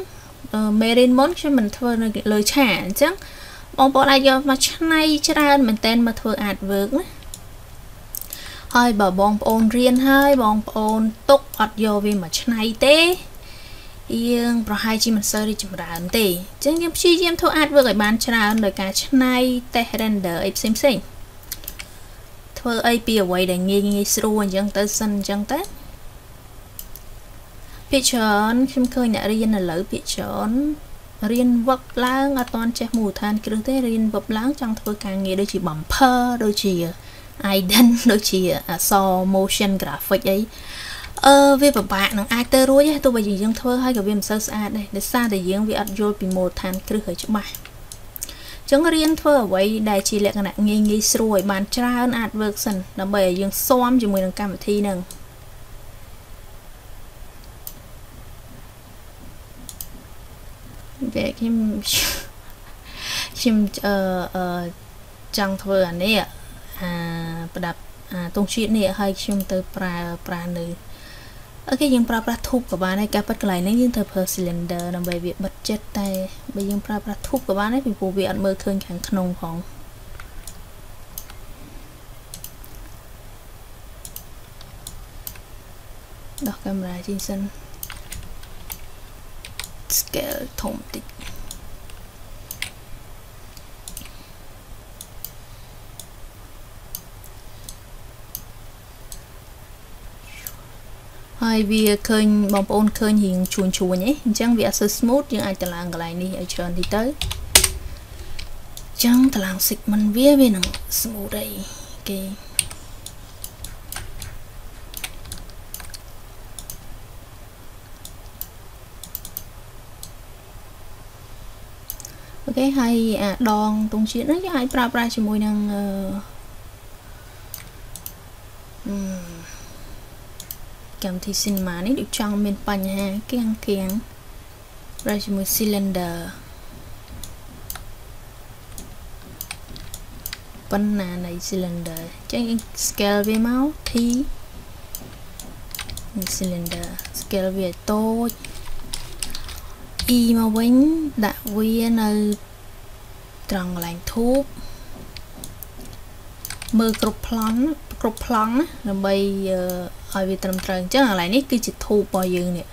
Marine Mon ខ្ញុំមិនធ្វើនៅលើឆាអញ្ចឹងបងប្អូនអាចយកមកឆ្នៃច្រើនមែនតែនមកធ្វើ artwork ណា ហើយបើបងប្អូនរៀនហើយបងប្អូនទុកអត់យកវាមកឆ្នៃទេយើងប្រហែលជាមិនសូវរីចម្រើនទេអញ្ចឹងយើងព្យាយាមធ្វើ artwork ឲ្យបានច្រើនដោយការឆ្នៃ test render អីផ្សេងផ្សេងធ្វើអីពីអ្វីដែលងាយងាយស្រួលអញ្ចឹងទៅសិនអញ្ចឹងទៅភាគច្រើនខ្ញុំឃើញអ្នករៀននៅលើភាគច្រើនរៀនវឹកឡើងអត់ទាន់ចេះមូលដ្ឋានគ្រឹះទេរៀនវឹកឡើងចង់ធ្វើការងារដូចជា bumper ដូចជា ident ដូចជាអក្សរ motion graphic អីអឺវាពិបាកនឹងអាចទៅរួចទោះបីយើងធ្វើហើយក៏វាមិនសូវស្អាតដែរដោយសារតែយើងវាអត់យល់ពីមូលដ្ឋានគ្រឹះឲ្យច្បាស់ចឹងរៀនធ្វើអ្វីដែលជាលក្ខណៈងាយងាយស្រួលឲ្យបានច្រើន artwork សិនដើម្បីឲ្យយើងស៊ាំជាមួយនឹងកម្មវិធីហ្នឹងវាខ្ញុំខ្ញុំអឺអឺចង់ធ្វើអានេះ អាប្រដាប់អាទងជាតិនេះឲ្យខ្ញុំទៅប្រើប្រាស់នៅអូខេយើងប្រើប្រាស់ធូបក៏បានដែរការប៉ັດកន្លែងនេះយើងត្រូវប្រើ cylinder ដើម្បីវាបិទចិត្តតែបើយើងប្រើប្រាស់ធូបក៏បានដែរពីព្រោះវាអត់មើលឃើញខាងក្នុងផងដោះកាមេរ៉ាចេញសិន scale ធំតិច ហើយវាឃើញបងប្អូនឃើញរៀងជួញជួញឯងអញ្ចឹងវាអត់សូវ smooth យើងអាចតម្លើងកន្លែងនេះឲ្យច្រើនតិចទៅអញ្ចឹងតម្លើង segment វាវានឹង smooth អីគេអូខេហើយអាដងទងជាតិនេះយើងអាចប្រើប្រាស់ជាមួយនឹងអឺ កម្មវិធី Cinema នេះដូចចង់មានបញ្ហាគៀងគៀងប្រើជាមួយ cylinder បណ្ណានៃ cylinder ចឹង scale វាមក T cylinder scale វាតូច E មកវិញដាក់វានៅត្រង់កន្លែងធូបមើលគ្រប់ប្លង់ គ្រប់ប្លង់ណាដើម្បីឲ្យវាត្រឹមត្រូវអញ្ចឹងកន្លែងនេះគឺជាធូបរបស់យើងនេះ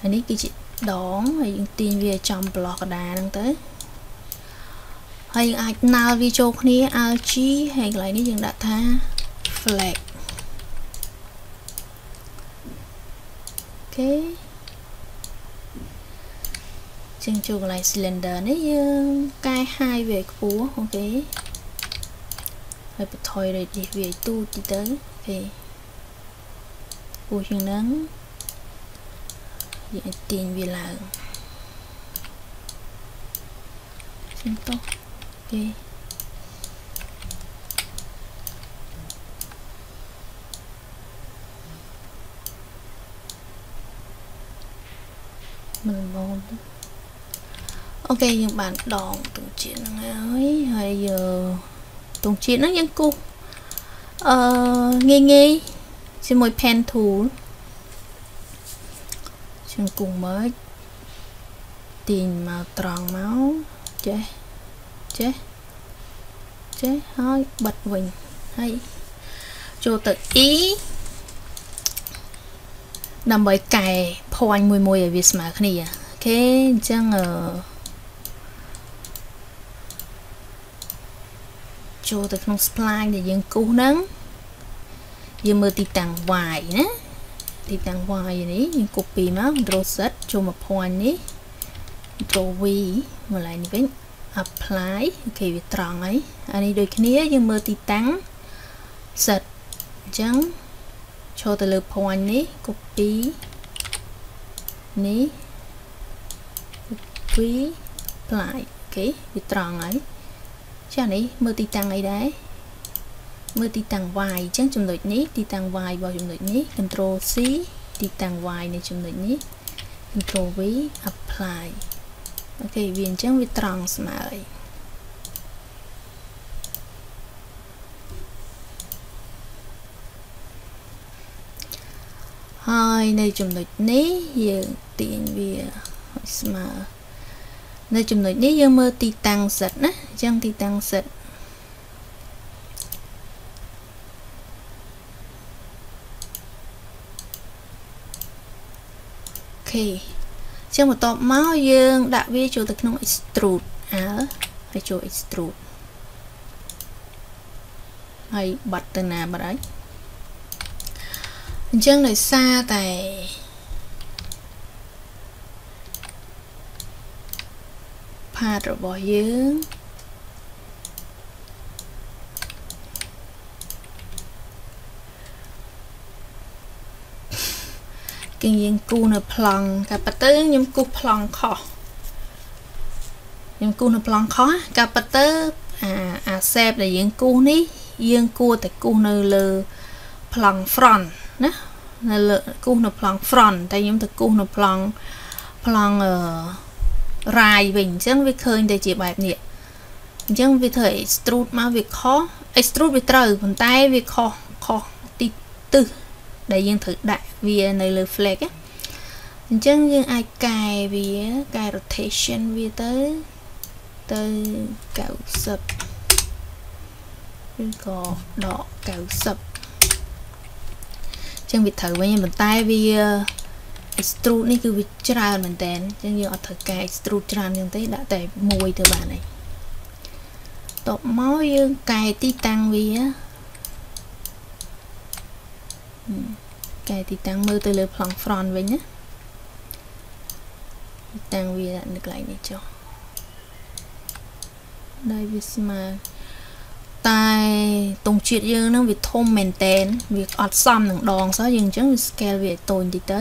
ហើយនេះគឺជាដងហើយយើងទាញវាចំប្រឡោះកដាហ្នឹងទៅហើយយើងអាចណាល់វាចូលគ្នា RG ហើយកន្លែងនេះយើងដាក់ថា flag អូខេចឹងចូលកន្លែង cylinder នេះយើងកែ high វាឲ្យខ្ពស់អូខេ ហើយបន្ថយ radius វាឲ្យទូចតិចទៅអូខេពូជាងហ្នឹងយើងអាចទាញវាឡើងចឹងតោះគេមិនមកអូខេយើងបានដងទងជាតិហ្នឹងហើយហើយ ទងជាតិហ្នឹងយើងគូសអឺងាយងាយជាមួយ pen tool ជើងគង់មកទាញមកត្រង់មកចេះចេះចេះហើយបិទវិញហើយចូលទៅ E ដើម្បីកែភ័ញមួយមួយឲ្យវាស្មើគ្នាអូខេអញ្ចឹងអឺ ចូលទៅក្នុង spline ដែលយើងគូសហ្នឹងយើងមើលទីតាំង y ណាទីតាំង y នេះយើង copy មក Ctrl Z ចូលមក point នេះ Ctrl V មកឡើងនេះវិញ apply អូខេវាត្រង់ហើយអានេះដូចគ្នាយើងមើលទីតាំង Z អញ្ចឹងចូលទៅលើ point នេះ copy នេះ copy apply អូខេវាត្រង់ហើយ ចានេះមើលទីតាំងអីដែរមើលទីតាំង y អញ្ចឹងចំណុចនេះទីតាំង y របស់ចំណុចនេះ control C ទីតាំង y នៃចំណុចនេះ control V apply អូខេវាអញ្ចឹងវាត្រង់ស្មើហើយហើយនៅចំណុចនេះយើងទាញវាឲ្យស្មើ នៅចំណុចនេះយើងមើលទីតាំងសិតណាអញ្ចឹងទីតាំងសិតខេចឹងបន្ទាប់មកយើងដាក់វាចូលទៅក្នុង extrude អើហើយចូល extrude ហើយបាត់ទៅណាបាត់ហើយអញ្ចឹងដោយសារតែ ផាតរបស់យើងគេយើងគូនៅប្លង់តែប៉ះទៅខ្ញុំគូប្លង់ខុសខ្ញុំគូនៅប្លង់ខុសកាប៉ះទៅអាអាសេបដែលយើងគូនេះ យើងគួរតែគូនៅលើប្លង់ front ណានៅលើគូនៅប្លង់ front តែខ្ញុំទៅគូនៅប្លង់ប្លង់អឺ រាយវិញអញ្ចឹងវាឃើញតែជាបែបនេះអញ្ចឹងវាធ្វើ extrude មកវាខុស extrude វាត្រូវប៉ុន្តែវាខុសខុសទីទិសដែលយើងត្រូវដាក់វានៅលើ flag អញ្ចឹងយើងអាចកែវាកែ rotation វាទៅទៅ90ឬក៏ដក90ចឹងវាត្រូវវិញប៉ុន្តែវា extrude នេះគឺវាច្រើនមែនតើអញ្ចឹងយើងអត់ត្រូវកែ extrude ច្រើនជាងទេដាក់តែមួយទៅបានហើយតបមកយើងកែទីតាំងវាកែទីតាំងមើលទៅលើប្លង់ front វិញណាទីតាំងវានៅកន្លែងនេះចុះដោយវាស្មើតែទង់ជាតិយើងនឹងវាធំមែនតែនវាអត់សមនឹងដងសោះយើងអញ្ចឹងវា scale វាឲ្យតូចបន្តិចទៅ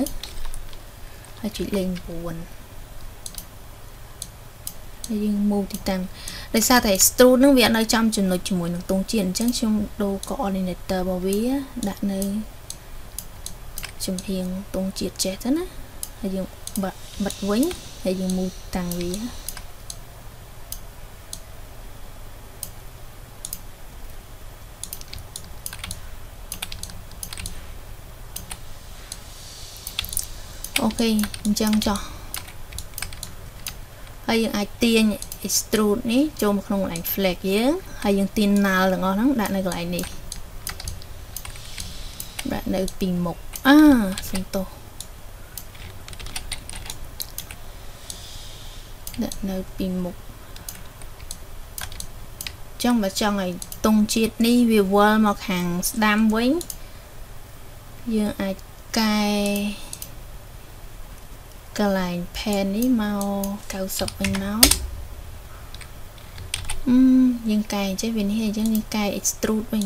ហើយចុចលេខ9ហើយយើង move ទីតាំងដោយសារតែ extrude នឹងវាអត់នៅចំចំណុចជាមួយនឹងទង់ជាតិអញ្ចឹងខ្ញុំដូរ coordinator របស់វាដាក់នៅចំហៀងទង់ជាតិចេះទៅណាហើយយើងបិទបិទវិញហើយយើង move តាំងវា អូខេអញ្ចឹងចុះហើយយើងអាចទាញ extrude នេះចូលមកក្នុងកន្លែង flag យើងហើយយើងទាញ null ទាំងអស់ហ្នឹងដាក់នៅកន្លែងនេះដាក់នៅពីមុខអាសំទោសដាក់នៅពីមុខចឹងបើចង់ឲ្យតុងជាតិនេះវាវល់មកខាងស្ដាំវិញយើងអាចកែ កន្លែង pen នេះមក90វិញមកអឺយើងកែអញ្ចឹងវានេះអញ្ចឹងយើងកែ extrude វិញ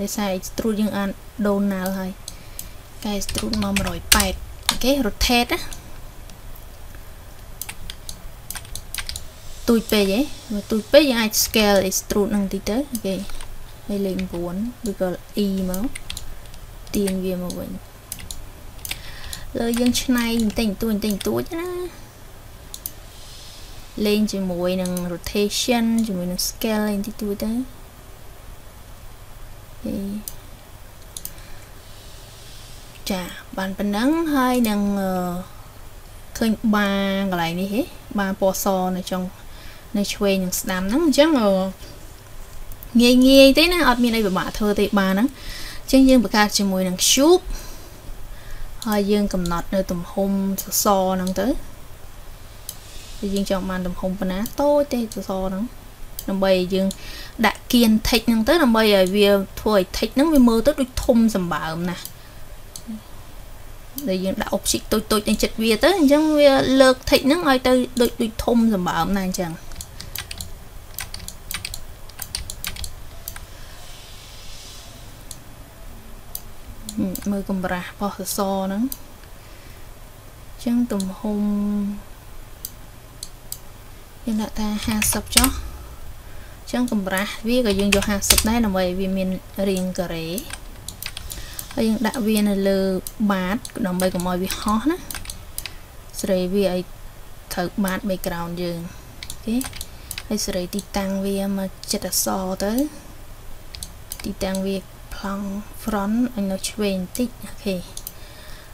ដោយសារ extrude យើងអាន donal ហើយកែ extrude មក180អូខេ rotate ណាទូចពេកហ៎មកទូចពេកយើងអាច scale extrude នឹងតិចទៅអូខេហើយលេខ9ឬក៏ e មកទាញវាមកវិញ លើយើងឆ្នៃបន្តិចបន្តួចបន្តិចបន្តួចណាលេងជាមួយនឹង rotation ជាមួយនឹង scale បន្តិចបន្តួចទៅចាបានប៉ុណ្ណឹងហើយនឹងឃើញបាកន្លែងនេះហ៎បាពណ៌សនៅចុងនៅឆ្វេងនឹងស្ដាំហ្នឹងអញ្ចឹងងាយងាយទេណាអត់មានអីពិបាកធ្វើទេបាហ្នឹងអញ្ចឹងយើងបង្កើតជាមួយនឹង cube ហើយយើងកំណត់នៅទំហំសសរហ្នឹងទៅហើយយើងចង់បានទំហំប៉ុណ្ណាតូចទេសសរហ្នឹងដើម្បីឲ្យយើងដាក់គៀន tick ហ្នឹងទៅដើម្បីឲ្យវាធ្វើឲ្យ tick ហ្នឹងវាមើលទៅដូចធំសម្បើមណាស់ដែលយើងដាក់ object តូចតូចនៅចិត្តវាទៅអញ្ចឹងវាលើក tick ហ្នឹងឲ្យទៅដូចដូចធំសម្បើមណាស់អញ្ចឹង មើលកម្រាស់បោះសសរហ្នឹងអញ្ចឹងទំហំយើងដាក់ថា50ចុះអញ្ចឹងកម្រាស់វាក៏យើងយក50ដែរដើម្បីឲ្យវាមានរាងការ៉េហើយយើងដាក់វានៅលើបាតដើម្បីកុំឲ្យវាហោះណាស្រីវាឲ្យត្រូវបាត background យើងអូខេហើយសេរីទីតាំងវាមកចិត្តអសទៅទីតាំងវា ប្លង់ front ឲ្យនៅឆ្វេងបន្តិចអូខេ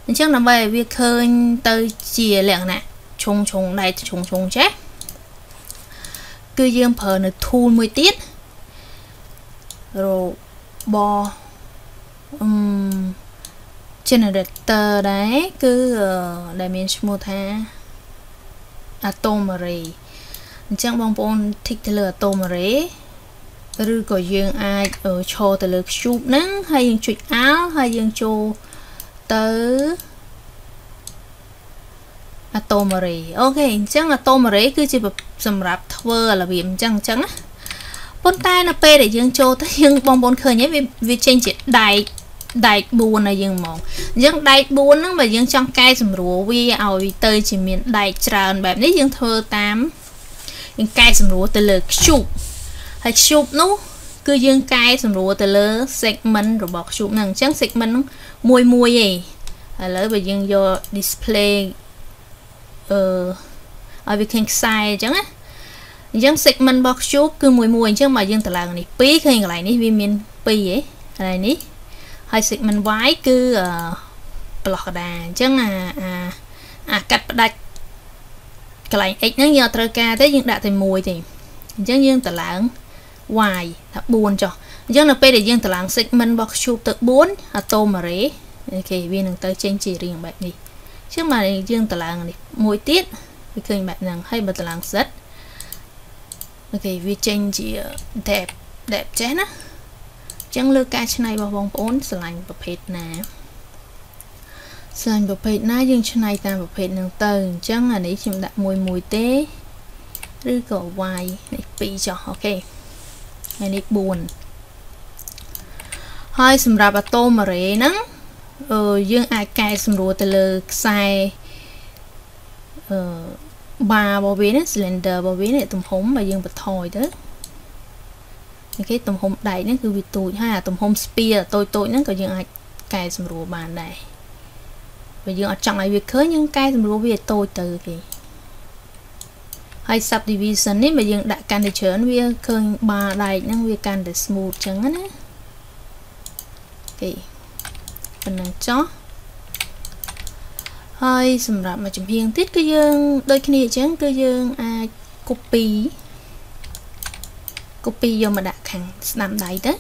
អញ្ចឹងដើម្បីឲ្យវាឃើញទៅជាលក្ខណៈឆុងឆុងដៃឆុងឆុងចេះគឺយើងប្រើនៅ tool មួយទៀត robot អឺ generator ដែរគឺដែលមានឈ្មោះថា atom array អញ្ចឹងបងប្អូន tick ទៅលើ atom array ឬក៏យើងអាចឈរទៅលើ cube ហ្នឹងហើយយើងចុច alt ហើយយើងចូលទៅ atom array អូខេអញ្ចឹង atom array គឺជាសម្រាប់ធ្វើរបៀបអញ្ចឹងអញ្ចឹងណាប៉ុន្តែនៅពេលដែលយើងចូលទៅយើងបងប្អូនឃើញហើយវាវាចេញជាដែកដែក4ឲ្យយើងហ្មងអញ្ចឹងដែក4ហ្នឹងបើយើងចង់កែសម្រួលវាឲ្យទៅជាមានដែកច្រើនបែបនេះយើងធ្វើតាមយើងកែសម្រួលទៅលើ cube ហើយ cube នោះគឺយើងកែសម្រួលទៅលើ segment របស់ cube ហ្នឹងអញ្ចឹង segment ហ្នឹងមួយមួយឯងឥឡូវបើយើងយក display អឺឲ្យវាឃើញខ្សែអញ្ចឹងណាអញ្ចឹង segment របស់ cube គឺមួយមួយអញ្ចឹងមកយើងតម្លើងនេះ2ឃើញកន្លែងនេះវាមាន2ឯងកន្លែងនេះហើយ segment y គឺប្លោះកដាអញ្ចឹងអាអាអាកាត់ផ្ដាច់កន្លែង x ហ្នឹងយើងអត់ត្រូវការទេយើងដាក់តែមួយទេអញ្ចឹងយើងតម្លើង y ថា4ចុះអញ្ចឹងនៅពេលដែលយើងតម្លើង segment របស់ cube ទៅ4 atom array អូខេវានឹងទៅចេញជារាងបែបនេះអញ្ចឹងមកយើងតម្លើងនេះមួយទៀតវាឃើញបែបហ្នឹងហើយបើតម្លើង set អូខេវាចេញជា depth depth ចេះណាអញ្ចឹងលើការឆ្នៃរបស់បងប្អូនស្រឡាញ់ប្រភេទណាស្រឡាញ់ប្រភេទណាយើងឆ្នៃតាមប្រភេទហ្នឹងទៅអញ្ចឹងអានេះខ្ញុំដាក់មួយមួយទេឬក៏ y នេះ2ចុះអូខេ ហើយនេះ4ហើយសម្រាប់ atom array ហ្នឹងអឺយើងអាចកែសម្រួលទៅលើខ្សែអឺ bar របស់វាណា cylinder របស់វានេះទំហំបើយើងបន្ថយទៅអូខេទំហំដែកហ្នឹងគឺវាទូចហើយអាទំហំស្ពាតូចតូចហ្នឹងក៏យើងអាចកែសម្រួលបានដែរបើយើងអត់ចង់ឲ្យវាឃើញយើងកែសម្រួលវាតូចទៅគេ ហើយ subdivision នេះបើយើងដាក់កាន់តែច្រើនវាឃើញបាដែកហ្នឹងវាកាន់តែ smooth ចឹងណាគេប៉ុណ្ណឹងចោះហើយសម្រាប់មួយចំហៀងទៀតគឺយើងដូចគ្នាអញ្ចឹងគឺយើងអាច copy copy យកមកដាក់ខាងស្ដាំដៃទៅ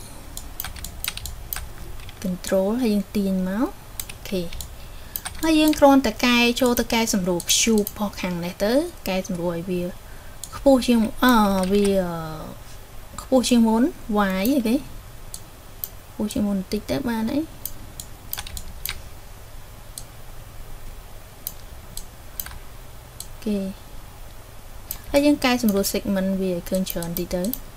control ហើយយើងទាញមកអូខេ ហើយយើងគ្រាន់តែកែចូលទៅកែសម្រួល cube ផងខាងនេះទៅកែសម្រួលឲ្យវាខ្ពស់ជាងអឺវាខ្ពស់ជាងមុន y អូខេខ្ពស់ជាងមុនបន្តិចទៅបានអីគេហើយយើងកែសម្រួល segment វាឲ្យឃើញច្រើនតិចទៅ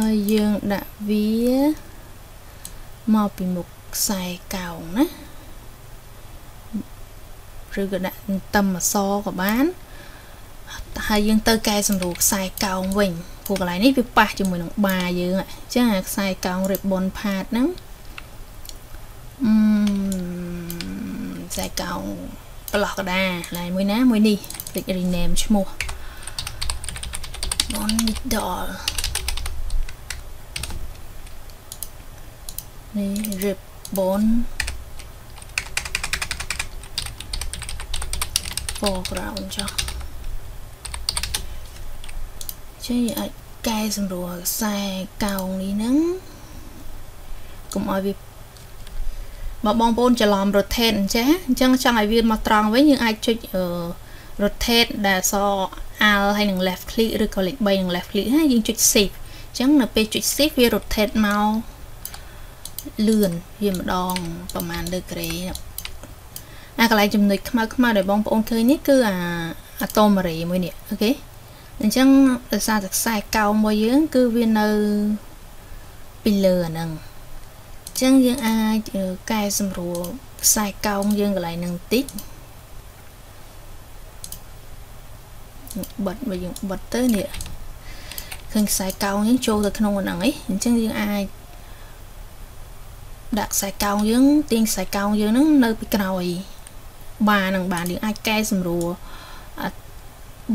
ហើយយើងដាក់វាមកពីមុខខ្សែកោងណាឬក៏ដាក់តឹមអសក៏បានហើយយើងទៅកែសម្រួលខ្សែកោងវិញព្រោះកន្លែងនេះវាប៉ះជាមួយនឹងបាយើងអញ្ចឹងអាខ្សែកោង ribbon pad ហ្នឹងអឺខ្សែកោងប្លោះកដាកន្លែងមួយណាមួយនេះពេច rename ឈ្មោះ bon middle នេះ ribbon foreground ចុះចេះអាចកែសម្រួលខ្សែកោងនេះហ្នឹងកុំឲ្យវាបើបងប្អូនច្រឡំ rotate អញ្ចឹងអញ្ចឹងចង់ឲ្យវាមកត្រង់វិញយើងអាចចុច rotate ដែលអស alt ហើយនឹង left click ឬក៏លេខ3នឹង left click ហើយយើងចុច shift អញ្ចឹងនៅពេលចុច shift វា rotate មក លឿនវាម្ដងប្រហែល degree អាកន្លែងចំណុចខ្មៅខ្មៅដែលបងប្អូនឃើញនេះគឺអាអាតូម៉ារីមួយនេះអូខេអញ្ចឹងដោយសារតែខ្សែកោងរបស់យើង គឺវានៅពីលើអាហ្នឹងអញ្ចឹងយើងអាចកែសម្រួលខ្សែកោងយើងកន្លែងហ្នឹងបន្តិចបិទបើយើងបិទទៅនេះឃើញខ្សែកោងយើងចូលទៅក្នុងហ្នឹងឯងអញ្ចឹងយើងអាច ដាក់ខ្សែកោងយើងទាញខ្សែកោងយើងហ្នឹងនៅពីក្រោយបាននឹងបានយើងអាចកែសម្រួល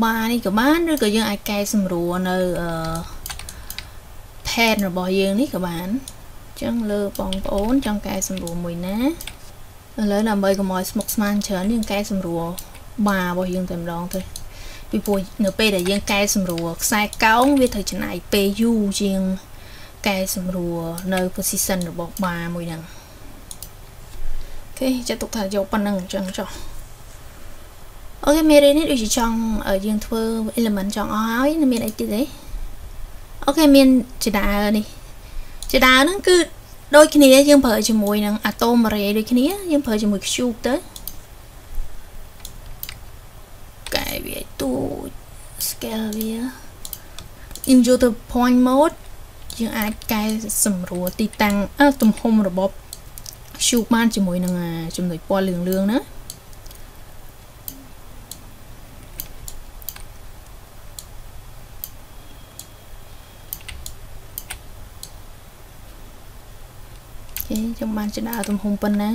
បាននេះក៏បានឬក៏យើងអាចកែសម្រួលនៅអឺ pad របស់យើងនេះក៏បានអញ្ចឹងលើបងប្អូនចង់កែសម្រួលមួយណាឥឡូវដើម្បីកុំឲ្យស្មុគស្មាញច្រើនយើងកែសម្រួលបារបស់យើងតែម្ដងទៅពីព្រោះនៅពេលដែលយើងកែសម្រួលខ្សែកោងវាត្រូវចំណាយពេលយូរជាង កែសម្រួលនៅ position របស់ bar មួយហ្នឹងគេចាត់ទុកថាយកប៉ុណ្ណឹងអញ្ចឹងចុះអូខេមេរៀននេះដូចជាចង់យើងធ្វើ element ចង់អស់ហើយនឹងមានអីទៀតទេអូខេមានចដានេះចដាហ្នឹងគឺដូចគ្នាយើងប្រើជាមួយនឹង atom array ដូចគ្នាយើងប្រើជាមួយ cube ទៅកែវាទូច scale វាយើងយកទៅ point mode យើងអាចកែសម្រួលទីតាំងទំហំរបប shoot បានជាមួយនឹងចំណុចពណ៌លឿងលឿងណាគេខ្ញុំបានចដើទំហំប៉ុណ្ណា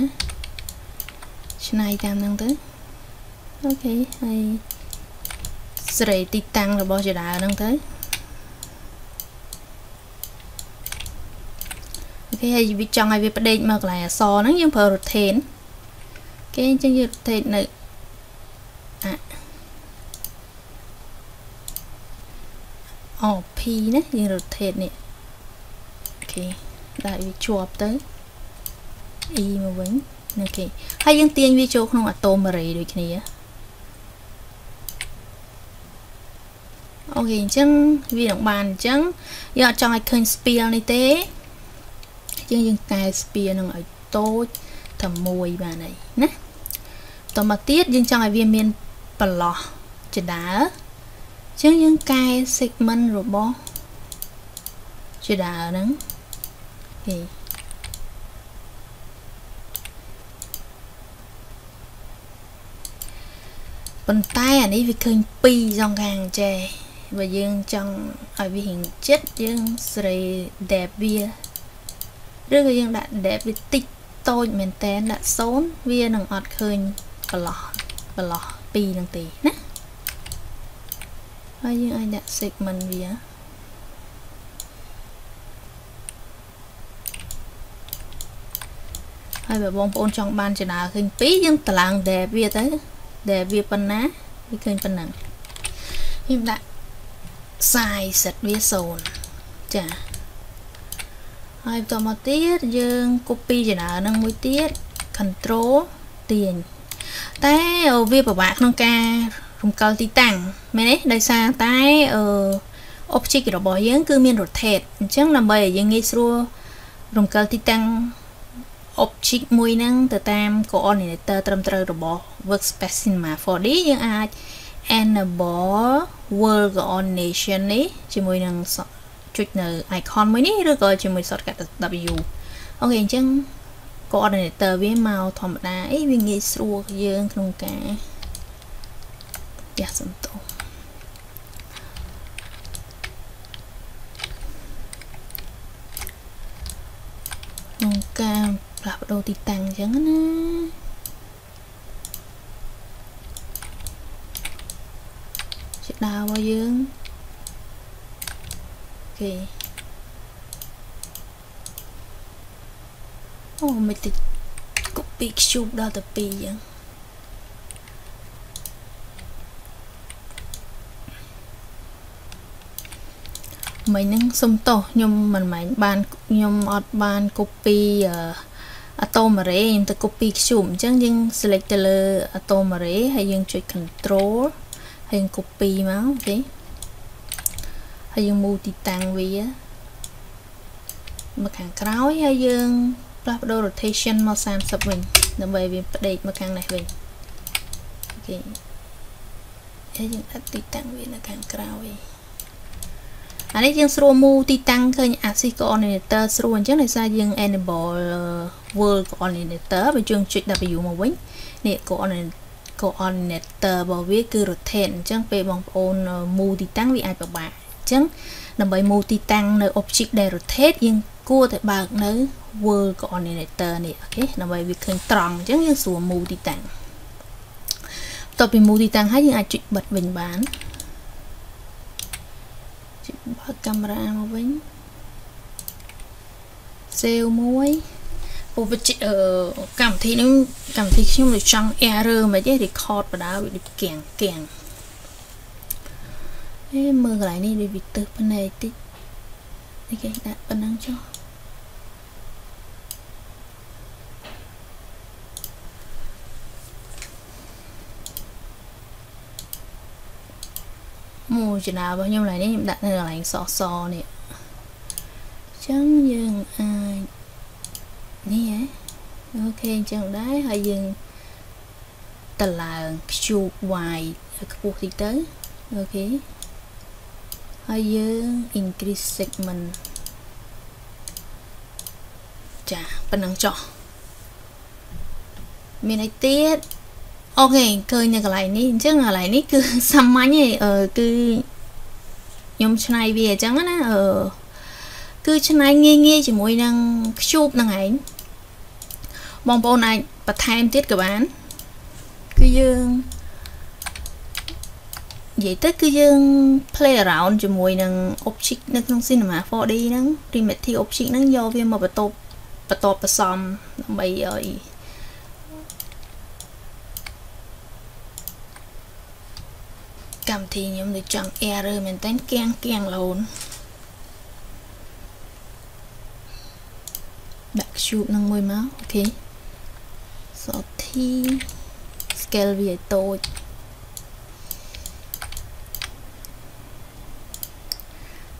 ឆ្នៃតាមហ្នឹងទៅអូខេហើយសេរីទីតាំងរបស់ចដើហ្នឹងទៅ គេឲ្យវាចង់ឲ្យវាផ្ដេកមកកន្លែងអសហ្នឹងយើងប្រើ rotate គេអញ្ចឹងយើង rotate នៅអាអូ P ណាយើង rotate នេះអូខេដាក់វាជាប់ទៅ E មកវិញអូខេហើយយើងទាញវាចូលក្នុង atom array ដូចគ្នាអូខេអញ្ចឹងវានឹងបានអញ្ចឹងយើងអត់ចង់ឲ្យឃើញ spill នេះទេ ជាងយើងកែស្ពានឹងឲ្យតូចតែមួយបានហើយណាតមកទៀតយើងចង់ឲ្យវាមានប្រឡោះចដើជាងយើងកែ segment របស់ចដើហ្នឹងហេប៉ុន្តែអានេះវាឃើញ2សងខាងចេះបើយើងចង់ឲ្យវារៀងចិត្តយើងស្រី depth វា ឬក៏យើងដាក់ depth វាតិចតូចមែនតែនដាក់0វានឹងអត់ឃើញប្រឡោះប្រឡោះ2នឹងទេណាហើយយើងអាចដាក់ segment វាហើយបើបងប្អូនចង់បានចំណាឃើញ2យើងតឡើង depth វាទៅ depth វាប៉ុណ្ណាវាឃើញប៉ុណ្ណឹងខ្ញុំដាក់ size set វា0ចា ហើយបន្តមកទៀតយើង copy ចំណានឹងមួយទៀត control ទាញតែវាពិបាកក្នុងការរំកិលទីតាំងមែនទេដោយសារតែអឺ object របស់យើងគឺមាន rotate អញ្ចឹងដើម្បីឲ្យយើងងាយស្រួលរំកិលទីតាំង object មួយហ្នឹងទៅតាម coordinator ត្រឹមត្រូវរបស់ workspace cinema 4D យើងអាច enable world coordination នេះជាមួយនឹង ចុចនៅ icon មួយនេះឬក៏ជាមួយ shortcut W អូខេអញ្ចឹង coordinator វាមកធម្មតាអីវាងាយស្រួលយើងក្នុងការយ៉ាសំទោក្នុងការផ្លាស់ប្ដូរទីតាំងអញ្ចឹងណាជាដើររបស់យើង គេអូមិនតិច copy cube ដល់ទៅ2អញ្ចឹងមិញហ្នឹងសុំទោសខ្ញុំមិនមែនបានខ្ញុំអត់បាន copy atom array ខ្ញុំទៅ copy cube អញ្ចឹងយើង select ទៅលើ atom array ហើយយើងចុច control ហើយយើង copy មកអូខេ ហើយយើងមូទីតាំងវាមកខាងក្រោយហើយយើងផ្លាស់ប្ដូរ rotation មក30វិញដើម្បីវាផ្ដេកមកខាងនេះវិញអូខេហើយយើងដាក់ទីតាំងវានៅខាងក្រោយអានេះយើងស្រួលមូទីតាំងឃើញ axis coordinator ស្រួលអញ្ចឹងដោយសារយើង enable world coordinator បើយើងចុច W មកវិញនេះ coordinator coordinator របស់វាគឺ rotate អញ្ចឹងពេលបងប្អូនមូទីតាំងវាអាចពិបាក ចឹងដើម្បីមូទីតាំងនៅ object ដែល rotate យើងគួរតែបើកនៅ world coordinator នេះអូខេដើម្បីវាឃើញត្រង់អញ្ចឹងយើងស្រួលមូទីតាំងបន្ទាប់ពីមូទីតាំងហើយយើងអាចចុចបិទវិញបានចុចបើកកាមេរ៉ាមកវិញ save មួយពុវិជ្ជអឺកម្មវិធីនេះកម្មវិធីខ្ញុំដូចចង់ error មិនទេ record បដាវាដូចកៀងកៀង អេមើលកន្លែងនេះដូចវាទឹះភ្នែកតិចនេះគេដាក់ប៉ុណ្ណឹងចុះមួយចំណារបស់ខ្ញុំឡើយនេះខ្ញុំដាក់នៅកន្លែងសសនេះអញ្ចឹងយើងអាចនេះហ៎ OK អញ្ចឹងដែរហើយយើងតឡើង cube y ឲ្យខ្ពស់តិចទៅ OK ហើយយើង increase segment ចាប៉ុណ្ណឹងចុះមានអីទៀត OK ឃើញនៅកន្លែងនេះអញ្ចឹងកន្លែងនេះគឺសាមញ្ញឯងគឺខ្ញុំឆ្នៃវាអញ្ចឹងណាអឺគឺឆ្នៃងាយងាយជាមួយនឹង cube ហ្នឹងឯងបងប្អូនអាចបន្ថែមទៀតក៏បាន គឺយើង និយាយទៅគឺយើង play around ជាមួយនឹង object នៅក្នុង Cinema 4D ហ្នឹង primitive object ហ្នឹងយកវាមកបន្ទប់បន្ទាប់ផ្សំដើម្បីឲ្យកម្មវិធីខ្ញុំដូចចង់ error មែនតើគៀងគៀងលូនដាក់ cube នឹងមួយមកអូខេ sorty scale វាឲ្យតូច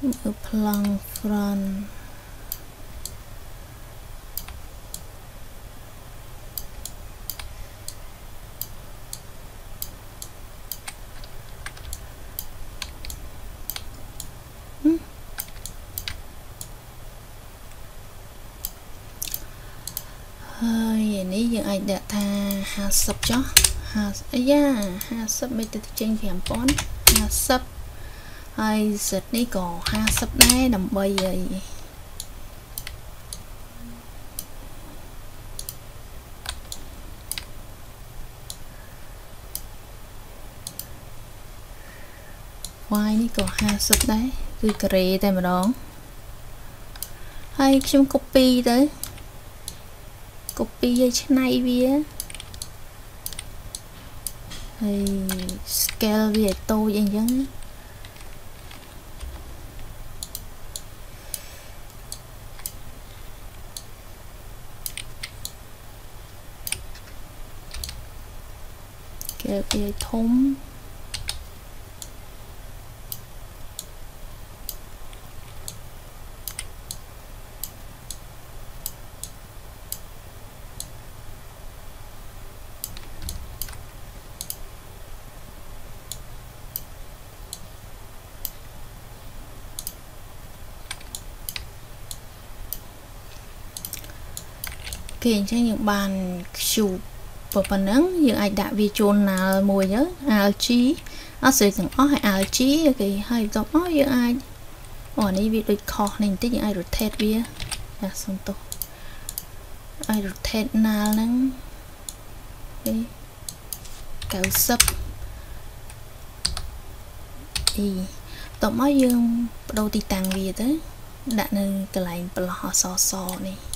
មើល plan front ហើយនេះយើងអាចដាក់ថា50ចុះ50អាយ៉ា50មិនទៅចេញ5000 50 ហើយសិតនេះក៏50ដែរដើម្បីអីវាយនេះក៏50ដែរគឺការ៉េតែម្ដងហើយខ្ញុំ copy ទៅ copy ឲ្យឆ្នៃវាហើយ scale វាឲ្យតូចអីចឹងគេ វាធំគេអញ្ចឹងយើ ងបាន cube ប៉ុណ្ណឹងយើងអាចដាក់វាចូលណាល់មួយទៅ alg អត់ស្រីទាំងអស់ហើយ alg គេហើយបន្ទាប់មកយើងអាចអូនេះវាដូចខុសនេះបន្តិចយើងអាច rotate វាចាសុំទោសអាច rotate ណាល់ហ្នឹងគេ90អីបន្ទាប់មកយើងបដូរទីតាំងវាទៅដាក់នៅកន្លែងប្រឡោះអក្សរនេះ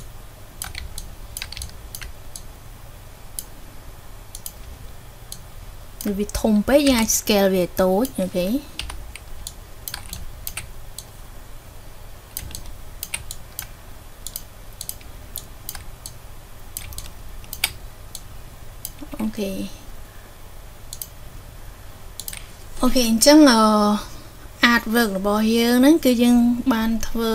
វាធំពេកយើងអាច scale វាតូច OK OKអូខេអញ្ចឹងអឺ artwork របស់យើងហ្នឹងគឺយើងបានធ្វើ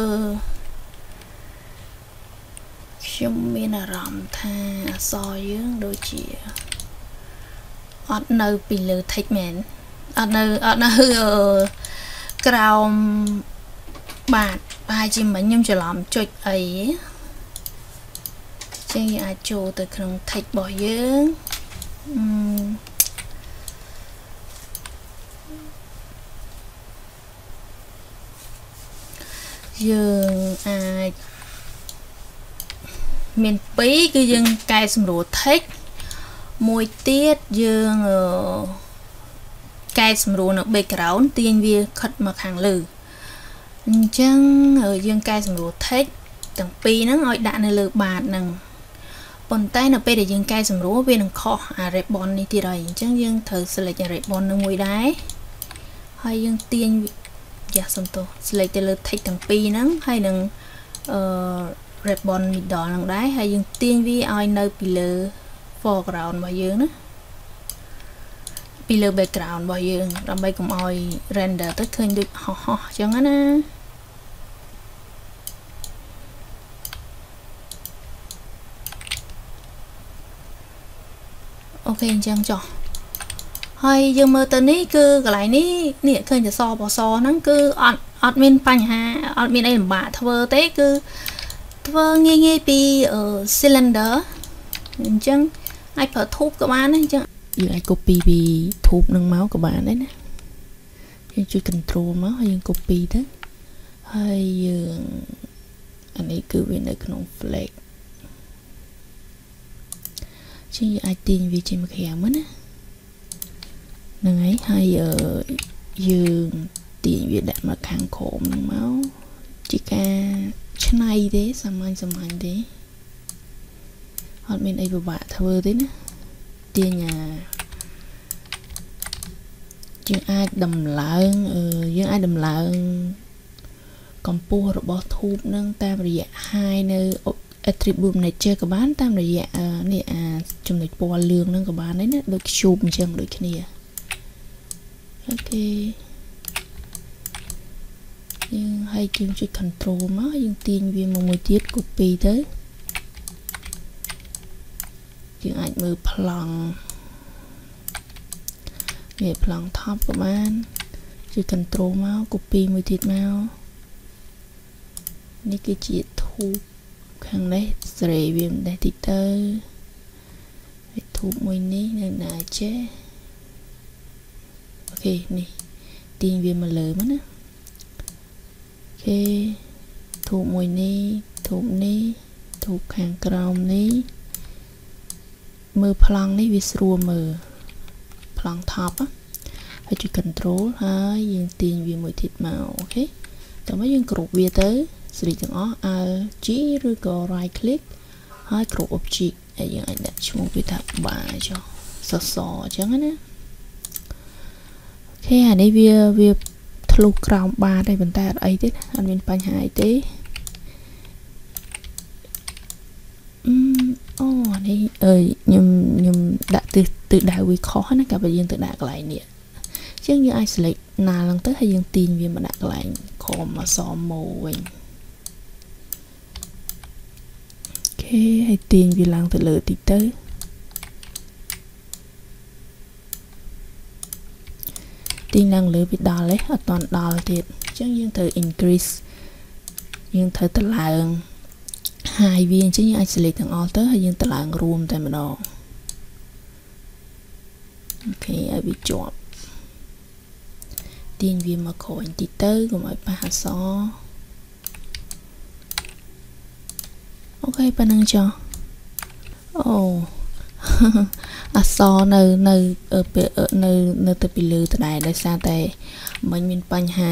ខ្ញុំមានអារម្មណ៍ថាអសរយើងដូចជា អត់នៅពីលើ text មែនអត់នៅអត់នៅក្រោមបាទប្រហែលជាមិញខ្ញុំច្រឡំចុចអីចឹងយើងអាចចូលទៅក្នុង text របស់យើងយើងអាចមាន2គឺយើងកែសម្រួល text មួយទៀតយើងកែសម្រួលនៅ background ទាញវាខិតមកខាងលើអញ្ចឹងយើងកែសម្រួល text ទាំងពីរហ្នឹងឲ្យដាក់នៅលើបាតហ្នឹងប៉ុន្តែនៅពេលដែលយើងកែសម្រួលវានឹងខុសអា ribbon នេះទៀតហើយអញ្ចឹងយើងត្រូវ select ribbon នឹងមួយដែរហើយយើងទាញយ៉ាសំទោស select ទៅលើ text ទាំងពីរហ្នឹងហើយនឹងអឺ ribbon middle ហ្នឹងដែរហើយយើងទាញវាឲ្យនៅពីលើ foreground របស់យើងណាពីលើ background របស់យើង ដើម្បីកុំឲ្យ render ទៅឃើញដូចហោះហោះអញ្ចឹងណាអូខេអញ្ចឹងចុះហើយយើងមើលទៅនេះគឺកន្លែងនេះនេះឃើញតែសបសហ្នឹងគឺអត់អត់មានបញ្ហាអត់មានអីលំបាកធ្វើទេគឺធ្វើងាយងាយពី cylinder អញ្ចឹង អាចប្រើធូបក៏បានដែរអញ្ចឹងយើងអាច copy ពីធូបនឹងមកក៏បានដែរណាយើងជួយ control មកហើយយើង copy ទៅហើយយើងអានេះគឺវានៅក្នុង flag ជាងយើងអាចទាញវាចេញមកក្រៅមកណាហ្នឹងហើយហើយយើងទាញវាដាក់មកខាងក្រោមហ្នឹងមកជាការឆ្នៃទេសាមញ្ញសាមញ្ញទេ អត់មានអីពិបាកធ្វើទេណាទាញអាយើងអាចដំឡើងយើងអាចដំឡើងកម្ពស់របស់ធូបនឹងតាមរយៈ high នៅ attribute nature ក៏បាន តាមរយៈនេះអាចំណុចពណ៌លឿងហ្នឹងក៏បានដែរណាដូច cube អញ្ចឹងដូចគ្នាអូខេយើងហើយយើងចុច control មកយើងទាញវាមកមួយទៀត copy ទៅ យើងអាចមើលប្លង់វាប្លង់ top ក៏បានចុច control មក copy មួយទៀតមកនេះគឺជាធូបខាងនេះស្រេវាមិនដែរតិចទៅហើយធូបមួយនេះនៅណាចេះអូខេនេះទាញវាមកលើមកណាអូខេធូបមួយនេះធូបនេះធូបខាងក្រោមនេះ មើលប្លង់នេះវាស្រួលមើលប្លង់ top ហើយជួយ control ហើយយើងទាញវាមួយទៀតមកអូខេតោះមកយើងគ្រប់វាទៅ select ទាំងអស់ Alt G ឬក៏ right click ហើយគ្រប់ object ហើយយើងអាចដាក់ឈ្មោះវាថា bar ចុះសសរអញ្ចឹងណាអូខេអានេះវាវាធ្លុះក្រោមបាតទេប៉ុន្តែអត់អីទេអត់មានបញ្ហាអីទេអឺអូនេះអើយ ខ្ញុំខ្ញុំដាក់ទិសទិសដៅវាខុសណាកាលបើយើងទៅដាក់កន្លែងនេះអញ្ចឹងយើងអាច select ណាឡើងទៅហើយយើងទាញវាមកដាក់កន្លែងខមអសម៉ូវិញខេហើយទាញវាឡើងទៅលើតិចទៅទាញឡើងលើវាដល់ទេអត់តន់ដល់ទៀតអញ្ចឹងយើងត្រូវ increase យើងត្រូវទៅឡើង high វាអញ្ចឹងយើងអាច select ទាំងអស់ទៅហើយយើងទៅឡើងរួមតែម្ដងអូខេឲ្យវាជាប់ទាញវាមកក្រោយបន្តិចទៅកុំឲ្យប៉ះអក្សរអូខេប៉ណ្ណឹងចុះអូអសនៅនៅនៅនៅទៅពីលើដដែលដោយសារតែមិញមានបញ្ហា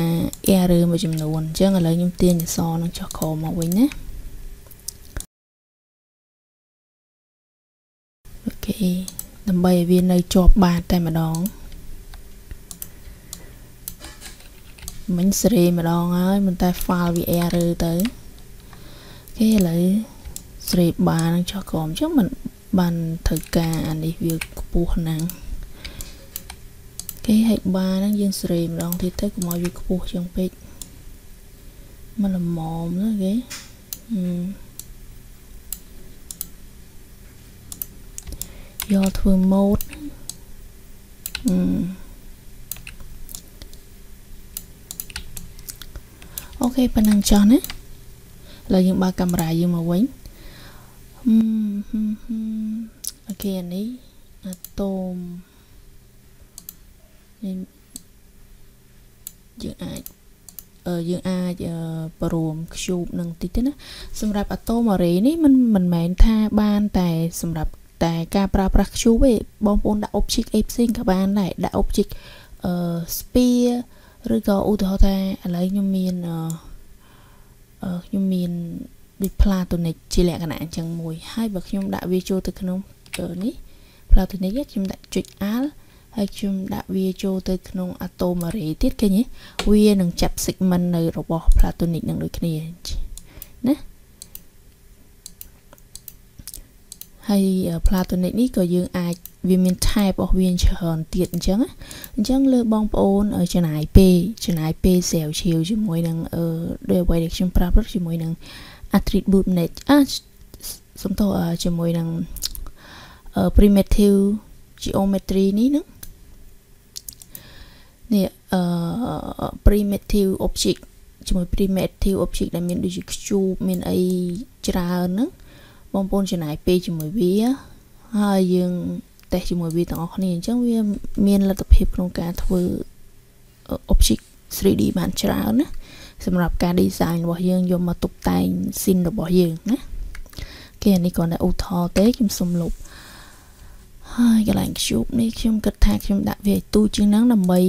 error មួយចំនួនអញ្ចឹងឥឡូវខ្ញុំទាញអសនឹងចុះក្រោមមកវិញណា គេដើម្បីឲ្យវានៅជាប់បាតតែម្ដងមិញសេរីម្ដងហើយមិនតែ file VR ឬទៅគេឥឡូវសេរីបានចោះក្រុមអញ្ចឹងមិនបានត្រូវការអានេះវាខ្ពស់ហ្នឹងគេហែកបាហ្នឹងយើងសេរីម្ដងទៀតទៅកុំឲ្យវាខ្ពស់ជាងពេកមិនល្មមណាគេអឺ យកធ្វើម៉ូតអឺអូខេប៉ុណ្ណឹងចោះណាឥឡូវយើងបើកកាមេរ៉ាយើងមកវិញអូខេអានេះអាតូមនេះយើងអាចអឺយើងអាចបរួម cube នឹងតិចទេណាសម្រាប់ atom array នេះมันមិនមែនថាបានតែសម្រាប់ តែការប្រើប្រាស់ cube ទេបងប្អូនដាក់ object អីផ្សេងក៏បានដែរដាក់ object អឺ sphere ឬក៏ឧទាហរណ៍ថាឥឡូវខ្ញុំមានអឺខ្ញុំមានដូច platonic ជាលក្ខណៈអញ្ចឹងមួយហើយបើខ្ញុំដាក់វាចូលទៅក្នុងនេះ platonic ខ្ញុំដាក់ចុច alt ហើយខ្ញុំដាក់វាចូលទៅក្នុង atom array ទៀតឃើញទេវានឹងចាប់ segment នៅរបស់ platonic នឹងដូចគ្នាណា ហើយ platonic នេះក៏យើងអាចវាមាន type របស់វាច្រើនទៀតអញ្ចឹងអញ្ចឹងលើបងប្អូនចំណាយពេលចំណាយពេលស្រាវជ្រាវជាមួយនឹងអឺដោយអ្វីដែលខ្ញុំប្រាប់ជាមួយនឹង attribute manage អសំទោជាមួយនឹង primitive geometry នេះហ្នឹងនេះអឺ primitive object ជាមួយ primitive object ដែលមានដូចជា cube មានអីច្រើនហ្នឹង បងប្អូនចំណាយពេលជាមួយវាហើយយើងតេស្តជាមួយវាទាំងអស់គ្នាអញ្ចឹងវាមានលទ្ធភាពក្នុងការធ្វើ object 3D បានច្រើនណាសម្រាប់ការ design របស់យើងយកមកតុបតែង scene របស់យើងណាគេអានេះគ្រាន់តែឧទាហរណ៍ទេខ្ញុំសុំលុបហើយកន្លែង cube នេះខ្ញុំគិតថាខ្ញុំដាក់វាឲ្យទូជាងហ្នឹងដើម្បី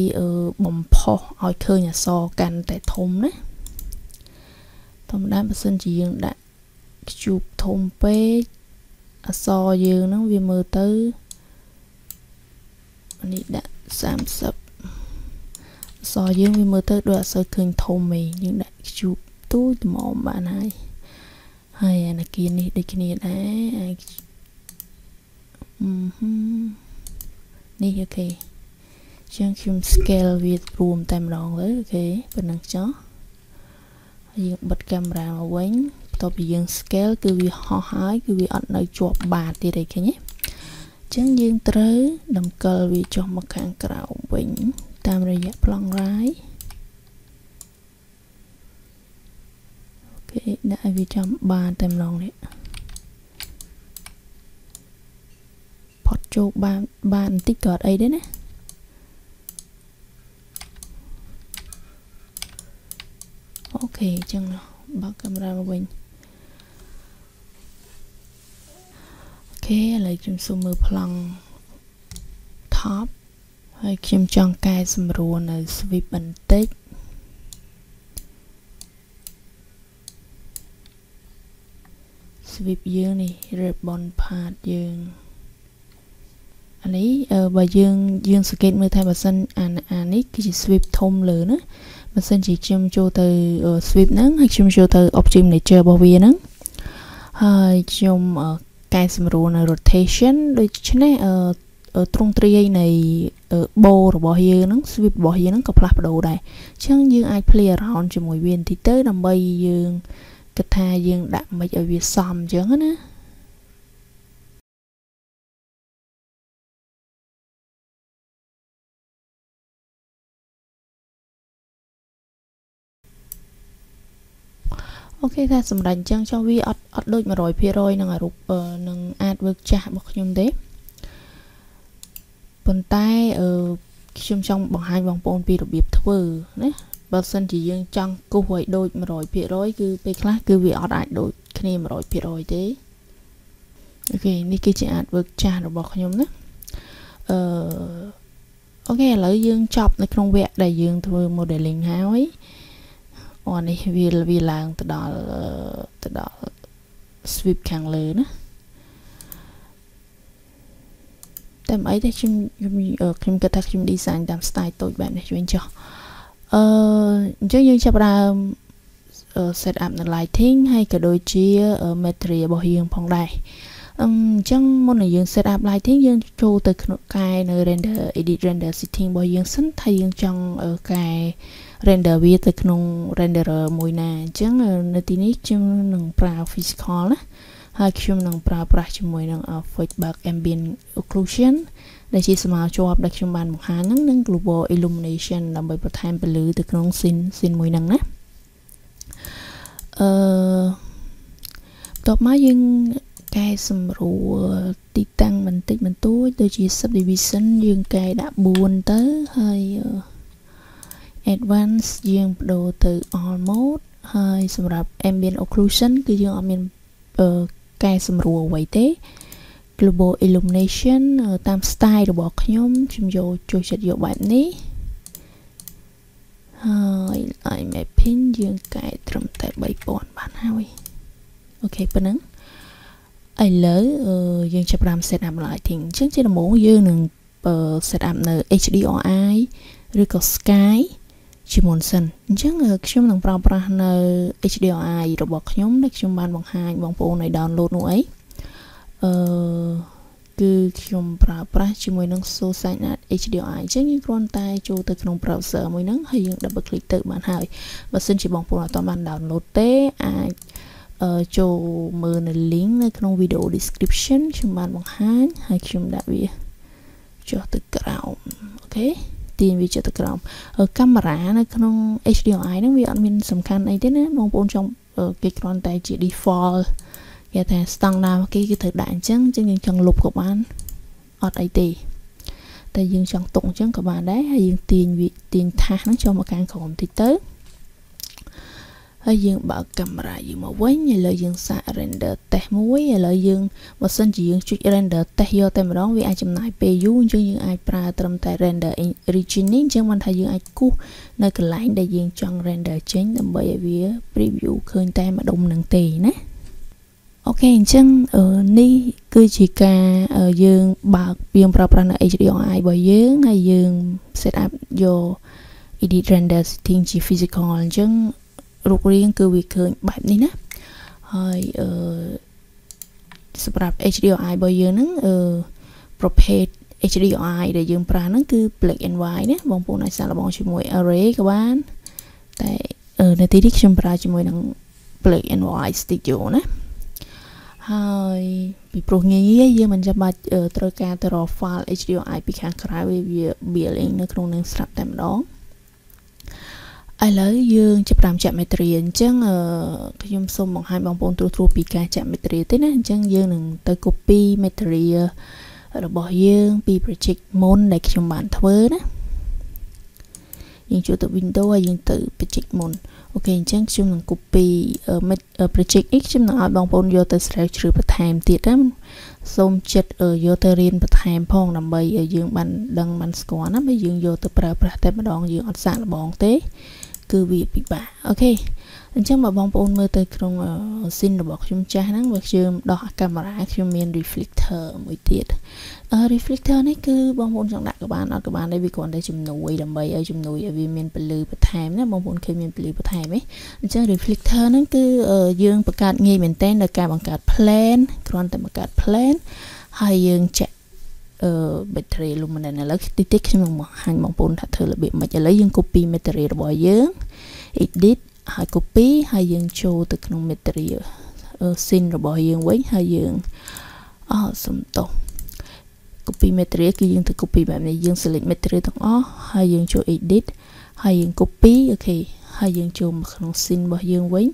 បំផុសឲ្យឃើញអក្សរកាន់តែធំណាធម្មតាបើសិនជាយើងដាក់ cube ធំពេកអក្សរយើងហ្នឹងវាមើលទៅនេះដាក់30អក្សរយើងវាមើលទៅដូចអត់សូវឃើញធំទេយើងដាក់ cube ទូចត្មងបានហើយហើយអានាគារនេះដូចគ្នាដែរនេះអូខេចឹងខ្ញុំ scale វារួមតែម្ដងទៅអូខេប៉ុណ្ណឹងចុះយើងបិទកាមេរ៉ាមកវិញ បន្ទាប់ពីយើង scale គឺវាហោះហើយគឺវាអត់នៅជាប់បាតទៀតទេឃើញទេចឹងយើងត្រូវតម្កល់វាចុះមកខាងក្រោមវិញ តាមរយៈប្លង់រាយអូខេដាក់ឲ្យវាចំបានតែម្ដងនេះផុតជោគបានបានបន្តិចក៏អត់អីដែរណាអូខេអញ្ចឹងបើកកាមេរ៉ាមកវិញ ខេឥឡូវខ្ញុំសូមមើលប្លង់ top ហើយខ្ញុំចង់កែសម្រួលនៅ sweep បន្តិច sweep យើងនេះ ribbon part យើងអានេះបើយើងយើងសង្កេតមើលថាបើសិនអាអានេះគឺជា sweep ធំលើណាបើសិនជាខ្ញុំចូលទៅ sweep ហ្នឹងហើយខ្ញុំចូលទៅ object manager របស់វាហ្នឹងហើយខ្ញុំ កែសម្រួលនៅ rotation ដូច្នេះទ្រង់ទ្រាយនៃបូរបស់យើងហ្នឹង sweep របស់យើងហ្នឹងក៏ផ្លាស់ប្ដូរដែរអញ្ចឹងយើងអាច play around ជាមួយវាបន្តិចទៅដើម្បីយើងគិតថាយើងដាក់មិនឲ្យវាសមអញ្ចឹងណា OK ថាសម្រាប់អញ្ចឹងចុះវាអត់អត់ដូច100%នឹងរូបនឹង artwork ចាស់របស់ខ្ញុំទេប៉ុន្តែអឺខ្ញុំចង់បង្ហាញបងប្អូនពីរបៀបធ្វើណាបើសិនជាយើងចង់គូសឲ្យដូច100%គឺពេលខ្លះគឺវាអត់អាចដូចគ្នា100%ទេ OK នេះគឺជា artwork ចាស់របស់ខ្ញុំណាអឺ OK ឥឡូវយើងចប់នៅក្នុងវគ្គដែលយើងធ្វើ modeling ហើយ អូនេះវាវាឡើងទៅដល់ទៅដល់ sweep ខាងលើណាតែមិនអីទេខ្ញុំខ្ញុំខ្ញុំគិតថាខ្ញុំ design តាម style តូចបែបនេះវិញចុះអឺអញ្ចឹងយើងចាប់ផ្ដើម set up នៅ lighting ហើយក៏ដូចជា material របស់យើងផងដែរអញ្ចឹងមុននឹងយើង set up lighting យើងចូលទៅក្នុងកែនៅ render edit render setting របស់យើងសិនថាយើងចង់កែ render វាទៅក្នុង renderer មួយណាអញ្ចឹងនៅទីនេះខ្ញុំនឹងប្រើ physical ណាហើយខ្ញុំនឹងប្រើប្រាស់ជាមួយនឹង feedback ambient occlusion ដែលជាស្មើជាប់ដែលខ្ញុំបានបង្ហាញហ្នឹងនិង global illumination ដើម្បីបន្ថែមពន្លឺទៅក្នុង scene scene មួយហ្នឹងណាអឺបន្ទាប់មកយើងកែសម្រួលទីតាំងបន្តិចបន្តួចដូចជា subdivision យើងកែដាក់4ទៅហើយ advance យើងបដូរទៅ all mode ហើយសម្រាប់ ambient occlusion គឺយើងអត់មានកែសម្រួលអ្វីទេ global illumination តាម style របស់ខ្ញុំខ្ញុំយកចូលចិត្តយកបែបនេះហើយ line mapping យើងកែត្រឹមតែ3000បានហើយអូខេប៉ុណ្ណឹងឥឡូវយើងចាប់ផ្ដើម set up lighting អញ្ចឹងជាដំបូងយើងនឹង set up នៅ HDRI ឬក៏ Sky ជាមុនសិនអញ្ចឹងខ្ញុំនឹងប្រើប្រាស់នៅ HDMI របស់ខ្ញុំដែលខ្ញុំបានបង្ហាញបងប្អូនឲ្យ download នោះអីអឺគឺខ្ញុំប្រើប្រាស់ជាមួយនឹង Source.net HDMI អញ្ចឹងយើងគ្រាន់តែចូលទៅក្នុង browser មួយហ្នឹងហើយយើង double click ទៅបានហើយបើសិនជាបងប្អូនអត់បាន download ទេអាចចូលមើលនៅ link នៅក្នុង video description ខ្ញុំបានបង្ហាញហើយខ្ញុំដាក់វាចុះទៅក្រោមអូខេ ទាញវាចុះទៅក្រោមកាមេរ៉ានៅក្នុង HDMI ហ្នឹងវាអត់មានសំខាន់អីទេណាបងប្អូនចង់គេគ្រាន់តែជា default គេថា standard គេគឺត្រូវដាក់អញ្ចឹងអញ្ចឹងយើងចង់លុបក៏បានអត់អីទេតែយើងចង់ទុកអញ្ចឹងក៏បានដែរហើយយើងទាញវាទាញថាសហ្នឹងចូលមកខាងក្រោមតិចទៅ ហើយយើងបើកកាមេរ៉ាយើងមកវិញឥឡូវយើងសាក render test មួយឥឡូវយើងបើសិនជាយើងចុច render test យកតែម្ដងវាអាចចំណាយពេលយូរអញ្ចឹងយើងអាចប្រើត្រឹមតែ render region នេះអញ្ចឹងបានថាយើងអាចគូសនៅកន្លែងដែលយើងចង់ render ចេញដើម្បីឲ្យវា preview ឃើញតែម្ដុំនឹងទេណាអូខេអញ្ចឹងនេះគឺជាការយើងបើកយើងប្រើប្រាស់នៅ HDRI របស់យើងហើយយើង set up យក edit render setting ជា physical អញ្ចឹង រូបរាងគឺវាឃើញបែបនេះណាហើយអឺសម្រាប់ HDRI របស់យើងហ្នឹងអឺប្រភេទ HDRI ដែលយើងប្រើហ្នឹងគឺ black and white ណាបងប្អូនអាចសាកល្បងជាមួយ array ក៏បាន តែនៅទីនេះខ្ញុំប្រើជាមួយនឹង black and white studio ណាហើយពីព្រោះងាយយើងមិនចាំបាច់ត្រូវការទៅរក file HDMI ពីខាងក្រៅវា build ing នៅក្នុងនឹងស្រាប់តែម្ដង ឥឡូវយើងចាប់តាមចាក់មេត្រីអញ្ចឹងខ្ញុំសូមបង្ហាញបងប្អូនត្រួសត្រាសពីការចាក់មេត្រីទេណាអញ្ចឹងយើងនឹងទៅ copy មេត្រីរបស់យើងពី project មុនដែលខ្ញុំបានធ្វើណាយើងចូលទៅ window ហើយយើងទៅ project មុនOK អញ្ចឹងខ្ញុំនឹង copy project នេះខ្ញុំនឹងឲ្យបងប្អូនយកទៅស្រាវជ្រាវបន្ថែមទៀតណាសូមចិត្តយកទៅរៀនបន្ថែមផងដើម្បីឲ្យយើងបានដឹងបានស្គាល់ណាបើយើងយកទៅប្រើប្រាស់តែម្ដងយើងអត់សាកល្បងទេ គឺវាពិបាក OK អញ្ចឹងបើបងប្អូនមើលទៅក្នុង scene របស់ខ្ញុំចាស់ហ្នឹងបើខ្ញុំដោះកាមេរ៉ាខ្ញុំមាន reflector មួយទៀត reflector នេះគឺបងប្អូនចង់ដាក់ក៏បានអត់ក៏បានដែរវាគ្រាន់តែជំនួយដើម្បីឲ្យជំនួយឲ្យវាមានពន្លឺបន្ថែមណាបងប្អូនឃើញមានពន្លឺបន្ថែមទេអញ្ចឹង reflector ហ្នឹងគឺយើងបង្កើតងាយមែនតើនៅការបង្កើត plan គ្រាន់តែបង្កើត plan ហើយយើងចាក់ អឺ battery luminance ឥឡូវតិចតិចខ្ញុំនឹងបង្ហាញបងប្អូនថាធ្វើរបៀបម៉េចឥឡូវយើង copy battery របស់យើង edit ហើយ copy ហើយយើងចូលទៅក្នុង material scene របស់យើងវិញហើយយើងអស់សំទោស copy material គឺយើងទៅ copy បែបនេះយើង select material ទាំងអស់ហើយយើងចូល edit ហើយយើង copy OK ហើយយើងចូលមកក្នុង scene របស់យើងវិញ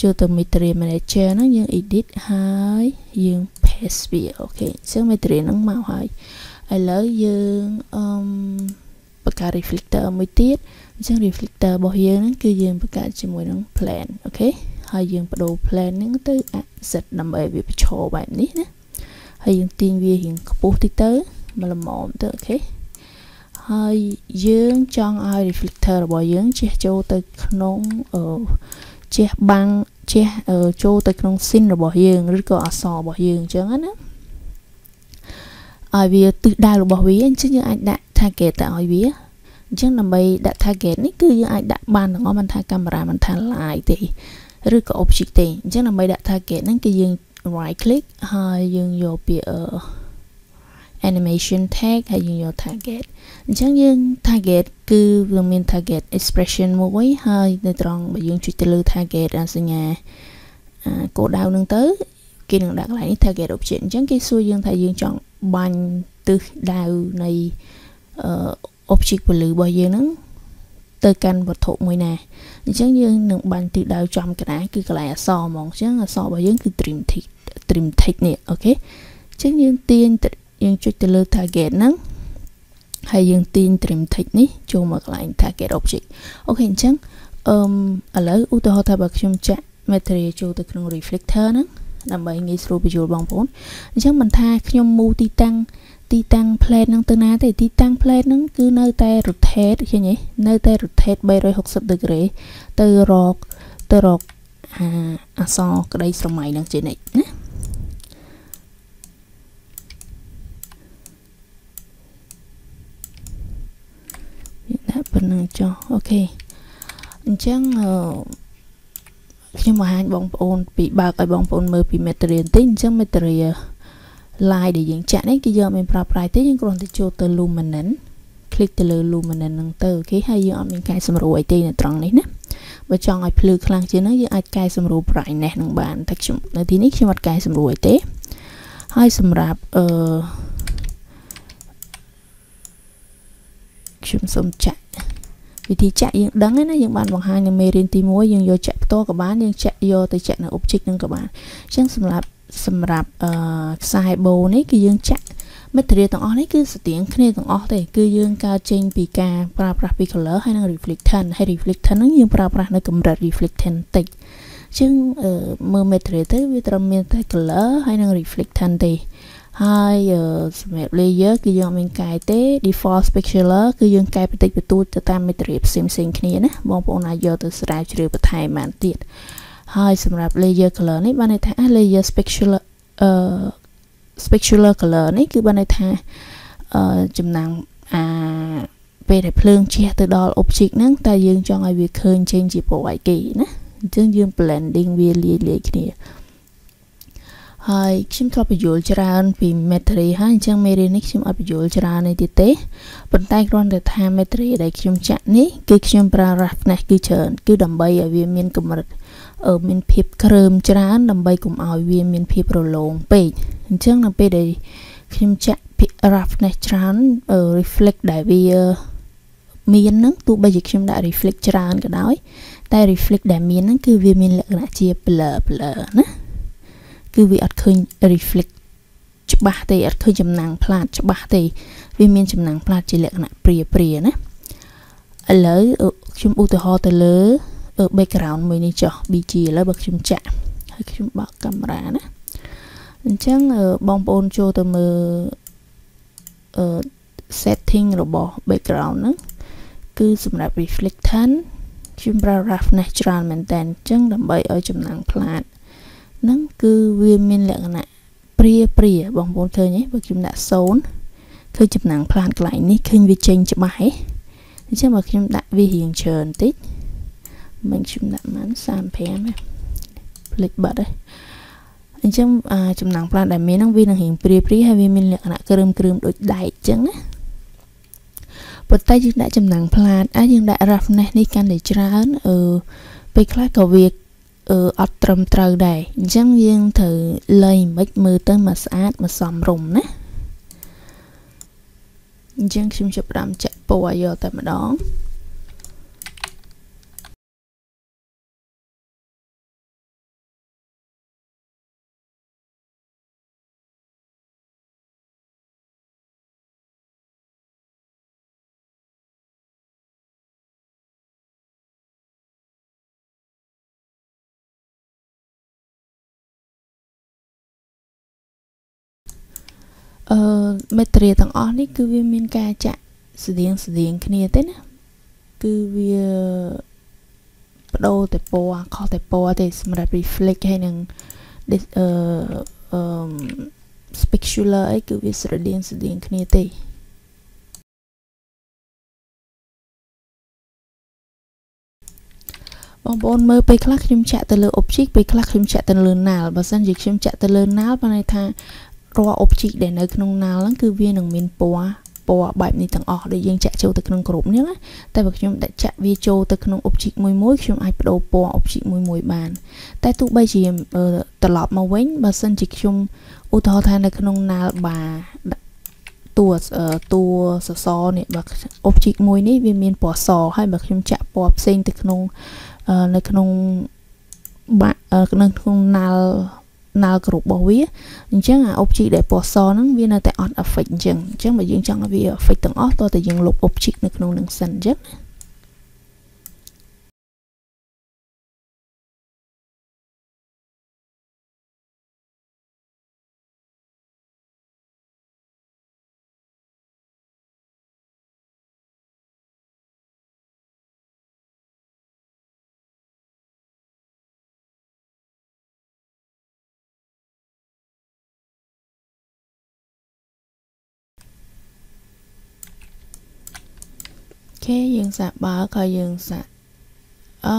ចូលទៅ material manager ហ្នឹងយើង edit ហើយយើង paste វា OK អញ្ចឹង material ហ្នឹងមកហើយឥឡូវយើងអឺបង្កើត reflector មួយទៀតអញ្ចឹង reflector របស់យើងហ្នឹងគឺយើងបង្កើតជាមួយនឹង plan អូខេហើយយើងបដូរ plane ហ្នឹងទៅ axis ដើម្បីវាប្រឈរបែបនេះណាហើយយើងទាញវារៀងខ្ពស់តិចទៅមកល្មមទៅអូខេហើយយើងចង់ឲ្យ reflector របស់យើងជះចូលទៅក្នុងអឺជះបាំង ជះចូលទៅក្នុង scene របស់យើងឬក៏អក្សររបស់យើងអញ្ចឹងណាឲ្យវាទិសដៅរបស់វាអញ្ចឹងយើងអាចដាក់ target ទៅឲ្យវាអញ្ចឹងដើម្បីដាក់ target នេះគឺយើងអាចដាក់បានទាំងអស់មិនថាកាមេរ៉ាមិនថា live ទេឬក៏ object ទេអញ្ចឹងដើម្បីដាក់ target ហ្នឹងគឺយើង right click ហើយយើងយកពាក្យ animation tag ហើយយើងយក target អញ្ចឹងយើង target គឺវាមាន target expression មួយហើយនៅត្រង់បើយើងចុចទៅលើ target អាសញ្ញាគោលដៅនឹងទៅគេនឹងដាក់កន្លែងនេះ target object អញ្ចឹងគេសួរយើងថាយើងចង់បាញ់ទិសដៅនៃ object ពលឺរបស់យើងហ្នឹងទៅកាន់វត្ថុមួយណាអញ្ចឹងយើងនឹងបាញ់ទិសដៅចំកណ្ដាលគឺកន្លែងអក្សរហ្មងអញ្ចឹងអក្សររបស់យើងគឺ trim tick trim tick នេះ OK អញ្ចឹងយើងទាញ យើងចុចទៅលើ target ហ្នឹងហើយយើងទាញ trim tick នេះចូលមកកន្លែង target object OK អញ្ចឹងអឺឥឡូវឧទាហរណ៍ថាបើខ្ញុំចាក់ material ចូលទៅក្នុង reflector ហ្នឹងដើម្បីងាយស្រួលបញ្យល់បងប្អូនអញ្ចឹងមិនថាខ្ញុំ move ទីតាំងទីតាំង plate ហ្នឹងទៅណាទេទីតាំង plate ហ្នឹងគឺនៅតែ rotate ឃើញទេនៅតែ rotate 360 degree ទៅរកទៅរកអាអសរក្តីស្រមៃហ្នឹងជានិច្ចណា ដាក់ប៉ុណ្្នឹងចុះអូខេអញ្ចឹងខ្ញុំបង្ហាញបងប្អូនពីបើកឲ្យបងប្អូនមើលពី material បន្តិចអញ្ចឹង material line ដែលយើងចាក់នេះគឺយើងអត់មានប្រើប្រាស់ទេយើងគ្រាន់តែចូលទៅ luminance click ទៅលើ luminance ហ្នឹងទៅអូខេហើយយើងអត់មានកែសម្រួលអីទេនៅត្រង់នេះណាបើចង់ឲ្យភ្លឺខ្លាំងជាងហ្នឹងយើងអាចកែសម្រួល brightness នឹងបានតែខ្ញុំនៅទីនេះខ្ញុំអត់កែសម្រួលអីទេហើយសម្រាប់អឺខ្ញុំសូមចាក់ វិធីចាក់យើងដឹងណាយើងបានបង្ហាញនៅមេរៀនទី1យើងយកចាក់ផ្ទាល់ក៏បានយើងចាក់យកទៅចាក់នៅ object នឹងក៏បានអញ្ចឹងសម្រាប់សម្រាប់អឺខ្សែបូនេះគឺយើងចាក់ material ទាំងអស់នេះគឺស្ទៀងគ្នាទាំងអស់ទេគឺយើងកើតចេញពីការប្រើប្រាស់ពី color ហើយនិង reflectant ហើយ reflectant ហ្នឹងយើងប្រើប្រាស់នៅកម្រិត reflectant តិចអញ្ចឹងមើល material ទៅវាត្រូវមានតែ color ហើយនិង reflectant ទេ ហើយសម្រាប់ layer គឺយើងអត់មានកែទេ default specular គឺយើងកែបន្តិចបន្តួចទៅតាម material ផ្សេងផ្សេងគ្នាណាបងប្អូនអាចយកទៅស្រាវជ្រាវបន្ថែមបានទៀតហើយសម្រាប់ layer color នេះបានន័យថា layer specular អឺ specular color នេះគឺបានន័យថាអឺចំណាំងអាពេលដែលភ្លើងជះទៅដល់ object ហ្នឹងតើយើងចង់ឲ្យវាឃើញចេញជាពណ៌អីគេណាអញ្ចឹងយើង blending វាលាយលាយគ្នា ហើយខ្ញុំធ្លាប់បញ្យល់ច្រើនពី metri ហើយអញ្ចឹងមេរៀននេះខ្ញុំអត់បញ្យល់ច្រើនទេទៀតទេប៉ុន្តែគ្រាន់តែថា metri ដែលខ្ញុំចាក់នេះគឺខ្ញុំប្រើ roughness គឺច្រើនគឺដើម្បីឲ្យវាមានកម្រិតអឺមានភាពក្រើមច្រើនដើម្បីកុំឲ្យវាមានភាពរលោងពេកអញ្ចឹងនៅពេលដែលខ្ញុំចាក់ roughness ច្រើន reflect ដែលវាមានហ្នឹងទោះបីជាខ្ញុំដាក់ reflect ច្រើនក៏ដោយតែ reflect ដែលមានហ្នឹងគឺវាមានលក្ខណៈជា blur blur ណា គឺវាអត់ឃើញ reflect ច្បាស់ទេអត់ឃើញចំណាំងផ្លាតច្បាស់ទេវាមានចំណាំងផ្លាតជាលក្ខណៈព្រាព្រាណាឥឡូវខ្ញុំឧទាហរណ៍ទៅលើ background មួយនេះចុះ BG ឥឡូវបើខ្ញុំចាក់ហើយខ្ញុំបើកកាមេរ៉ាណាអញ្ចឹងបងប្អូនចូលទៅមើលអឺ setting របស់ background ហ្នឹងគឺសម្រាប់ reflectant ខ្ញុំប្រើ roughness ច្រើនមែនតើអញ្ចឹងដើម្បីឲ្យចំណាំងផ្លាត ហ្នឹងគឺវាមានលក្ខណៈព្រាព្រាបងប្អូនឃើញទេបើខ្ញុំដាក់0ឃើញចំណាំងផ្លាតកន្លែងនេះឃើញវាចេញច្បាស់ទេអញ្ចឹងបើខ្ញុំដាក់វារៀងច្រើនតិចមិនខ្ញុំដាក់បាន35ណាផ្លេចបាត់ហើយអញ្ចឹងចំណាំងផ្លាតដែលមានហ្នឹងវានឹងរៀងព្រាព្រាហើយវាមានលក្ខណៈគ្រើមគ្រើមដូចដែកអញ្ចឹងណាប៉ុន្តែយើងដាក់ចំណាំងផ្លាតអាចយើងដាក់ roughness នេះកាន់តែច្រើនអឺពេលខ្លះក៏វា អឺអត់ត្រឹមត្រូវដែរអញ្ចឹងយើងត្រូវលៃមិនមើលទៅមកស្អាតមកសមរម្យណាអញ្ចឹងខ្ញុំចាប់ផ្ដើមចាក់ពណ៌យកតែម្ដង អឺមេត្រាទាំងអស់នេះគឺវាមានការចាក់ស្តៀងស្តៀងគ្នាទេណាគឺវាបដូរតែពណ៌ខុសតែពណ៌ទេសម្រាប់ reflect ហើយនឹងអឺអឺ specular អីគឺវាស្រដៀងស្តៀងគ្នាទេបងប្អូនមើលពេលខ្លះខ្ញុំចាក់ទៅលើ object ពេលខ្លះខ្ញុំចាក់ទៅលើ null បើសិនជាខ្ញុំចាក់ទៅលើ null បានន័យថា រាល់ object ដែលនៅក្នុង null ហ្នឹងគឺវានឹងមានពណ៌ពណ៌បែបនេះទាំងអស់ដែលយើងចាក់ចូលទៅក្នុងក្រុមនេះណាតែបើខ្ញុំដាក់ចាក់វាចូលទៅក្នុង object មួយមួយខ្ញុំអាចបដូរពណ៌ object មួយមួយបាន តែទោះបីជាត្រឡប់មកវិញបើសិនជាខ្ញុំឧទាហរណ៍ថានៅក្នុង null bar តួតួសសរនេះបើ object មួយនេះវាមានពណ៌សហើយបើខ្ញុំចាក់ពណ៌ផ្សេងទៅក្នុងនៅក្នុងបាក់នៅក្នុង null ណាល់គ្រប់របស់វាអញ្ចឹងអា object ដែលពណ៌សហ្នឹងវានៅតែអត់ effect អញ្ចឹងអញ្ចឹងបើយើងចង់ឲ្យវា effect ទាំងអស់តើតែយើងលុប object នៅក្នុងនឹងសិនអញ្ចឹង ខេយើងសាកបើកហើយយើងសាកអឺ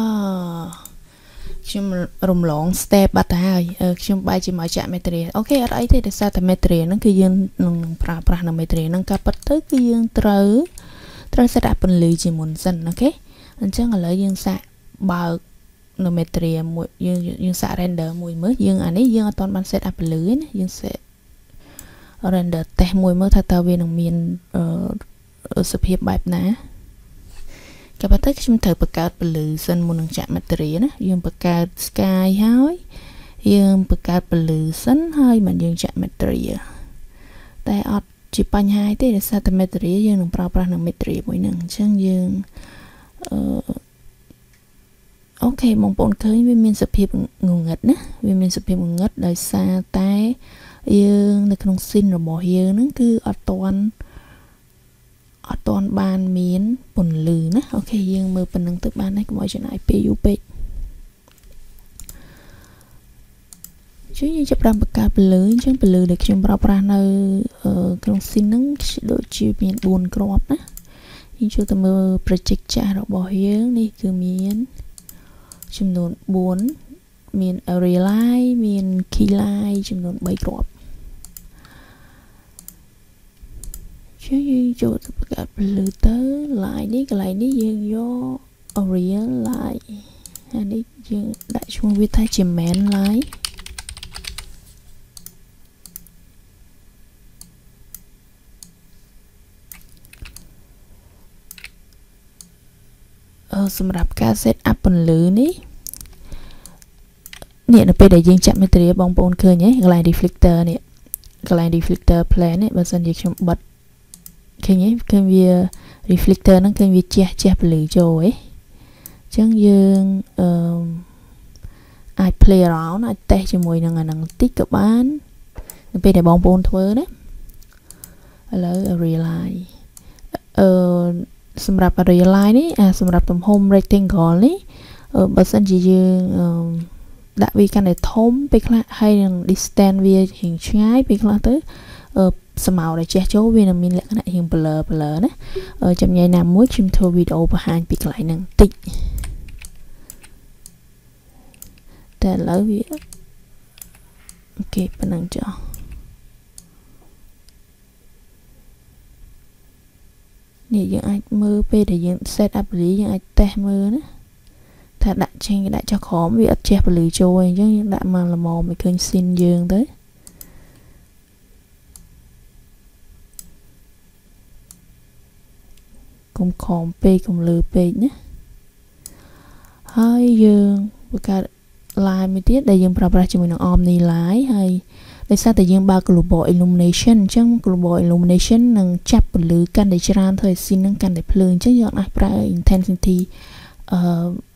ខ្ញុំរំលង step បាត់ទៅហើយខ្ញុំបែរជាមកចាក់ material អូខេអត់អីទេដោយសារតែ material ហ្នឹងគឺយើងនឹងប្រើប្រាស់នៅ material ហ្នឹងការប៉ັດទៅគឺយើងត្រូវត្រូវ set up ពន្លឺជាមុនសិនអូខេអញ្ចឹងឥឡូវយើងសាកបើកនៅ material មួយយើងយើងសាក render មួយមើលយើងអានេះយើងអត់ទាន់បាន set up ពន្លឺទេណាយើង set render test មួយមើលថាតើវានឹងមានសភាពបែបណា ក៏ប៉ុន្តែខ្ញុំត្រូវបង្កើតពលឺសិនមុននឹងចាក់ material ណាយើងបង្កើត sky ហើយយើងបង្កើតពលឺសិនហើយមិនយើងចាក់ material តែអត់ជាបញ្ហាទេដោយសារតែ material យើងនឹងប្រើប្រាស់នឹង material មួយហ្នឹងអញ្ចឹងយើងអឺអូខេបងប្អូនឃើញវាមានសភាពងងឹតណាវាមានសភាពងងឹតដោយសារតែយើងនៅក្នុងស៊ីនរបស់យើងហ្នឹងគឺអត់តន់ អត់តន់បានមានពន្លឺណាអូខេយើងមើលប៉ុណ្្នឹងទៅបានហើយកុំឲ្យចំណាយពេលយូរពេកជួយយើងចាប់បានបង្កើតពលឺអញ្ចឹងពលឺដែលខ្ញុំប្រើប្រាស់នៅក្នុងស៊ីនហ្នឹងដូចជាមាន4គ្រាប់ណាយើងជួយទៅមើល project ចាស់របស់យើងនេះគឺមានចំនួន4មាន array line មាន key line ចំនួន3គ្រាប់ ជួយយើងចូលទៅបង្កើតពលឺទៅ line នេះកន្លែងនេះយើងយក array line ហើយនេះយើងដាក់ឈ្មោះវាថាជា main line សម្រាប់ការ set up ពន្លឺនេះនេះនៅពេលដែលយើងចាក់ material បងប្អូនឃើញទេកន្លែង reflector នេះកន្លែង reflector plan នេះបើសិនជាខ្ញុំបិទ ឃើញទេឃើញវា reflector ហ្នឹងឃើញវាជះជះពន្លឺចូលហ៎អញ្ចឹងយើងអឺអាច play around អាចតេស្តជាមួយនឹងអាហ្នឹងបន្តិចក៏បាននៅពេលដែលបងប្អូនធ្វើណាឥឡូវ realize អឺសម្រាប់ area line នេះអាសម្រាប់ទំហំ rectangle នេះបើសិនជាយើងដាក់វាកាន់តែធំពេលខ្លះហើយនឹង distance វារៀងឆ្ងាយពេលខ្លះទៅ ស្មៅដែលចេះចូលវានឹងមានលក្ខណៈរៀង blur blur ណាចំណែកណាមួយខ្ញុំធ្វើវីដេអូបង្ហាញពីកន្លែងហ្នឹងតិចតែឥឡូវវាអូខេប៉ុណ្ណឹងចុះនេះយើងអាចមើលពេលដែលយើង set up ពលីយើងអាចតេស្តមើលណាថាដាក់ចេញដាក់ចុះក្រោមវាអត់ជះពលីចូលអញ្ចឹងយើងដាក់មកល្មមឲ្យឃើញស៊ីនយើងទៅ កុំខំពេកកុំលើពេកណាហើយយើងបង្កើត line មួយទៀតដែលយើងប្រើប្រាស់ជាមួយនឹង Omni line ហើយដោយសារតែយើងបើក global illumination អញ្ចឹង global illumination នឹងចាប់ពន្លឺកាន់តែច្រើនធ្វើឲ្យស៊ីននឹងកាន់តែភ្លើងអញ្ចឹងយើងអាចប្រើ intensity អឺ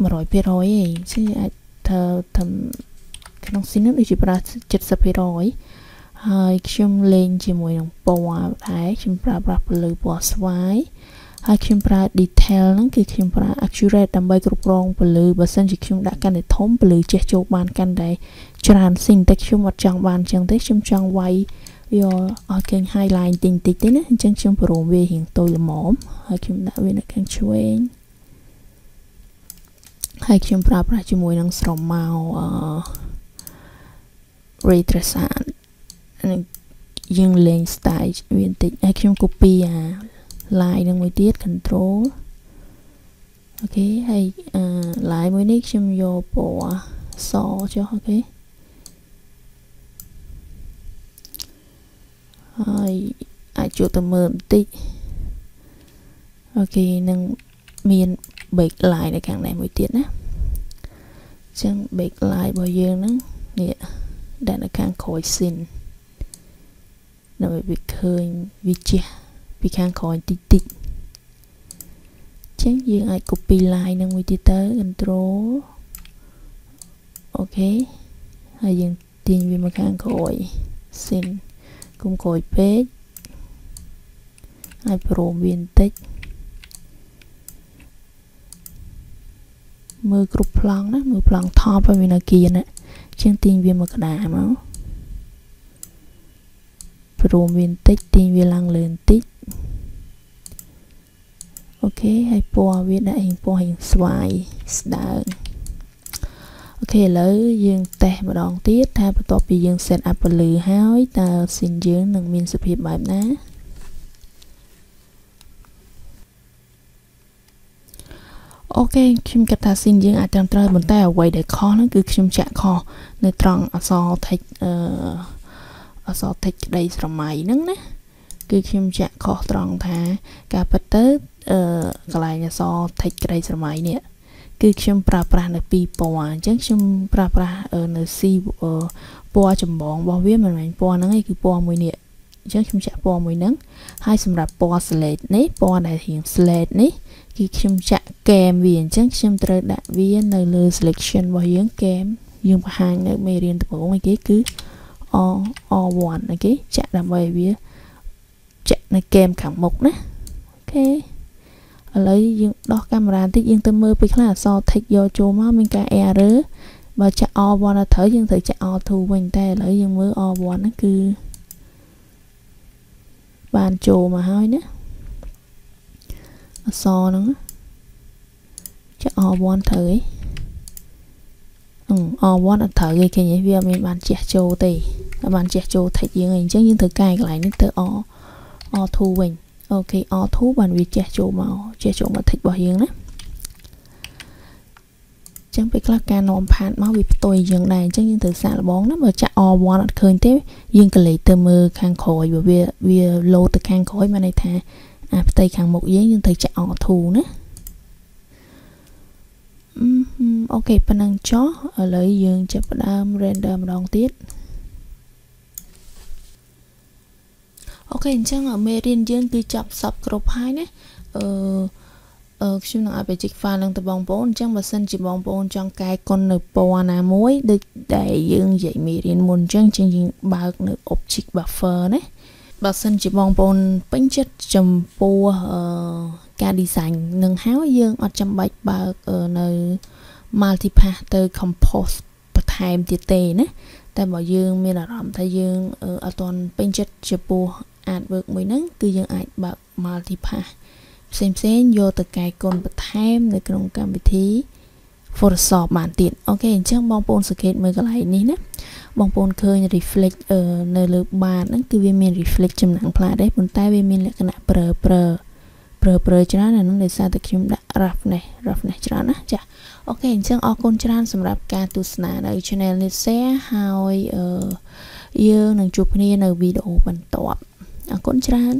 100%ទេអញ្ចឹងអាចធ្វើធ្វើក្នុងស៊ីននឹងដូចជាប្រើ70%ហើយខ្ញុំលេងជាមួយនឹងពណ៌ដែរខ្ញុំប្រើប្រាស់ពន្លឺពណ៌ស្វាយ ហើយខ្ញុំប្រើ detail ហ្នឹងគឺខ្ញុំប្រើ accurate ដើម្បីគ្រប់គ្រងពលឺបើសិនជាខ្ញុំដាក់កាន់តែធំពលឺចេះចូលបានកាន់តែច្រើនស៊ីងតែខ្ញុំអត់ចង់បានអញ្ចឹងទេខ្ញុំចង់វាយយកឲ្យឃើញ highlight តិចតិចទេណាអញ្ចឹងខ្ញុំព្រមវារៀងតូចល្មមហើយខ្ញុំដាក់វានៅខាងឆ្វេងហើយខ្ញុំប្រើប្រាស់ជាមួយនឹងស្រមោអឺ ray tracing យើងលេង style វាបន្តិចហើយខ្ញុំ copy អា light នឹងមួយទៀត control OK ហើយអឺ light មួយនេះខ្ញុំយកពណ៌សចុះ OK ហើយអាច zoom ទៅមើលបន្តិច OK នឹងមាន back light នៅខាងនេះមួយទៀតណាអញ្ចឹង back line របស់យើងហ្នឹងនេះដែលនៅខាងក្រោយ sin ដើម្បីវាឃើញវាជះ ពីខាងក្រោយតិចតិចចឹងយើងអាច copy line នឹងមួយទៀតទៅ control អូខេហើយយើងទាញវាមកខាងក្រោយ sin កុំក្រោយពេកហើយព្រមវាបន្តិចមើលគ្រប់ប្លង់ណាមើលប្លង់ថប់ឲ្យវានៅគៀនណាជាងទាញវាមកក្តារមក ព្រមវាបន្តិចទាញវាឡើងលើបន្តិចអូខេហើយពណ៌វាដាក់ឯងពណ៌ឯងស្វាយស្ដើងអូខេឥឡូវយើងតេស្តម្ដងទៀតថាបន្ទាប់ពីយើង set up ពន្លឺហើយតើស៊ីនយើងនឹងមានសភាពបែបណាអូខេខ្ញុំគិតថាស៊ីនយើងអាចត្រឹមត្រូវប៉ុន្តែអ្វីដែលខុសហ្នឹងគឺខ្ញុំចាក់ខុសនៅត្រង់អក្សរ text អឺ អក្សរ text ក្តីស្រមៃហ្នឹងណាគឺខ្ញុំចាក់ខុសត្រង់ថា ការពិតទៅអឺកន្លែងអក្សរ text ក្តីស្រមៃនេះគឺខ្ញុំប្រើប្រាស់នៅពីរពណ៌អញ្ចឹងខ្ញុំប្រើប្រាស់នៅ C ពណ៌ចម្បងរបស់វាមិនមែនពណ៌ហ្នឹងឯងគឺពណ៌មួយនេះអញ្ចឹងខ្ញុំចាក់ពណ៌មួយហ្នឹងហើយសម្រាប់ពណ៌ slate នេះពណ៌ដែលរៀង slate នេះគឺខ្ញុំចាក់កែមវាអញ្ចឹងខ្ញុំត្រូវដាក់វានៅលើ selection របស់យើងកែមយើងបង្ហាញនៅមេរៀនដំបូងឯគេគឺ R R1 អូខេចាក់ដើម្បីឲ្យវាចាក់នៅកែមខាងមុខណាអូខេឥឡូវយើងដោះកាមេរ៉ាបន្តិចយើងទៅមើលពីខ្លះអក្សរ text យកចូលមកមានការ error បើចាក់ R1 ដល់ត្រូវយើងត្រូវចាក់ R2 វិញតែឥឡូវយើងមើល R1 ហ្នឹងគឺបានចូលមកហើយណាអក្សរហ្នឹងចាក់ R1 ត្រូវឯង R1 អត់ត្រូវទេឃើញវាអត់មានបានជះចូលទេតែបានជះចូល text យើងអញ្ចឹងយើងត្រូវកែកន្លែងនេះទៅ R R2 វិញអូខេ R2 បានវាជះចូលមកជះចូលមក text របស់យើងណាចឹងពេលខ្លះការនាំផាតមកវាផ្ទុយយើងដែរអញ្ចឹងយើងត្រូវសាកល្បងណាបើចាក់ R1 អត់ឃើញទេយើងក៏លេខទៅមើលខាងក្រោយបើវាវាលោតទៅខាងក្រោយមានន័យថាអាផ្ទៃខាងមុខយើងយើងត្រូវចាក់ R2 ណា អូខេប៉ុណ្ណឹងចុះឥឡូវយើងចាប់ផ្ដើម render ម្ដងទៀតអូខេអញ្ចឹងមេរៀនយើងគឺចាប់សពគ្រប់ហើយណាអឺអឺខ្ញុំនឹងឲ្យ basic file នឹងទៅបងប្អូនអញ្ចឹងបើសិនជាបងប្អូនចង់កែកុននៅពណ៌ណាមួយដូចដែលយើងនិយាយមេរៀនមុនអញ្ចឹងជាងយើងបើកនៅ object buffer ណាបើសិនជាបងប្អូនពេញចិត្តចំពោះអឺ ការ design នឹងហើយយើងអត់ចាំបាច់បើកនៅ multipath ទៅ compose បន្ថែមទៀតទេណាតែបើយើងមានអារម្មណ៍ថាយើងអត់ទាន់ពេញចិត្តចំពោះ artwork មួយហ្នឹងគឺយើងអាចបើក multipath ផ្សេងផ្សេងយកទៅកែកុនបន្ថែមនៅក្នុងកម្មវិធី Photoshop បានទៀត OK អញ្ចឹងបងប្អូនសង្កេតមើលកន្លែងនេះណាបងប្អូនឃើញ reflect នៅលើបាតហ្នឹងគឺវាមាន reflect ចំណាំងផ្លាតដែរប៉ុន្តែវាមានលក្ខណៈព្រើព្រើ ព្រើព្រើច្រើនអាហ្នឹងដោយសារតែខ្ញុំដាក់ roughness roughness ច្រើនណាចា OK អញ្ចឹងអរគុណច្រើនសម្រាប់ការទស្សនានៅ channel នេះ share ហើយយើងនឹងជួបគ្នានៅវីដេអូបន្ទាប់អរគុណច្រើន